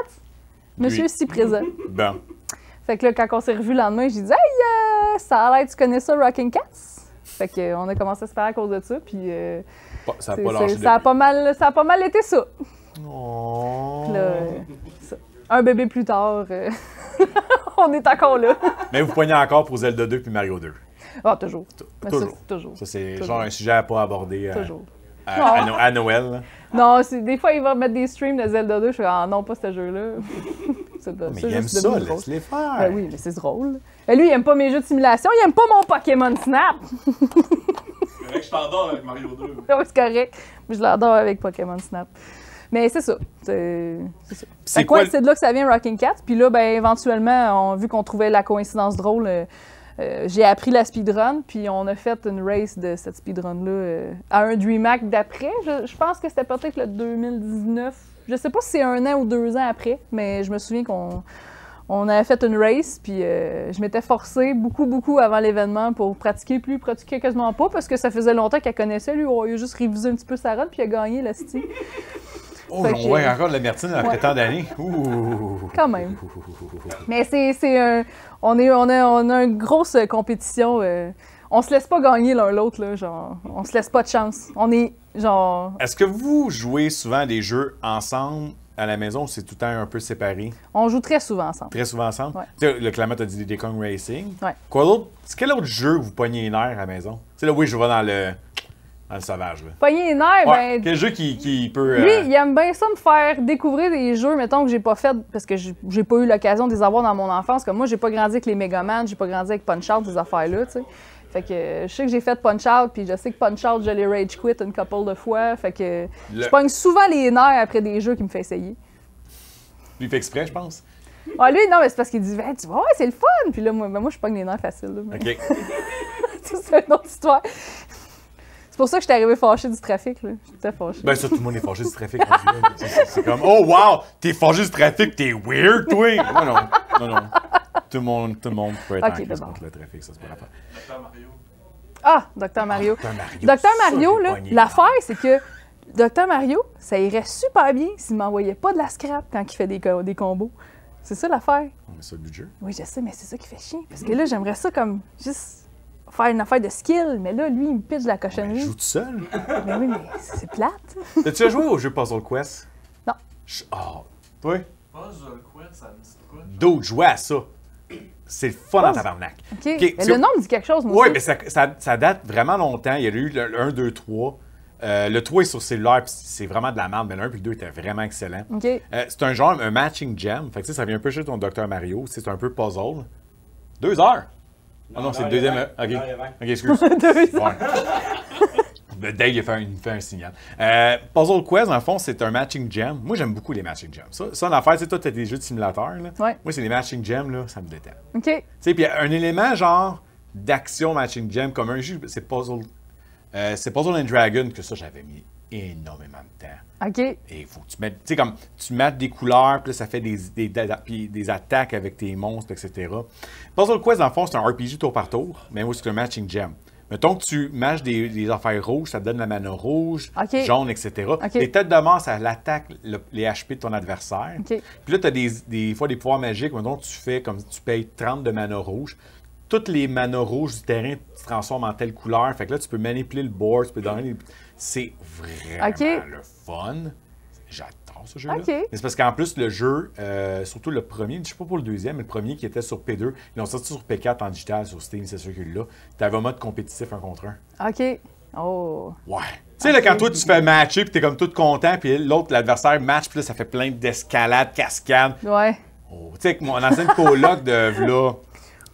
Monsieur si présent. Bon. Fait que là, quand on s'est revu le lendemain, j'ai dit, hey, euh, ça a l'air, tu connais ça, Rocking Cats? Fait que, euh, on a commencé à se faire à cause de ça, puis euh, Pas- Ça a pas ça, a mal, ça a pas mal été ça. Oh. Puis là, euh, ça. Un bébé plus tard, euh, on est encore là. Mais vous poignez encore pour Zelda 2 puis Mario 2. Ah, toujours. Toujours. c'est toujours. Ça, c'est genre un sujet à pas aborder euh, Toujours. à, à No- à Noël. Non, c'est- des fois, il va mettre des streams de Zelda 2. Je fais, ah non, pas ce jeu-là. Mais ça, il aime ça, laisse-les faire. Ben oui, mais c'est drôle. Et lui, il aime pas mes jeux de simulation, il aime pas mon Pokémon Snap. C'est vrai que je t'endors avec Mario 2. Ouais, c'est correct. Mais je l'adore avec Pokémon Snap. Mais c'est ça. C'est ça. C'est quoi c'est de là que ça vient Rocking Cat. Puis là, ben, éventuellement, on, vu qu'on trouvait la coïncidence drôle, euh, euh, j'ai appris la speedrun. Puis on a fait une race de cette speedrun-là euh, à un DreamHack d'après. Je, je pense que c'était peut-être le 2019. Je sais pas si c'est un an ou deux ans après, mais je me souviens qu'on on avait fait une race, puis euh, je m'étais forcée beaucoup, beaucoup avant l'événement pour pratiquer plus, pratiquer quasiment pas, parce que ça faisait longtemps qu'elle connaissait. Lui, oh, il a juste révisé un petit peu sa run, puis il a gagné, la style. Oh, on voit encore de l'amertume après Ouais. tant d'années. Quand même. Mais c'est c'est un. On, est, on, a, on a une grosse compétition. euh, on se laisse pas gagner l'un l'autre, là. Genre, on se laisse pas de chance. On est, genre. Est-ce que vous jouez souvent des jeux ensemble à la maison ou c'est tout le temps un peu séparé? On joue très souvent ensemble. Très souvent ensemble? Ouais. Le Clamat a dit des Kong Racing. Ouais. Quoi d'autre? Quel autre jeu vous pognez les nerfs à la maison? C'est là, oui, je vais dans le, dans le sauvage. Là. Pogner les nerfs, Ouais, ben. Quel jeu qui, qui peut. Lui, euh, il aime bien ça me faire découvrir des jeux, mettons, que j'ai pas fait parce que j'ai pas eu l'occasion de les avoir dans mon enfance. Comme moi, j'ai pas grandi avec les Megaman, j'ai pas grandi avec Punch Out, ces affaires-là, tu sais. Fait que euh, je sais que j'ai fait Punch Out, puis je sais que Punch Out, je l'ai rage quit une couple de fois. Fait que le- je pogne souvent les nerfs après des jeux qui me fait essayer. Lui fait exprès, je pense. Ah, lui, non, mais c'est parce qu'il dit, tu vois, ouais, c'est le fun. Puis là, moi, ben, moi je pogne les nerfs faciles. là, mais OK. c'est une autre histoire. C'est pour ça que j'étais arrivé fâché du trafic. là. J'étais fâché. Ben, ça, tout le monde est fâché du trafic. C'est- comme, oh, wow, t'es fâché du trafic, t'es weird, toi. Non, non, non, non. Tout le monde, tout le monde peut être Ok, en contre le trafic, ça, c'est pas l'affaire. Docteur Mario. Ah, Docteur Mario. Docteur Mario. Docteur Mario, là, l'affaire, c'est que Docteur Mario, ça irait super bien s'il m'envoyait pas de la scrap quand il fait des, co- des combos. C'est ça l'affaire. On met ça le budget. Oui, je sais, mais c'est ça qui fait chier. Parce que là, j'aimerais ça comme juste faire une affaire de skill, mais là, lui, il me pitch de la Ben, cochonnerie. joue tout seul. Mais oui, mais c'est plate. T'as-tu déjà joué au jeu Puzzle Quest? Non. Je- Oh, toi? Puzzle Quest, ça me dit quoi? D'autres jouer à ça. C'est le fun en tabarnak. OK. Mais le nom me dit quelque chose, moi Oui, aussi. mais ça, ça- ça date vraiment longtemps. Il y a eu le 1, 2, 3. Euh, le 3 est sur cellulaire, puis c'est vraiment de la merde, mais le 1 puis le 2 étaient vraiment excellents. OK. Euh, c'est un genre, un matching jam. Fait que, ça vient un peu chez ton Dr. Mario. C'est un peu puzzle. Deux heures? Ah non, c'est le deuxième. Ok, ok, excuse. Ben, Dave, il a fait un, il fait un signal. Euh, Puzzle Quest, dans le fond, c'est un matching jam. Moi, j'aime beaucoup les matching jams. Ça, ça en affaire, tu sais, toi, t'as des jeux de simulateurs. Là. Ouais. Moi, c'est les matching jams, là, ça me détend. OK. Tu sais, puis un élément genre d'action matching jam, comme un jeu, c'est puzzle. Euh, c'est Puzzle and Dragon que ça, j'avais mis énormément de temps. OK. Et il faut que tu mettes, tu sais, comme tu mets des couleurs, puis là, ça fait des, des, des- des attaques avec tes monstres, etc. Puzzle Quest, dans le fond, c'est un RPG tour par tour, mais moi, c'est un matching gem. Mettons que tu matches des, des affaires rouges, ça te donne la mana rouge, jaune, etc. Les têtes de mort, ça l'attaque le- les HP de ton adversaire. OK. Puis là, tu as des, des fois des pouvoirs magiques. Mettons, tu fais comme tu payes 30 de mana rouge. Toutes les mana rouges du terrain se transforment en telle couleur. Fait que là, tu peux manipuler le board, tu peux donner. les- C'est vraiment le fun. J'adore ce jeu-là. Mais c'est parce qu'en plus, le jeu, euh, surtout le premier, je sais pas pour le deuxième, mais le premier qui était sur P2, ils l'ont sorti sur P4 en digital sur Steam, c'est sûr que là. Tu avais un mode compétitif un contre un. OK. Oh. Ouais. Tu sais, là, quand toi, tu fais matcher, puis t'es comme tout content, puis l'autre, l'adversaire match, puis là, ça fait plein d'escalades, cascades. Ouais. Oh, Tu sais, mon ancienne coloc de là,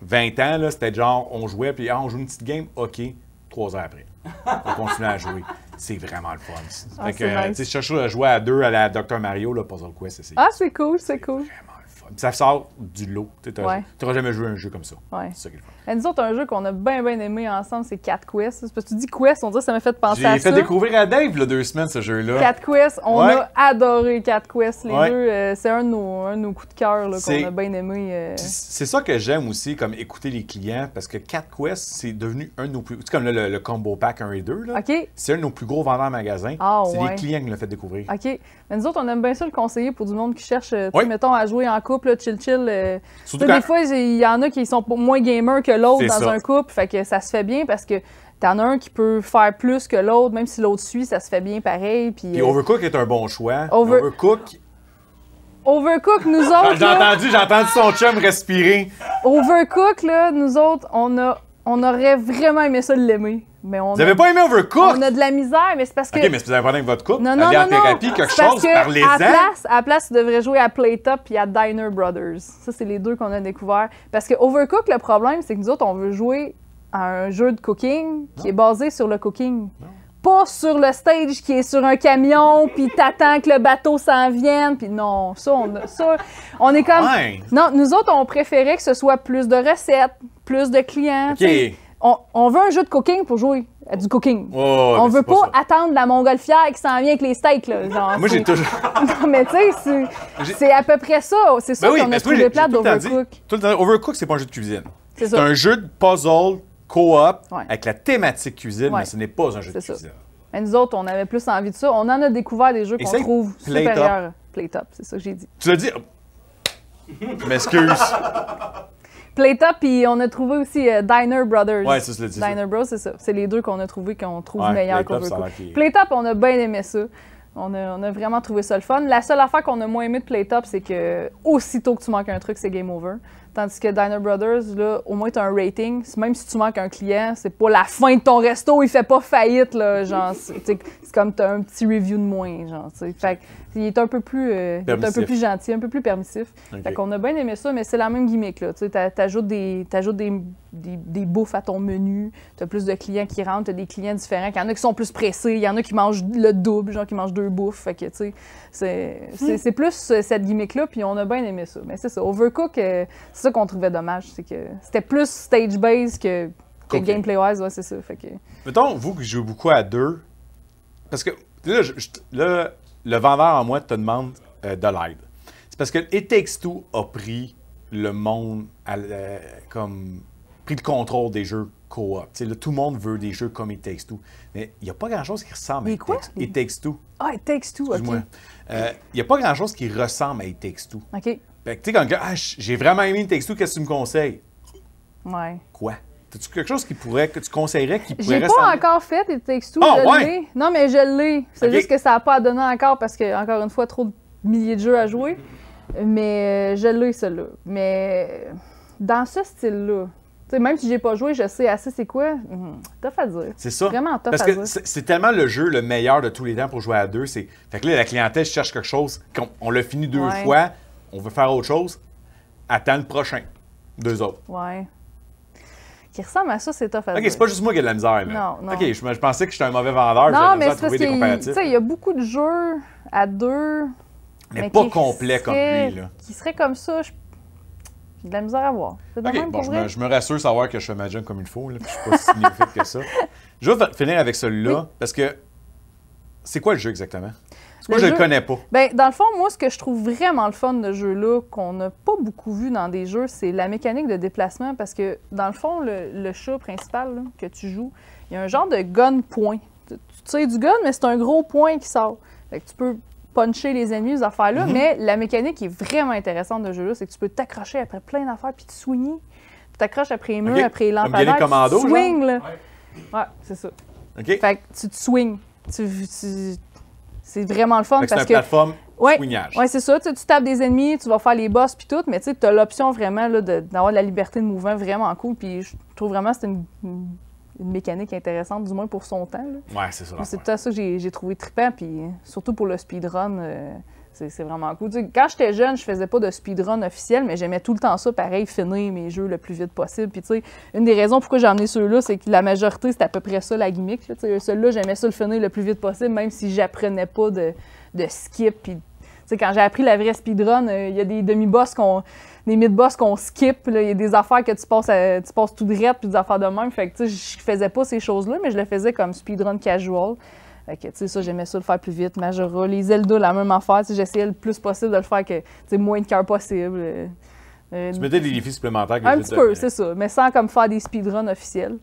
20 ans, là, c'était genre, on jouait, puis ah, on joue une petite game, OK, trois heures après. On continue à jouer. C'est vraiment le fun. Ah, fait que, c'est euh, tu sais, je cherche à jouer à deux à la Dr. Mario, là, Puzzle Quest, c'est Ah, c'est cool, c'est cool. vraiment ça sort du lot. Tu Ouais. n'auras jamais joué à un jeu comme ça. Ouais. C'est ça qui est le fun. Et nous autres, un jeu qu'on a bien, bien aimé ensemble, c'est Cat Quest. Parce que tu dis Quest, on dirait que ça m'a fait penser à J'ai fait ça. découvrir à Dave, là, deux semaines, ce jeu-là. Cat Quest, on Ouais. a adoré Cat Quest, les deux. euh, c'est un, de nos- un de nos coups de cœur qu'on a bien aimé. euh. C'est ça que j'aime aussi, comme écouter les clients, parce que Cat Quest, c'est devenu un de nos plus. Tu sais, comme là, le, le combo pack 1 et 2, là. OK, C'est un de nos plus gros vendeurs en magasin. Ah, c'est les clients qui nous l'ont fait découvrir. OK. Mais nous autres, on aime bien ça le conseiller pour du monde qui cherche, euh, mettons, à jouer en couple, là, chill, chill. euh. Surtout quand- Des fois, il y en a qui sont moins gamers que l'autre dans ça. un couple, fait que ça se fait bien parce que t'en as un qui peut faire plus que l'autre, même si l'autre suit, ça se fait bien pareil. Puis, Puis euh, Overcook est un bon choix. Over- Overcook. Overcook, nous autres, J'ai entendu, j'ai entendu son chum respirer. Overcook, là, nous autres, on, a, on aurait vraiment aimé ça de l'aimer. Mais on Vous a, avez pas aimé Overcook? on a de la misère, mais c'est parce que... Ok, mais c'est un problème avec votre couple. Non, non, Allez non, en thérapie, quelque chose, que parlez-en. À la place, à place, tu devrais jouer à Playtop puis à Diner Brothers. Ça, c'est les deux qu'on a découvert. Parce que Overcook, le problème, c'est que nous autres, on veut jouer à un jeu de cooking qui est basé sur le cooking. Pas sur le stage qui est sur un camion, puis t'attends que le bateau s'en vienne, puis non, ça, on, a- ça, on est comme... Ouais. Non, nous autres, on préférait que ce soit plus de recettes, plus de clients. Ok. tu sais. On, on veut un jeu de cooking pour jouer à du cooking. Oh, on veut pas, attendre la montgolfière qui s'en vient avec les steaks, là. Genre, Moi, j'ai toujours. Non, mais tu sais, c'est- à peu près ça. C'est ça Ben oui, qu'on a trouvé plate d'Overcook. Tout le temps, Overcook, c'est pas un jeu de cuisine. C'est un jeu de puzzle coop Ouais. avec la thématique cuisine, Ouais. mais ce n'est pas un jeu de ça. cuisine. Mais nous autres, on avait plus envie de ça. On en a découvert des jeux qu'on trouve Playtop. supérieurs. Playtop, c'est ça que j'ai dit. Tu l'as dit? Je m'excuse. Playtop, puis on a trouvé aussi euh, Diner Brothers. Ouais, ça, je l'ai dit. Diner Bros, c'est ça. C'est les deux qu'on a trouvé qu'on trouve Ouais, meilleurs Playtop, on a bien aimé ça. On a, on a vraiment trouvé ça le fun. La seule affaire qu'on a moins aimé de Playtop, c'est que aussitôt que tu manques un truc, c'est game over. Tandis que Diner Brothers, là, au moins, tu as un rating. Même si tu manques un client, c'est pas la fin de ton resto, il fait pas faillite. Là, genre, c'est comme tu as un petit review de moins. Genre, tu sais. fait que, il est un peu plus, euh, il est un peu Permissif. plus gentil, un peu plus permissif. Ok. Fait qu'on a bien aimé ça, mais c'est la même gimmick. Là. Tu t'ajoutes des, t'ajoutes des, des, des bouffes à ton menu, tu as plus de clients qui rentrent, tu as des clients différents. Il y en a qui sont plus pressés, il y en a qui mangent le double, genre qui mangent deux bouffes. Fait que, tu sais, c'est, c'est, c'est plus euh, cette gimmick-là, puis on a bien aimé ça. Mais c'est ça, Overcook, euh, c'est ça qu'on trouvait dommage, c'est que c'était plus stage-based que, gameplay-wise, ouais, c'est ça. Fait que... Mettons, vous qui jouez beaucoup à deux, parce que là, je- je- là, le vendeur en moi te demande euh, de l'aide. C'est parce que It Takes Two a pris le monde à euh, comme pris le contrôle des jeux coop. Là, tout le monde veut des jeux comme It Takes Two. Mais il n'y a pas grand-chose qui ressemble à It quoi? Takes, It Takes Two. Ah, it takes two, ok. Euh, Il n'y a pas grand-chose qui ressemble à It Takes Two. Ok, Fait que, tu sais, quand ah, j'ai vraiment aimé Takes Two, qu'est-ce que tu me conseilles? ouais. Quoi? As-tu quelque chose qui pourrait, que tu conseillerais qui pourrait J'ai pas ressembler? encore fait des textos, Ah, je ouais? l'ai. Non, mais je l'ai. C'est juste que ça n'a pas à donner encore parce que, encore une fois, trop de milliers de jeux à jouer. Mais euh, je l'ai, celui-là. Mais euh, dans ce style-là, tu sais, même si j'ai pas joué, je sais assez c'est quoi. Hum, tough à dire. C'est ça. Vraiment tough Parce à que c'est c'est tellement le jeu le meilleur de tous les temps pour jouer à deux. C'est fait que là la clientèle cherche quelque chose. qu'on- On, l'a fini deux Ouais. fois, on veut faire autre chose. Attends le prochain. Deux autres. Ouais. Qui ressemble à ça, c'est tough à Ok, c'est pas juste moi qui ai de la misère. Là. Non, non. Ok, je, je pensais que j'étais un mauvais vendeur. Non, mais c'est parce qu'il tu comparatifs. sais, il y a beaucoup de jeux à deux. Mais, mais pas complet comme lui là. Qui serait comme ça. je- de la misère à voir. C'est de OK, même bon, je me, je me rassure de savoir que je fais ma job comme il faut, là, puis je suis pas si néophyte que ça. Je vais finir avec celui-là, parce que c'est quoi le jeu exactement? Moi, Le je le connais pas. Ben, dans le fond, moi, ce que je trouve vraiment le fun de ce jeu-là, qu'on n'a pas beaucoup vu dans des jeux, c'est la mécanique de déplacement. Parce que, dans le fond, le, le chat principal là, que tu joues, il y a un genre de gun point. Tu, tu tires du gun, mais c'est un gros point qui sort. Fait que tu peux puncher les ennemis, ces affaires-là. Mhm. Mais la mécanique qui est vraiment intéressante de ce jeu-là, c'est que tu peux t'accrocher après plein d'affaires puis te soigner. Tu t'accroches après les murs, Ok. après les Commando, tu swings, là. Ouais, c'est ça. OK? Fait que tu te swings. Tu- tu- c'est vraiment le fun parce que. plateforme. Ouais, c'est ça. Tu, tapes des ennemis, tu vas faire les boss puis tout, mais tu as l'option vraiment de- d'avoir de la liberté de mouvement vraiment cool. Puis je trouve vraiment que c'est une, une- une mécanique intéressante, du moins pour son temps. là. Ouais, c'est ça. C'est tout ça que j'ai j'ai trouvé trippant, puis surtout pour le speedrun, euh, c'est vraiment cool. Quand j'étais jeune, je faisais pas de speedrun officiel, mais j'aimais tout le temps ça, pareil, finir mes jeux le plus vite possible. Puis une des raisons pourquoi j'ai emmené ceux-là, c'est que la majorité, c'était à peu près ça la gimmick. Celui-là, j'aimais ça le finir le plus vite possible, même si j'apprenais pas de, skip. Quand j'ai appris la vraie speedrun, euh, il y a des demi-boss qu'on des mid-boss qu'on skip, il y a des affaires que tu passes, tu passes tout droit, puis des affaires de même. Fait que, je faisais pas ces choses-là, mais je le faisais comme speedrun casual. Fait que, tu sais, ça, j'aimais ça le faire plus vite. Majora, les Zelda, la même affaire. J'essayais le plus possible de le faire que, tu sais, moins de cœur possible. Euh, euh, Tu mettais des défis supplémentaires. que un petit peu, c'est ça. Mais sans comme faire des speedruns officiels.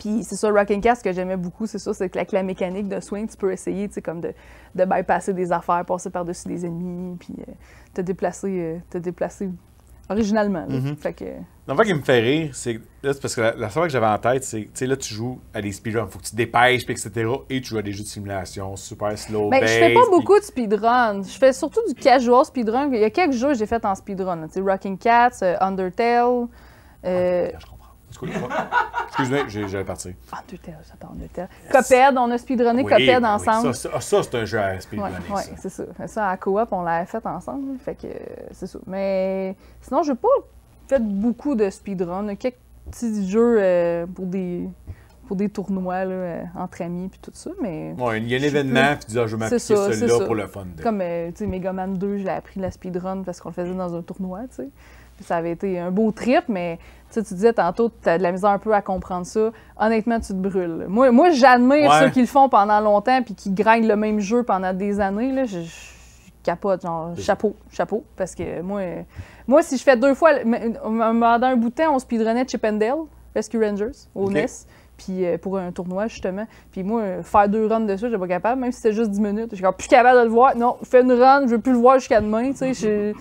Puis c'est ça, Rocking Cast, que j'aimais beaucoup, c'est ça, c'est que avec la mécanique de swing, tu peux essayer, tu sais, comme de, de bypasser des affaires, passer par-dessus des ennemis, puis euh, te déplacer, euh, te déplacer originalement. là. Mhm. Fait que, En fait, qui me fait rire, c'est parce que la, la soirée que j'avais en tête, c'est, tu sais, là, tu joues à des speedruns, faut que tu te dépêches, puis etc. Et tu joues à des jeux de simulation super slow. Ben, je fais pas beaucoup de speedrun. Je fais surtout du casual speedrun. Il y a quelques jeux que j'ai fait en speedrun. Tu sais, Rocking Cats, euh, Undertale. Ah, je. Excuse-moi, j'ai- j'allais partir. Undertale, j'adore Undertale. Cuphead, on a speedrunné Oui, Cuphead oui, ensemble. Ça, ça, ça, c'est un jeu à Ouais, speedrunner, ouais, ça. c'est ça. Ça, à coop, on l'a fait ensemble. Fait que euh, c'est ça. Mais sinon, j'ai pas fait beaucoup de speedrun. Quelques petits jeux euh, pour des pour des tournois là, euh, entre amis puis tout ça. Mais Ouais, il y a un Je suis événement, plus- puis tu dis, ah, je c'est celui-là pour le fun. de- comme, euh, tu sais, Mega Man 2, je l'ai appris la speedrun parce qu'on le faisait dans un tournoi, tu sais. Puis ça avait été un beau trip, mais tu sais, tu disais tantôt, tu as de la misère un peu à comprendre ça. Honnêtement, tu te brûles. Moi, moi j'admire Ouais. ceux qui le font pendant longtemps puis qui grignent le même jeu pendant des années. Là, je, capote, genre, chapeau, chapeau. Parce que moi, moi si je fais deux fois, pendant un bout de temps, on speedrunnait Chip and Dale, Rescue Rangers, au Ok. NES. Puis euh, pour un tournoi, justement. Puis moi, euh, faire deux runs dessus, j'étais pas capable, même si c'était juste 10 minutes. Je suis plus capable de le voir. Non, fais une run, je veux plus le voir jusqu'à demain. Tu sais,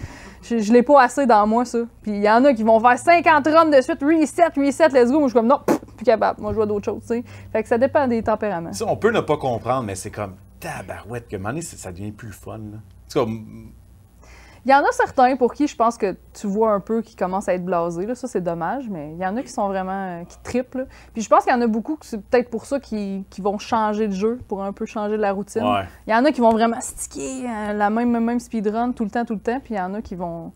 je, je, l'ai pas assez dans moi, ça. Puis il y en a qui vont faire 50 runs de suite, reset, reset, let's go. Moi, je suis comme non, pff, plus capable. Moi, je vois d'autres choses, tu sais. Fait que ça dépend des tempéraments. On peut ne pas comprendre, mais c'est comme tabarouette, que à un moment donné, ça devient plus fun. Là. En tout cas, Il y en a certains pour qui je pense que tu vois un peu qui commencent à être blasés. Là. Ça, c'est dommage, mais il y en a qui sont vraiment. euh, qui triplent. Puis je pense qu'il y en a beaucoup que c'est peut-être pour ça qui, qui vont changer de jeu, pour un peu changer de la routine. ouais. Il y en a qui vont vraiment sticker euh, la même, même, speedrun tout le temps, tout le temps. Puis il y en a qui vont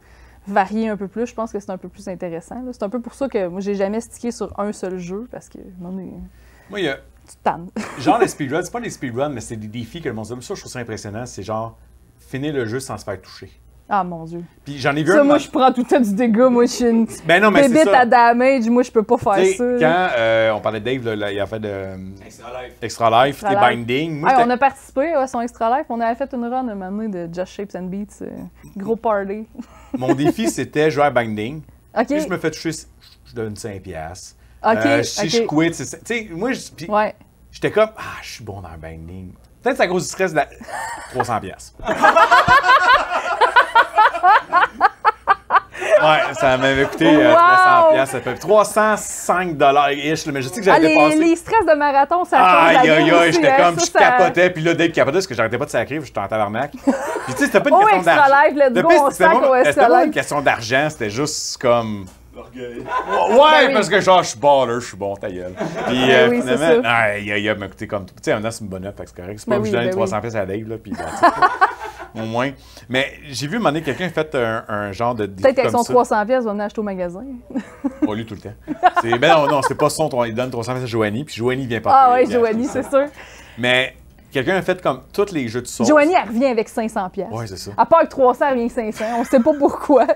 varier un peu plus. Je pense que c'est un peu plus intéressant. C'est un peu pour ça que moi, j'ai jamais stické sur un seul jeu parce que, Moi, il y a. tu tannes. Genre les speedruns, c'est pas des speedruns, mais c'est des défis que le monde. Ça, je trouve ça impressionnant. C'est genre finir le jeu sans se faire toucher. Ah mon Dieu. Puis j'en ai vu Ça, un. moi, je prends tout le temps du dégât. Moi, je suis une Ben non, mais c'est bébite ça. à damage. Moi, je peux pas faire sais, ça. quand euh, on parlait de Dave, là, là, il a fait de euh, Extra life. Extra Life, Extra des Life. bindings. Moi, Ouais, on a participé à son extra life. On avait fait une run un moment donné de Just Shapes and Beats. euh, gros party. mon défi, c'était jouer à binding. OK. Puis je me fais toucher, je donne 5 piastres. OK. Euh, si je OK. quit, c'est ça. Tu sais, moi, je- puis Ouais. j'étais comme, ah, je suis bon dans le binding. Peut-être c'est à cause du stress de la... 300 piastres. Ouais, ça m'avait coûté euh, Wow! 300 piastres. Ça fait 305 dollars ish, mais je sais que Ah, j'avais les, dépassé. les stress de marathon, ça change Aïe, la aïe, aïe, j'étais hein. comme, Ça, je ça- capotais, puis là, Dave capotait parce que j'arrêtais pas de sacrer, puis j'étais en tabarnak. Puis tu sais, c'était pas une Oh, question d'argent. c'était sac pas- une question d'argent, c'était juste comme. L'orgueil. Ouais, Ben oui. parce que genre, je suis baller, je suis bon, ta gueule. Puis euh, Ben oui, c'est finalement, aïe, aïe, m'a coûté comme. Tu sais, un an, c'est une bonne offre, fait que c'est correct. C'est pas Ben que je oui, ben 300 pièces à Dave, là, puis. Au moins. Mais j'ai vu donné quelqu'un fait un, un genre de. Peut-être avec son ça. 300 pièces, va venir acheter au magasin. Pas lui tout le temps. C'est- Ben non, non, c'est pas son, il donne 300 pièces à Joanie, puis Joanie vient pas. Ah vient Joanie, c'est sûr. Mais quelqu'un a fait comme tous les jeux de sauce. Joanie, elle revient avec 500 pièces. Ouais, c'est ça. À part que 300, elle revient avec 500. On sait pas pourquoi.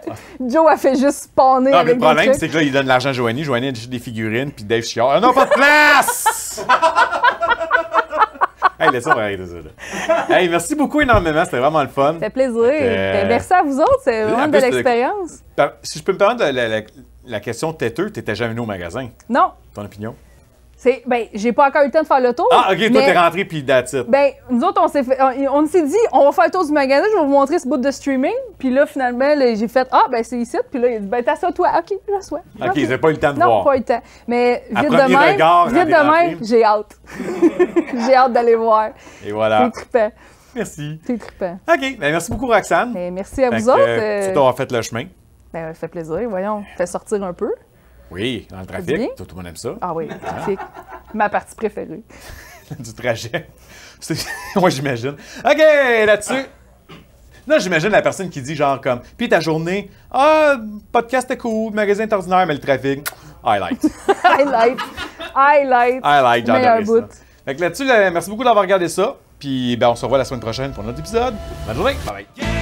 Joe a fait juste spawner Non, mais avec le problème, c'est que là, il donne l'argent à Joanie. Joanie a des figurines, puis Dave chiard. Ah non, pas de place! hey, laisse-moi arrêter ça, là. Hey, merci beaucoup énormément. C'était vraiment le fun. Ça fait plaisir. Euh, Ben, merci à vous autres. C'est en vraiment de l'expérience. Ben, Si je peux me permettre de la, la- la question têteux, t'étais jamais venu au magasin? Non, Ton opinion? C'est. Ben, j'ai pas encore eu le temps de faire le tour. Ah, ok, toi, t'es rentré, puis that's it. Ben, nous autres, on s'est fait, on, on s'est dit, on va faire le tour du magasin, je vais vous montrer ce bout de streaming. Puis là, finalement, là, j'ai fait, ah, ben, c'est ici. Puis là, il a dit, ben, t'as ça, toi. OK, je sois. Ok, n'avez pas eu le temps de Non, voir. pas eu le temps. Mais À vite de premier même, regard, vite de même, j'ai hâte. j'ai hâte d'aller voir. Et voilà. C'est trippant. Merci. C'est trippant. OK, ben merci beaucoup, Roxane. Mais merci à Fait vous autres. euh, Tu t'auras fait le chemin. ben, ça fait plaisir. Voyons, fait sortir un peu. Oui, dans le trafic. Tout, tout le monde aime ça. Ah oui, le trafic. Ma partie préférée. du trajet. Moi, j'imagine. OK, là-dessus. Là, j'imagine la personne qui dit genre comme, puis ta journée, ah, podcast est cool, magasin est ordinaire, mais le trafic, highlight. Highlight. Highlight. Highlight, adoré ça. Fait que là-dessus, là, merci beaucoup d'avoir regardé ça. Puis ben, on se revoit la semaine prochaine pour un autre épisode. Bonne journée. Bye bye.